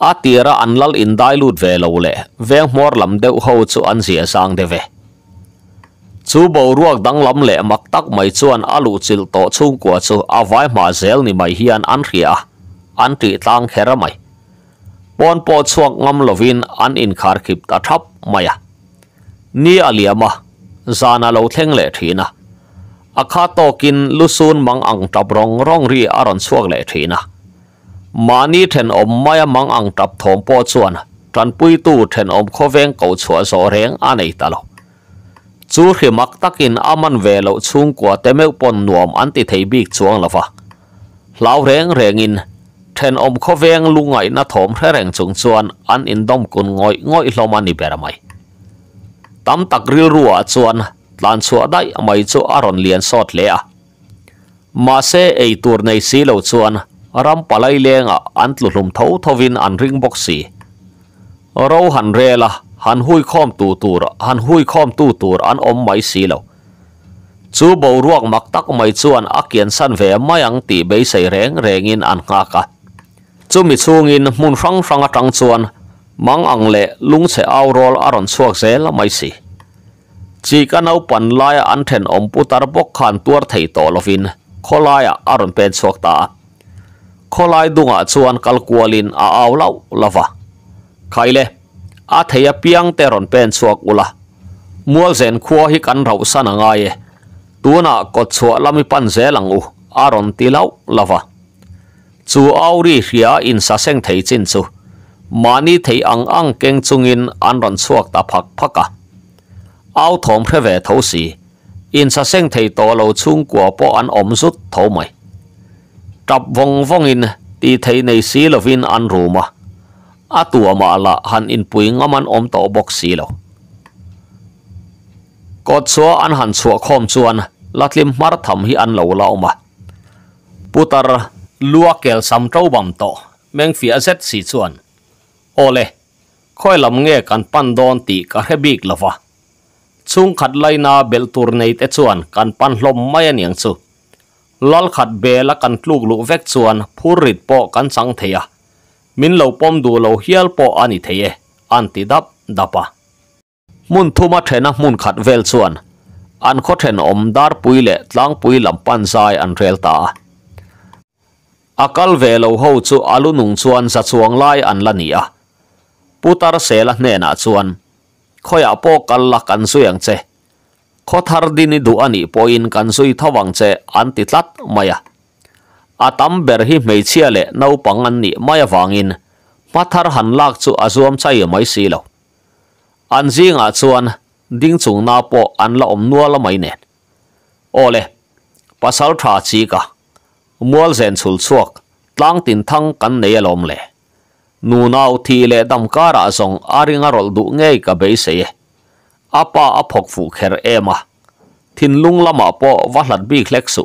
a tira an lal in dai lut ve lo le. Veng mor lam deuh ho chu an zia sang de ve chu bo ruak dang lam le mak tak mai chuan alu chil to chung kwa chu avai ma zel ni mai hian an ria an ti tlang khera mai pon po chuak ngam lovin an in khar khip ta thap maya ni aliama zana lo thleng le thina akha to kin lusun mang ang tap rong rong ri aron chuak le thina mani then om maya mang ang tap thom po chuan tran pui tu then om khoveng ko chua so reng anei talo chu hi mak takin aman ve lo chung kwa temeu pon nuam anti thei bik chuang lova lau reng rengin then om kho veng lungai na thom reng chung chuan an in dom kun ngoi ngoi hloma ni beramai tam tak ril ruwa chuan tlan chua dai mai à. chu aron lian sot le a ma se ei tur nei si lo chuan ram palai lenga an à, tlu hlum tho thovin an ring boxi si ro han rela han hui khom tu tur han hui khom tu tur an om mai si lo chu bo ruak mak tak mai chuan a kian san ve mayang ti be sei reng rengin an nga ka chu mi chungin mun rang rang atang chuan mang ang le lung che au rol aron chuak zel mai si chi ka nau pan lai an then om putar bok khan tuar thei to lovin kholaya aron pen chuak ta. Kholai dunga chuan kalkualin a au lava khaile a theya piang te ron pen chuak ula. Mual zen khua hi kan rau sana ngai tuna ko chua lami pan zelang u. Aron tilau lava. Chu auri ria in sa seng thei chin chu. Mani thei ang ang keng chungin an ron chuak ta phak phaka. Au thom phre ve tho si. In sa seng thei to lo chung kwa po an om zut tho mai. Tap vong vong in, ti thei nei si lovin an ruma อาตัวมาละหันอินปุยงมันอมต่อบ็อกสีโล้วกดสัวอันหันสัวคอมชวนลัดลิมมารทำให้อันเลาเล่ามาปุตรลัวเกลสำเจ้าบ่มต่อแมงฟีอเซตสีชวนโอเลค่อยลำเงี้ยกันปั้นดอนตีกระเฮบิกละวะซุงขัดไลนาเบลตูร์ในเตชวนกันปั้นลมไม่เนียงสุลลขัดเบลกันลูกลูกเวกชวนผู้ริดปอกันสังเทีย min lo pom du lo hial po ani theye an ti dap dapa mun thuma thena mun khat vel chuan an kho then om dar puile tlang pui lam pan zai an rel ta akal ve lo ho chu alu nung chuan za chuang lai an la ni a putar sela hne na chuan khoya po kal la kan suyang che kho thar dini du ani po in kan sui thawang che an ti tlat maya atam ber hi mei chia le no pangan ni maya wangin mathar han lak chu azuam chai mai si lo. An zinga chuan, ding chung na po an la om nuala mai nen. Ole pasal tha chi ka. Mual zen chul chuak, tlang tin thang kan nei alom le. Nu nau thi le dam kara zong aringa rol du ngei ka be se. Apa aphok fu kher ema thin lung lama po wahlat bi khlek su.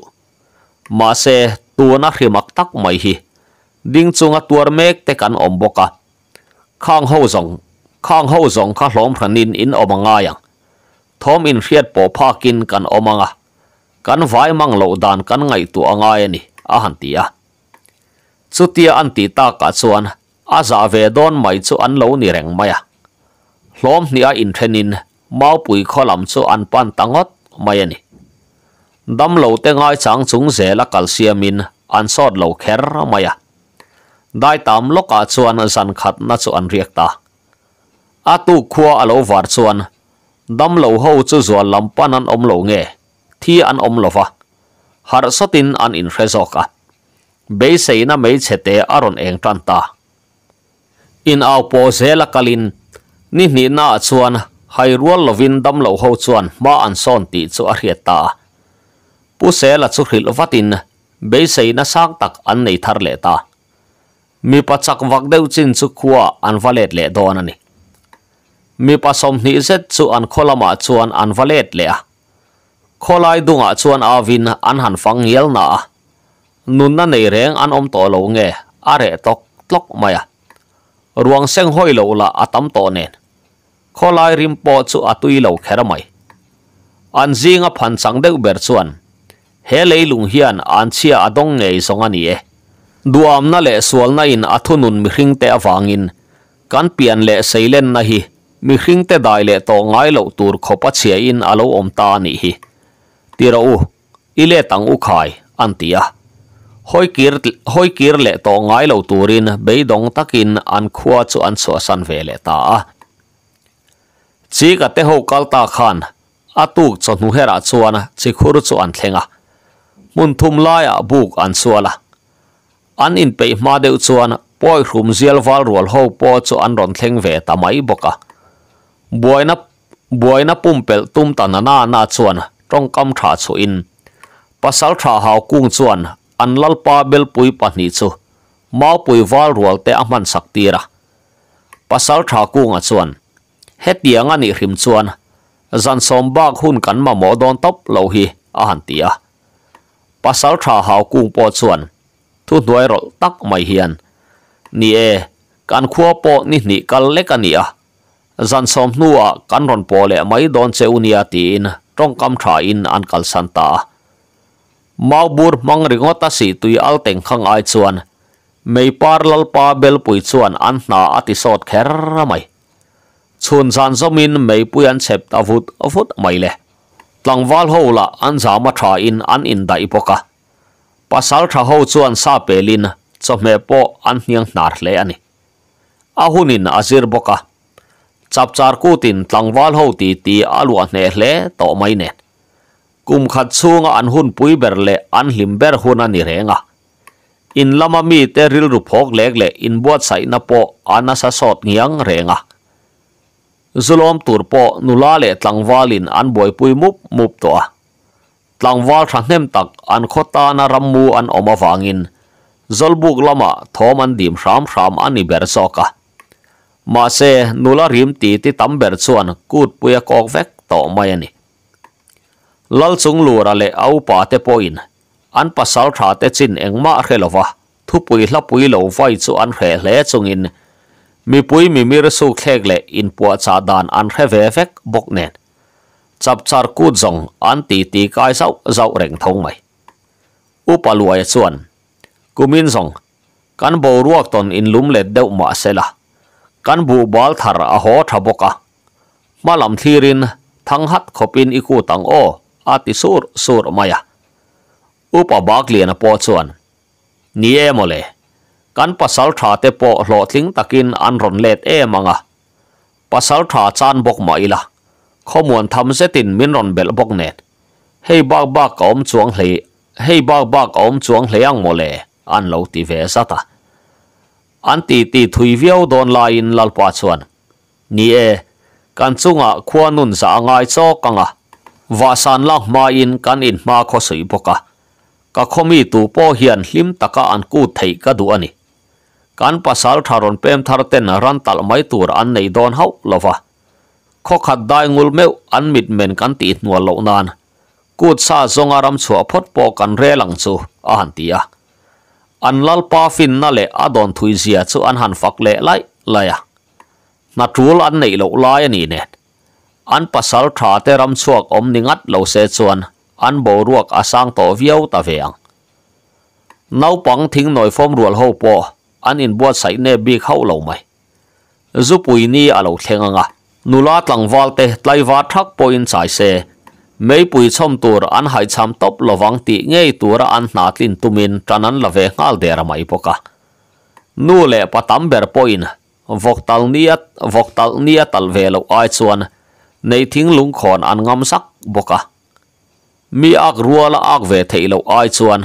Ma se tu na hrimak tak mai hi. Ding chunga tuar mek te kan om boka. Khang ho zong, khang ho zong kha hlom phranin in omanga yang. Thom in hriat po phakin kan omanga kan vai mang lo dan kan ngai tu anga ni. A han tia chutia an ti ta ka chuan. A za ve don mai chu an lo ni reng maya. Hlom ni a in thenin mau pui kholam chu an pan tangot mai ani dam lo te ngai là calcium in ăn sót lầu lo mày à. Đại tam loka chuan zan khát na chuan an ta. À tu khua alo var chuan dam lo ho chu làm pan an om lầu nghe thi an om lova har sotin an in rezoka à. be mấy mei chete aron à eng tan ta. In ao po rẻ là calin ni ni na chuan hay rual lovin đâm lầu hậu chuan ma ăn son ti chu a riết ta pu sela chu hril vatin be seina sak tak an nei thar le ta. Mi pachak vak deuh chin chu khuwa an valet le don ani mi pasom ni zet chu an kholama chuan an valet le a kholai dunga chuan avin an han fang yel na nun na nei reng an om to lo nge are tok tlok maya ruang seng hoi lo la atam to nen kholai rim po chu atui lo khera mai an zinga phan chang deuh ber chuan he leilung hian an chia adong ngei song ani e. Duam na le sual na in athunun mihring te awangin kan pian le seilen na hi. Mihring te dai le to ngai lo tur khopa chia in alo om ta ni hi. Tira u ile tang u khai antia hoi kir hoi kir le to ngai lo turin beidong takin an khuwa chu an so san ve le ta a. Chi ka te ho kal ta khan. Atuk chonu hera chuana chi khur chu an thlenga mun thum laia buk an suala. An in pe ma deuh chuan poi hrum zial wal rual ho po chu an ron thleng ve ta mai boka buaina buaina pumpel tum ta na chuan trong kam tha chu in. Pasal tha hau kung chuan, an lalpa bel pui pahni chu. Mau pui wal rual te aman saktira pasal tha kung a chuan hetiang ani hrim chuan. Zan som bak hun kan ma mo don top lo hi a han tia pasal tha hau kung po chuan thu nuai rol tak mai hian ni e kan khua po ni ni kal lek ani a zan som nuwa kan ron po le mai don cheunia tin trong kam tha in an kal santa mau bur mang ringota si tui al teng khang ai chuan mei par lal pa bel pui chuan an na ati sot kher mai chun zan zomin mei puyan chep avut avut mai le tlangwal ho la an zama tha in an in dai poka pasal tha ho chuan sa pelin chome po an hniang nar hle ani ahunin azir boka chap char ku tin tlangwal ho ti ti alwa hne hle to mai ne kum khat chunga an hun pui ber le an hlim ber hun ani renga in lama mi te ril ru phok lek le in buat sai na po ana sa sot ngiang renga zulom turpo nula le tlangwalin an boy pui mup mup to a. Tlangwal thahnem tak, an khota na rammu an oma wangin zolbuk lama, thom an dim ram ram ani ber soka mà se nula rim ti ti tam ber chuan, kut puya kok vek to mai ani lal chung lura le au pa te poin an pasal tha te chin engma khelowa thu pui hla pui lo vai chu an khe hle chungin mi pui mi mir su khek le in pu cha dan an khe ve vek bok nen. Chap char ku zong an ti ti kai sau zau reng thong mai. Upaluai chuan. Kumin zong, kan bo ruak ton in lum le deuh ma sela kan bu bal thar a ho tha boka malam thirin thang hat khopin iku tang o ati sur sur maya upa bak lian po chuan. Ni emole mole kan pasal tha te po hlo thling takin an ron let e manga pasal tha chan bok mai la khomuan tham se tin min ron bel bok net hei bak bak om chuang hle hei bak bak om chuang hle ang mole an lo ti ve sata an ti ti thui viau don la in lal pa chuan ni e kan chunga khua nun za dạ ngai cho kanga wa à. san lang ma in kan in ma kho sui boka ka à. khomi tu po hian hlim taka an à ku thei ka du ani kan pasal tharon pem thar ten ran tal mai tur an nei don hau lova kho khat dai ngul meu an mit men kan ti nual lo nan kut sa zong aram chua phot po kan re lang chu a han tia an à. lal pa fin na le adon thui zia chu an han fak le lai laya à. na tul an nei lo lai ani ne an pasal tha te ram chuak om ningat lo se chuan an bo ruak asang to viau ta veang nau pang thing noi form rual ho po an in buat sai ne bi khau lo mai. Zu pui ni alo nga nula tlang wal te tlai wa thak point sai se. Mấy bụi chom tur an hai cham top lovang ti ngei tur an na tin tumin tranan lave ngal der mai poka nu le patam ber poin voktal niat voktal niat tal velo ai chuan. Nei thing lung khon an ngam sak boka mi ak ruala ak ve theilo ai chuan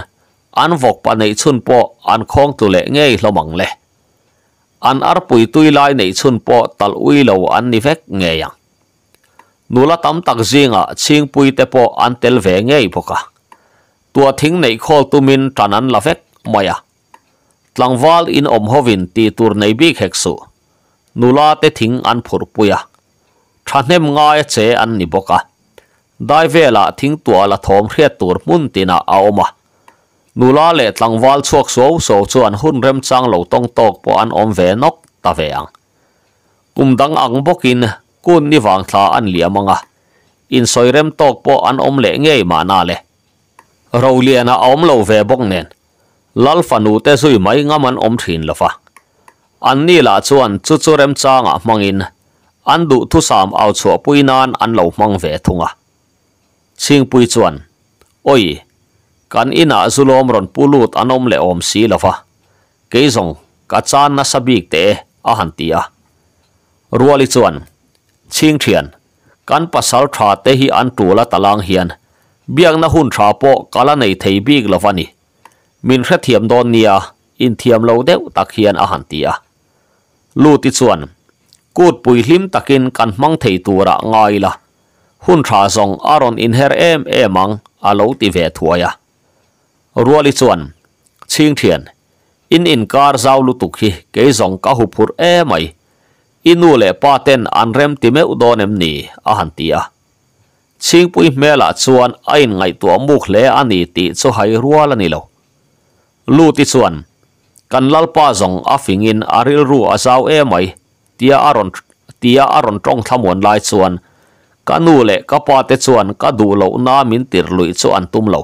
an vok pa nei chun po, an khong tu le ngei hlomang le. An ar pui tui lai nei chun po, tal ui lo an ni vek nge yang nula tam tak zinga, ching pui te po, an tel ve ngei poka tua thing nei khol tumin tanan la vek maya tlangwal in om hovin ti tur nei bi khek su. Nula te thing an phur puya. Thahnem ngai che an ni boka dai vela thing tua la thom hriat tur mun tina a la nula le tlangwal chuak so so chuan hun rem chang lo tong tok po an om ve nok ta ve ang à. kum dang ang bokin kun ni wang thla an liamanga à. in soi soirem tok po an om le ngei ma na le ro liana om lo ve bok nen lal fanu te sui mai ngam an om thin lofa an ni la chuan chu chu rem changa à mangin an du thu sam au chu puinan an lo mang ve thunga ching pui chuan oi kan ina zulom ron pulut anom le om si lofa keizong kachan na sabik te a han ruali chuan, ching thian, kan pasal tha te hi an tula talang hian. Biang na hun tha po kala nei thei bik lovani min hre thiam don nia, in thiam lo deuh tak hian a han lu ti chuan, kut pui hlim takin kan mang thei tura ngai la. Hun tha zong aron in her em emang a lo ti ve thuaya รัวลิจวนชิงเทียนอินอินการเจ้าลุตุกฮีเกยจงก้าหุพุรเอไม่อินูเล่ป้าเต้นอันเริ่มติเมอุดอนเอ็มนี่อาหันตีอะชิงปุยเมล่าจวนไอ้ไงตัวมุกเล่อันนี้ติจะให้รัวละนี่เลวลู่ติจวนกันลลป้าจงอาฟิงอินอาริลรัวเจ้าเอไม่เตียอารอนเตียอารอนตรงทำวนไล่ยจวนกันูเล่ก็ป้าเตจวนก็ดูเลวน้ามินติรลุยจวนตุ้มเลว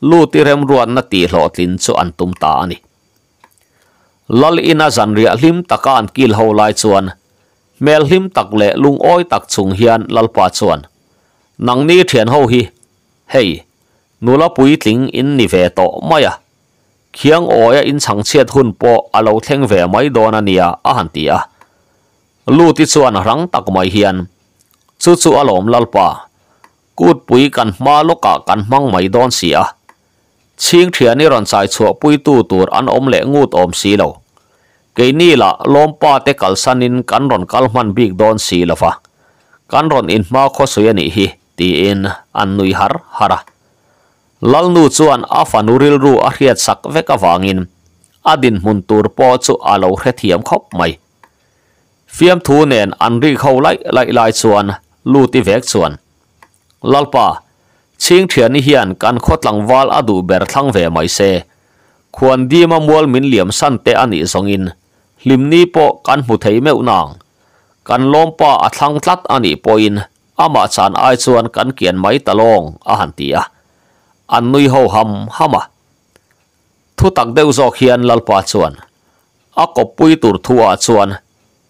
lu ti rem ruan na ti hlo tlin chu an tum ta ani lal ina zan ria hlim taka an kil ho lai chuan mel him tak le lung oi tak chung hian lalpa chuan nang ni thian ho hi hei nula pui tling in ni ve to maya khiang oya in chang chiat hun po alo thleng ve mai don ania a han tia lu ti chuan rang tak mai hian chu chu alom lalpa kut pui kan ma loka kan mang mai don sia ching thia ni ron sai chu pui tu tur an om le ngut om si lo ke ni la lom pa te kal sanin kan ron kal man big don si lo fa kan ron in ma kho suya ni hi ti in an nui har, hara. Lal nu chuan a fanuril ru a hriat sak veka wangin adin mun tur po chu alo hre thiam khop mai fiam thu nen an ri khâu lại lại lại chuan lu ti vek chuan lalpa ching thian ni hian kan khot lang wal adu ber thlang ve mai se. Khuan di ma mual min liam san te ani zongin lim ni po kan mu thei meu nang. Kan lom pa a thlang tlat ani po in. Ama chan ai chuan kan kian mai talong a han tia an nui ho ham hama thu tak deuh zawk hian lalpa chuan. A kop pui tur thua chuan.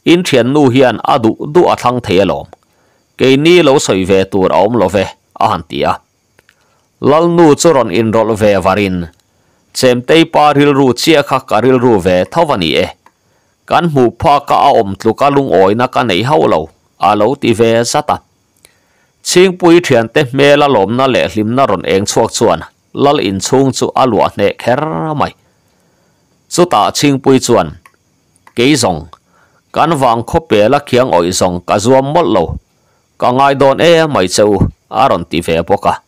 In thian nu hian adu du du a thlang thei lom. ke ni lo soi ve tur om lo ve a han tia lal nu churon in rol ve varin. Chem tei pa ril ru chia kha karil ru ve thawani e. Kan mu pha ka a om tlu ka lung oi na ka nei hau lo. A lo ti ve sata ching pui thian te mela lom na le hlim na ron eng chuak chuan. Lal in chung chu alua ne kher mai. Chu ta ching pui chuan. Ke zong. Kan wang kho pe la khiang oi zong ka zuam mol lo. Ka ngai don e mai cheu aron ti ve poka.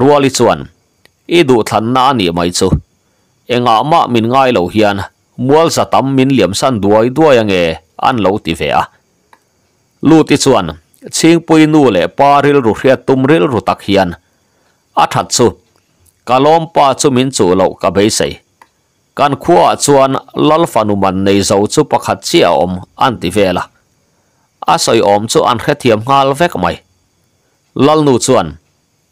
รัวลิชวนอีดูทันน้านี่ไม่จูเองอามามินง่ายเหลวเฮียนมัวสตัมมินเหลี่ยมสั้นด้วยด้วยยังเงอันเหลวตีเฟียลูติชวนชิงปุยนูเล่ปาริลรุเรียตุมริลรุตักเฮียนอัฐัดจูกาลอมปาจูมินจูเหลวกับเบสัยการขวาชวนลลฟานุมันในเจ้าจูประคัดเชียอมอันติเวล่ะอาศัยอมจูอันแค่เทียมงาลเวกไหมลลนูชวน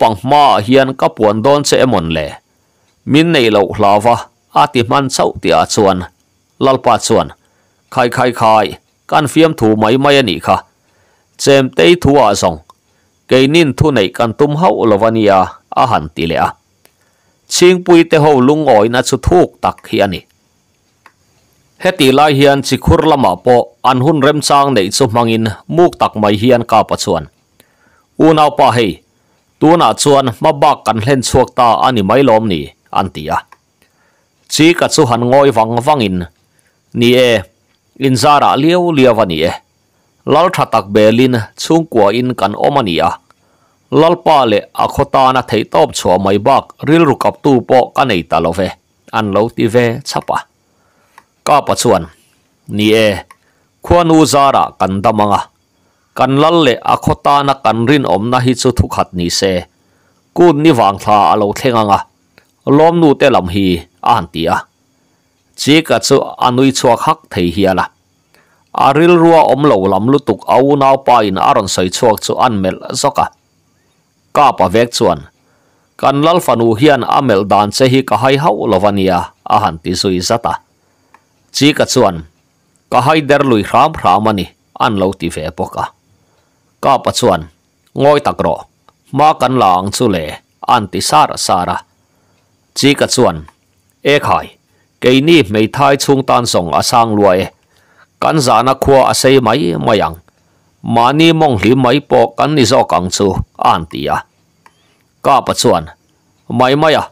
pang ma hian ka puan don che emon le min nei lo hlawa ati man chau ti a chuan lalpa chuan khai khai khai kan fiam thu mai mai ani kha chem tei thu a zong ke nin thu nei kan tum hau lovania a han ti le a ching pui te ho lung oi na chu thuk tak hi ani heti lai hian chi khur lama po an hun rem chang nei chu mangin muk tak mai hian ka pa chuan u nau pa hei ตัวน่ะชวนมาบักกันเล่นชวกตาอันนี้ไม่ล้มนี่อันตีอะชีกัดสุหันงอยฟังฟังอินนี่เออินซาระเลี้ยวเลี้ยวนี่เอลลทัตักเบลินช่วงกัวอินกันอมันี่อะลลป้าเละอคตานะเทตอบชัวไม่บักริลรุกับตู้ปอกันไอตาลเวอันเลวตีเวชปะก้าปัจจุบันนี่เอควรนูซาระกันดำมังอะ kan lal le akhota na kan rin om na hi chu thu khat ni se. Kun ni wang tha alo thlenganga lom nu te lam hi an tia chi ka chu anui chuak hak thei hiala aril ruwa om lo lam lutuk au nau pa in aron sai chuak chu an mel zoka ka. Pa vek chuan. Kan lal fanu hian amel dan che hi ka hai hau lovania a han ti sui zata chi ka chuan. Ka hai der lui ram ram ani, an lo ti ve poka ก็ปัจส่วนงอยตะกรอมากันหลังสุเลอันติสาระสาระจีกัดส่วนเอกหายเกนี่ไม่ทายชุงตันส่งอาสางรวยกันสานักขัวอาศัยไหมม่ยังมานี่มองหิไหมปอกันนิสอกังสูอันตียะก็ปัจส่วนไม่ไม่อะ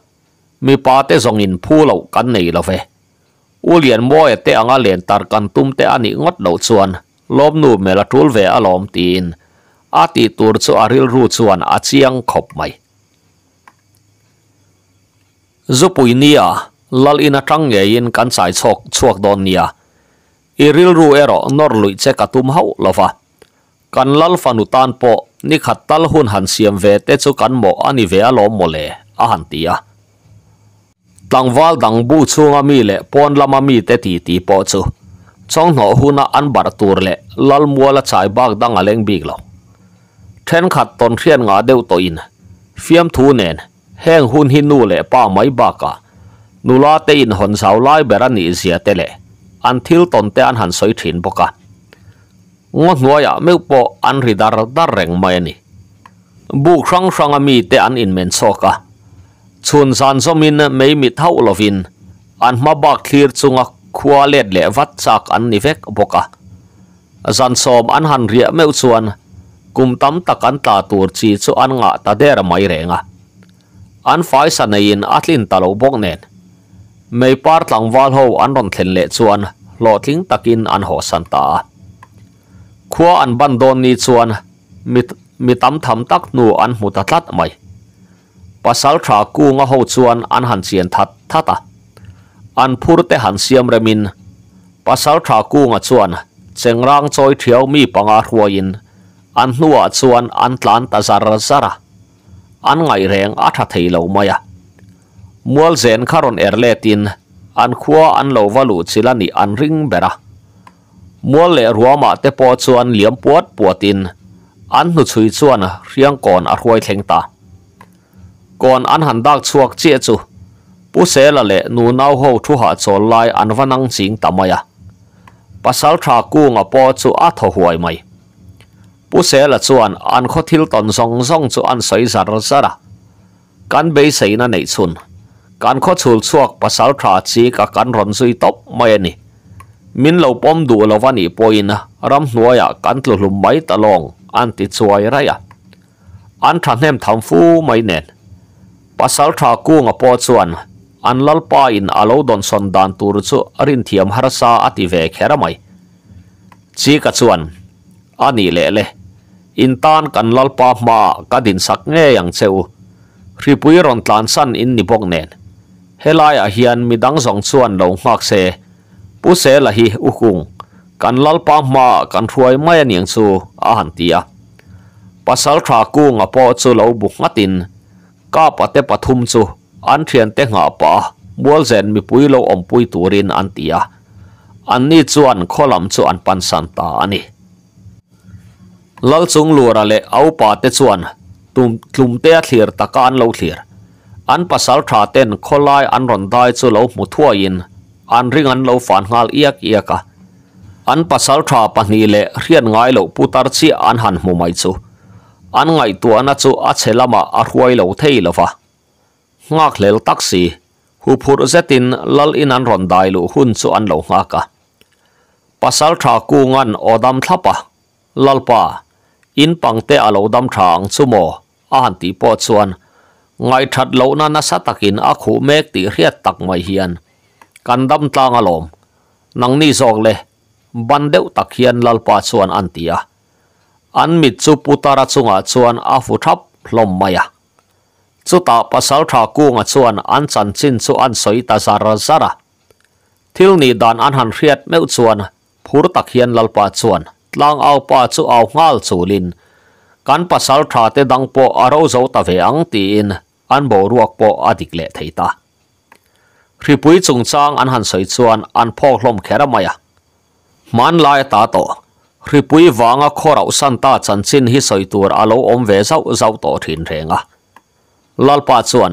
มีปาเตส่งอินผู้เหล่ากันนี่ละเฟอุเลียนบ่อยเตะงาเลียนตารกันตุ้มเตะอันนี้งดเหล่าส่วนลบหนูเมลทุลเวอลอมตีน a ti tur chu aril ru chuan a chiang khop mai. Zupui nia, lal in atang tang nge in kan sai chok, chuak don nia. Iril ru ero nor lui che katum hau lova kan lal fanu tan po, ni khat tal hun han siam ve te chu kan mo ani ve a lo mole a han tia tlangwal dang bu chunga mi le pon lama mi te ti ti po chu chong no huna an bar tur le, lal muala chai bak dang aleng big lo then khát tôn khian ngã đều tội in fiam thu nen, heng hun hin nu le pa mai ba ka. Nula te in hồn sau lai bera ni zia te le. An thil ton te an han soi thin boka. Ngo hnuaya meu po an ri dar dar reng mây ni. Bu khrang khrang ami te an in men cả chun san zomin mei mi thau lovin. An ma bak thlir chunga khua let le vat chak an ni vek boka. Zan som an han ria meu chuan kum tam tak an ta tur chi chu an nga ta der mai renga. An fai sa nei in atlin talo bok nen. Mei par tlang wal ho an ron thlen le chuan, lo tling takin an ho san ta. Khua an ban don ni chuan, mit mi tam tham tak nu an mu ta tlat mai. Pasal tha ku nga ho chuan an han chian that thata an phur te han siam remin. Pasal tha ku nga chuan, chengrang choi thiau mi panga hruain an hnuwa chuan an tlan ta zara zara an ngai reng a tha thei lo maya mual zen kharon erle tin, an khua an lo valu chilani an ring bera mual le ruama te po chuan liam puat puatin an nu chui chuan riang kon a hruai thleng ta. Kon an han dak chuak che chu, pu se la le nu nau ho thu ha chol lai an vanang ching tamaya pasal tha ku nga po chu a tho huai mai. ผู้เสียละส่วนอันเขอทิลตอนสองสองส่วนใสสารสระการเบยใส่นั่นในส่วนการข้อชูชวกภาษาทราชีกับการรอนซุยตบไม่นี่มินเราป้อมดูเราวันนี้ปอยนะรำหน่วยกันตลุ่มไม่ตะลองอันติดสวยไรอะอันทานเห็นทำฟูไม่เน่นภาษาทรากูงปอส่วนอันลลปาอินอาลดอนสันดานตูรุสุรินเทียมฮารซาอติเวเคระไม่ชีกัดส่วน ani le le in tan kan lalpa ma, ka din sak nge yang cheu. Ripui ron tlan san in ni bok nen. Helai a hian midang zong chuan lo ngak se. Pu se la hi u kung. Kan lalpa ma, kan thuai mai aniang chu, a han tia pasal tha ku nga po chu lo bu ngatin ka pate pathum chu. An thian te nga pa. Mual zen mi pui lo om pui turin an tia an ni chuan kholam chu an pan san ta ani. Lal chung lura le au pa te chuan tum tlum te thlir takan lo thlir an pasal tha ten kholai an ron dai chu lo mu thua in an ring an lo fan ngal iak iaka an pasal tha pahni le rian ngai lo putar chi an han mu mai chu an ngai tu ana chu a chelama a ruai lo thei lova ngak lel taxi hu phur zetin lal in an ron dai lu hun chu an lo ngaka pasal tha ku ngan odam thlapa lalpa in pangte alo dam thang chumo a han ti po chuan. Ngai that lo na na sa takin a khu mek ti riat tak mai hian. Kan dam tlang alom nang ni zok le. Ban deuh tak hian lalpa chuan an tia an mit chu putara chunga chuan a fu thap hlom maya chu ta pasal tha ku nga chuan an chan chin chu an soi ta zara zara thil ni dan an han riat meu chuan. Phur tak hian lalpa chuan tlang au pa chu au ngal chulin kan pasal tha te dang po aro zo ta ve ang ti in. An bo ruak po adik le theita ripui chung chang an han soi chuan an phok hlom khera maya. Man lai ta to. Ripui wanga khorau san ta chan chin hi soi tur alo om ve zau zau to thin renga lalpa chuan,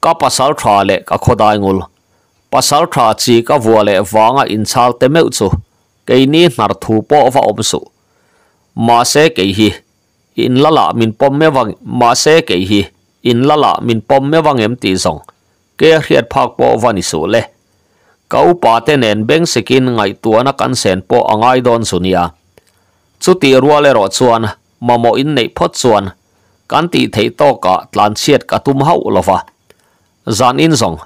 ka pasal tha le ka khodai ngul. Pasal tha chi ka vua le wanga in chal te meu chu cái ní nar thủ bộ và ôm sụ. Mà sẽ cái hi in lala min pom me vang mà sẽ cái hi in lala min pom me vang em ti song cái hiat phak po vani su le tên pa te nen kinh sekin ngai tuana kan sen po angai don sunia à. chú tì rùa le rõ chuan mamo in nei phot chuan kan ti thei to cả tlan xiết cả tum hau vả zan in zong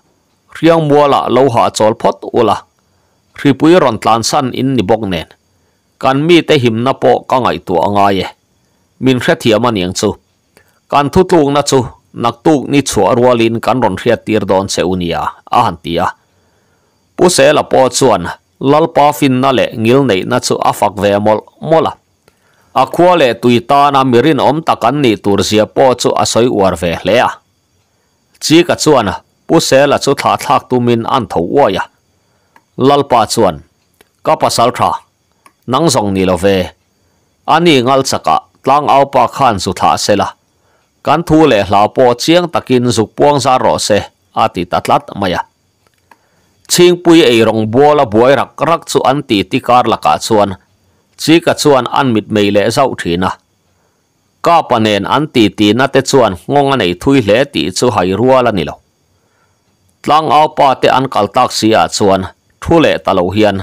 lâu muala lo ha chol là ula ripui ron tlan san in ni bok nen. Kan mi te him na po ka ngai tu anga ye min hre thiam aniang chu. Kan thu tlung na chu, nak tuk ni chu arwalin kan ron hriat tir don se unia a han tia pu se la po chuan, lal pa fin na le ngil nei na chu afak ve mol mola a. Khua le tui na mirin om takan ni tur zia po chu asoi war ve hle a. Chi ka chuan, pu se la chu thla thak tu min an tho wa ya lalpa chuan ka pasal tha nang zong ni lo ve. Ani ngal chaka, tlang au pa khan su tha se la. Kan thu le hla po chiang takin zuk puang za ro se, ati tatlat maya. Ching pui ei rong bola buai rak rak chu an ti ti kar la ka chuan. Chi ka chuan an mit mei le zau thina ka panen an ti ti na te chuan ngonga nei thui hle ti chu hai ruala ni lo. Tlang au pa te an kal tak sia chuan thu le ta lo hiền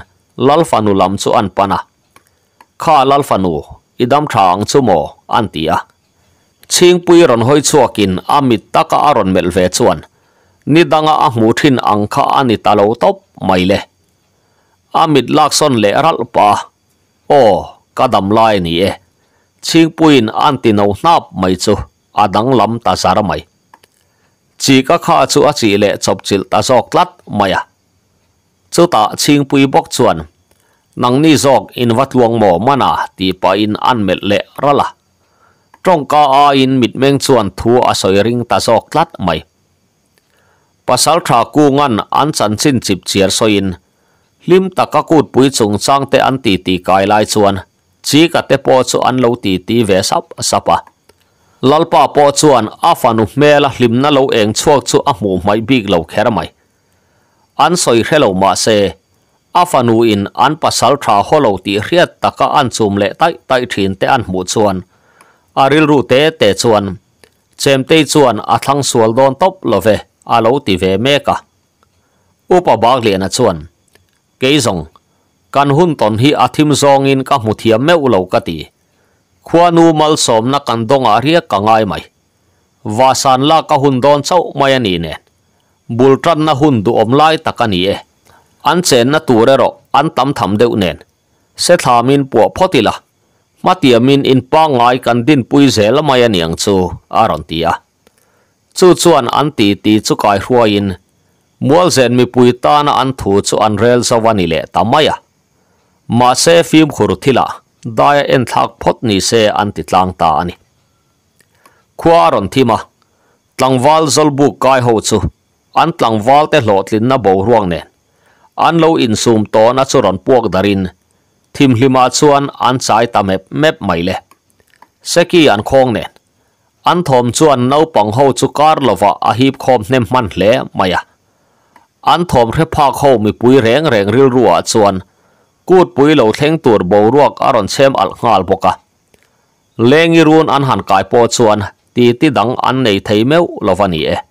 lal fanu lam chu an pana. Kha lal fanu idam thang chu mo an tia. Ching pui ron hoi chuakin, amit taka aron mel ve chuan. Ni danga a mu thin ang kha ani talo top mai le amit lak le ral pa. O, kadam lai ni e. Ching puin an ti no nap mai chu, adang lam ta sara mai. Chi ka kha chu a chi le chop chil ta zok tlat, maya chu ta ching pui bok chuan nang ni zok in wat luang mo mana ti pa in an mel le rala trong ka a in mit meng chuan thu a soi ring ta zok tlat mai pasal tha ku ngan an chan chin chip chiar soin lim taka kut pui chung chang te an ti ti kai lai chuan chi ka te po chu an lo ti ti ve sap sapa à. lalpa po chuan a fanu mela lim na lo eng chuak chu a mu mai big lo kher mai an soi hello ma se a fanu in an pasal tha holo ti hriat taka an chum le tai tai thin te an mu chuan aril ru te te chuan chem te chuan a thlang sual don top love a lo ti ve me ka upa bag le na chuan ke zong kan hun ton hi athim zong in ka mu thiam me ulo ka ti khuanu mal som na kan dong a ria ka ngai mai wasan la ka hun don chau mai ani ne บุลจันนะหุ่นดูอมไล่ตักนี้เออันเซนนะตัวเรออันตำทำเดือเนนเสทามินปวพอติละมาเตียมินอินป้งไงกันดินปุยเซลมาเยันยงซูอารอนตียจูจวนอันตีตีจุกไยรัวอินมัวเซนมีปุยตานะอันถูจูอันเรลสวานิเลตามายะมาเซฟิมขรุทิละได้เอ็นทักพอดนี่เซอันติดลางตาอันนี้ควารอนที่มาตังวอลซอลบุกกายหูจู bultran na hun du om lai takani e an chen na ture ro an tam tham deuh nen se thamin pu photila matiamin in pa ngai kan din pui zel mai aniang chu aron tia chu chuan an ti ti chu kai hruain mual zen mi pui ta na an thu chu an rel zawani le tamaya ma se phim khur thila daya en thak phot ni se an ti tlang ta ani khuaron thima tlangwal zolbu kai ho chu an tlangwal te hlotlin na bo ruang nen. An lo in sum to na churon puak darin. Thim hlima chuan an chai ta mep mep mai le. Seki an khong nen. An thom chuan no pang ho chu kar lova a hip khom nem man hle maya an thom hre phak ho mi pui reng reng ril ruwa chuan. Kut pui lo thleng tur bo ruak aron chem al ngal boka lengi run an han kai po chuan. Ti ti dang an nei thei meu lovani e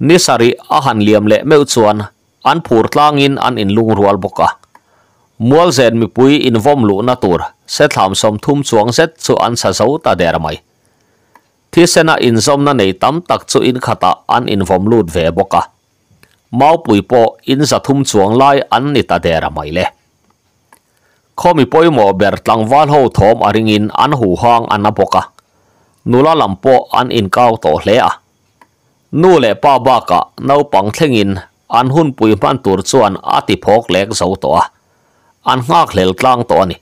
nisari ahan liam le meu chuan an phur tlangin an in lung rual boka mual zen mi pui in vom lu na tur. Se tham som thum chuang set chu an sa zo ta der mai. Thi sena in zom na nei tam tak chu in khata an in vom lut ve boka mau pui po in za thum chuang lai an ni ta der mai le. Khomi poimo ber tlangwal ho thom aringin an hu hang an apoka nula lampo an in kau to hle a. นู่แหละป้าบ้ากะเนาปังเทงินอันหุ่นปุยมันตัวจวนอาติพกเล็กเสาตัวอันงากเหลือตลางตัวนี่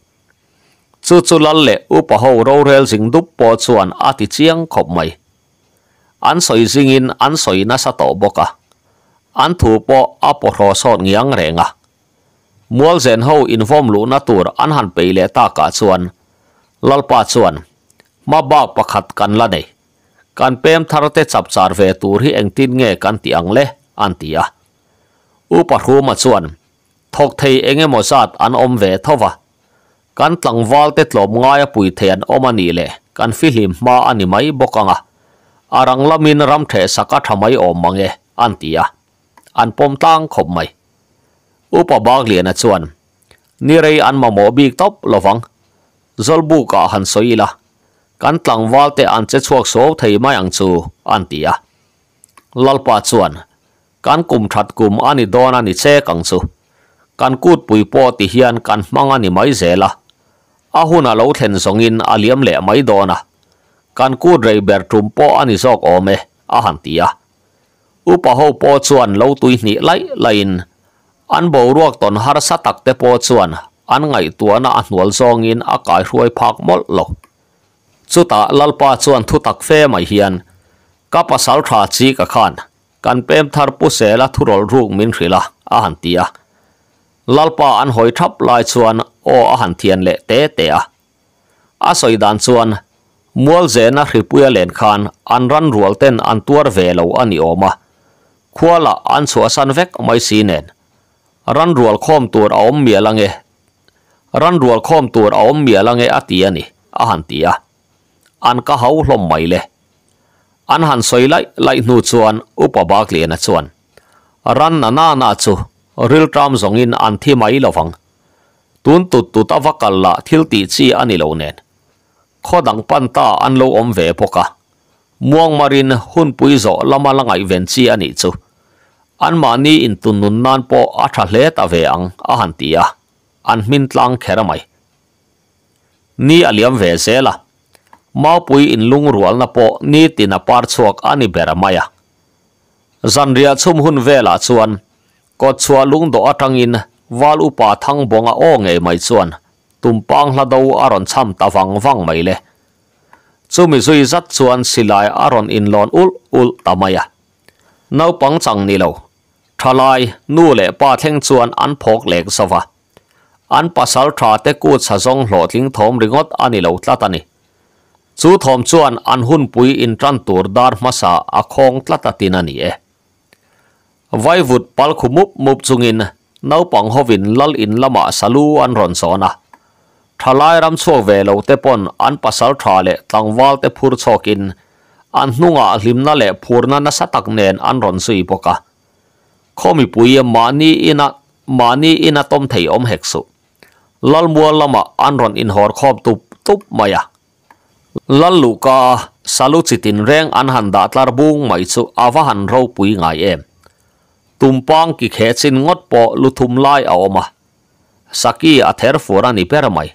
สุดสุดลันเละอุปหเราเรลสิงดุปปอจวนอาติเจียงขบไม่อันสอยสิงินอันสอยน่าสตอบกะอันถูปออปรอสอดเงีงแรงอะมัวเซนเฮาอินฟอร์มลูนัตัวอันหันไปเลตากาจวนลลปาจวนมาบ้าประคัดกันละเนี่ย nu le pa ba ka nau pang thlengin an hun pui man tur chuan ati phok lek zo to a an ngak hlel tlang to ani chu chu lal le upa ho ro rel jing dup po chuan ati chiang khop mai an soi zingin an soi na sa to boka an thu po apo ro sot ngiang renga mual zen ho inform lu na tur an han peile ta ka chuan lalpa chuan ma ba pakhat kan la nei kan pem thar te chap char ve tur hi eng tin nge kan ti ang le an tia. U pa hu ma chuan, thok thei enge mo sat an om ve thowa kan tlang wal te tlom ngai pui thian om ani le kan fi hlim ma ani mai bokanga arang lamin ram the saka thamai om mange an tia. An pom tang khop mai. Upa bak lian a chuan, ni rei an ma mo bik top lovang zolbu ka han soila kan tlang wal te an che chuak so thei mai ang chu an tia lalpa chuan kan kum that kum ani don ani che kang chu kan kut pui po ti hian kan mang ani mai zela a hun a lo thlen zongin aliam le mai dona kan kut rei ber tum po ani zok ome a han tia upa ho po chuan lo tui ni lai lain an bo ruak ton har sa tak te po chuan an ngai tuana a hnual zawngin a kai hruai phak mol lo chuta lalpa chuan thu tak phê mai hiền, ka pasal tha chi ka khan. Kan pem thar pu se la thurol ruk min hrila. A han tia. Lalpa an hoi thap lai chuan o a han thian le te te a. A soi dan chuan mual zena hripuya len khan an ran rual ten an tuar ve lo ani oma khuala an chua san vek mai si nen. Ran rual khom tur a om mia lange. Ran rual khom tur a om mia lange ati ani a han tia an ka hau hlom mai le. An han soi lai lai nu chuan, upa bak le na chuan. Ran na na na chu, ril tram zong in an thi mai lovang tun tut tut avakal la thil ti chi ani lo nen. Khodang pan ta an lo om ve poka muang marin hun pui zo lama langai ven chi ani chu. An mani in tun nun nan po a tha hle ta ve ang a han tia an min tlang khera mai ni aliam ve zela mau pui in lung rual na po, ni tina par chuak ani bera maya. Zanria chum hun vela chuan. Ko chua lung do atangin wal upa thang bonga o nge mai chuan. Tumpang hla do aron cham ta wang wang mai le. Chumi zui zat chuan silai aron in lon ul ul tamaya nau pang chang ni lo thalai, nu le pa theng chuan an phok lek sawa. An pasal tha te ku cha hlo hlotling thom ringot ani lo tlatani chu thom chuan an hun pui in tran tur dar masa a khong tlata tinani e. Vai vut pal khumup mup chungin nau pang hovin lal in lama salu an ron sona. Thalai ram chuak ve lo te pon an pasal tha le tlangwal te phur chokin an hnunga hlimna le phurna na satak nen an ron sui poka. Khomi pui e mani ina mani ina tom thei om heksu lal mua lama an ron in hor khop tup tup maya. ลัลลูกาสรุปจิตินเร่งอันหันดาตลาบุงไม่สุอาวหันเราปุยไงเอ็มตุมปังกิเขจินงดปอลุทุมไลเอามาสักกี้อเธอร์ฟูรันีเปรมัย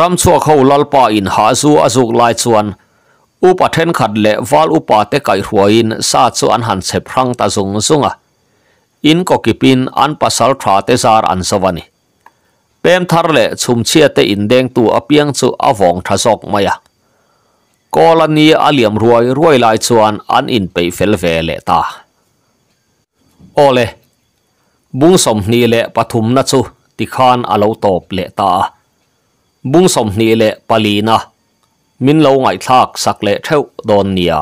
รำชัวเขาลลปาอินหาซูอจุกไลชวนอุปเทนขัดเละวาลอุปเตไกรัวอินสาอันหันเซพรังตาซุงซุงอะอินก็กิปินอันปัสสทวะเตซาร์อันสวรรค์เป็มทาร์เละชุมเชียเตอินแดงตัวอเปียงสุอวองทศซอกมายะ kolani aliam ruai ruai lai chuan an in pe fel ve le ta ole bung som ni le pathum na chu tikhan alo top le ta bung som ni le palina min lo ngai thak sak le theu don nia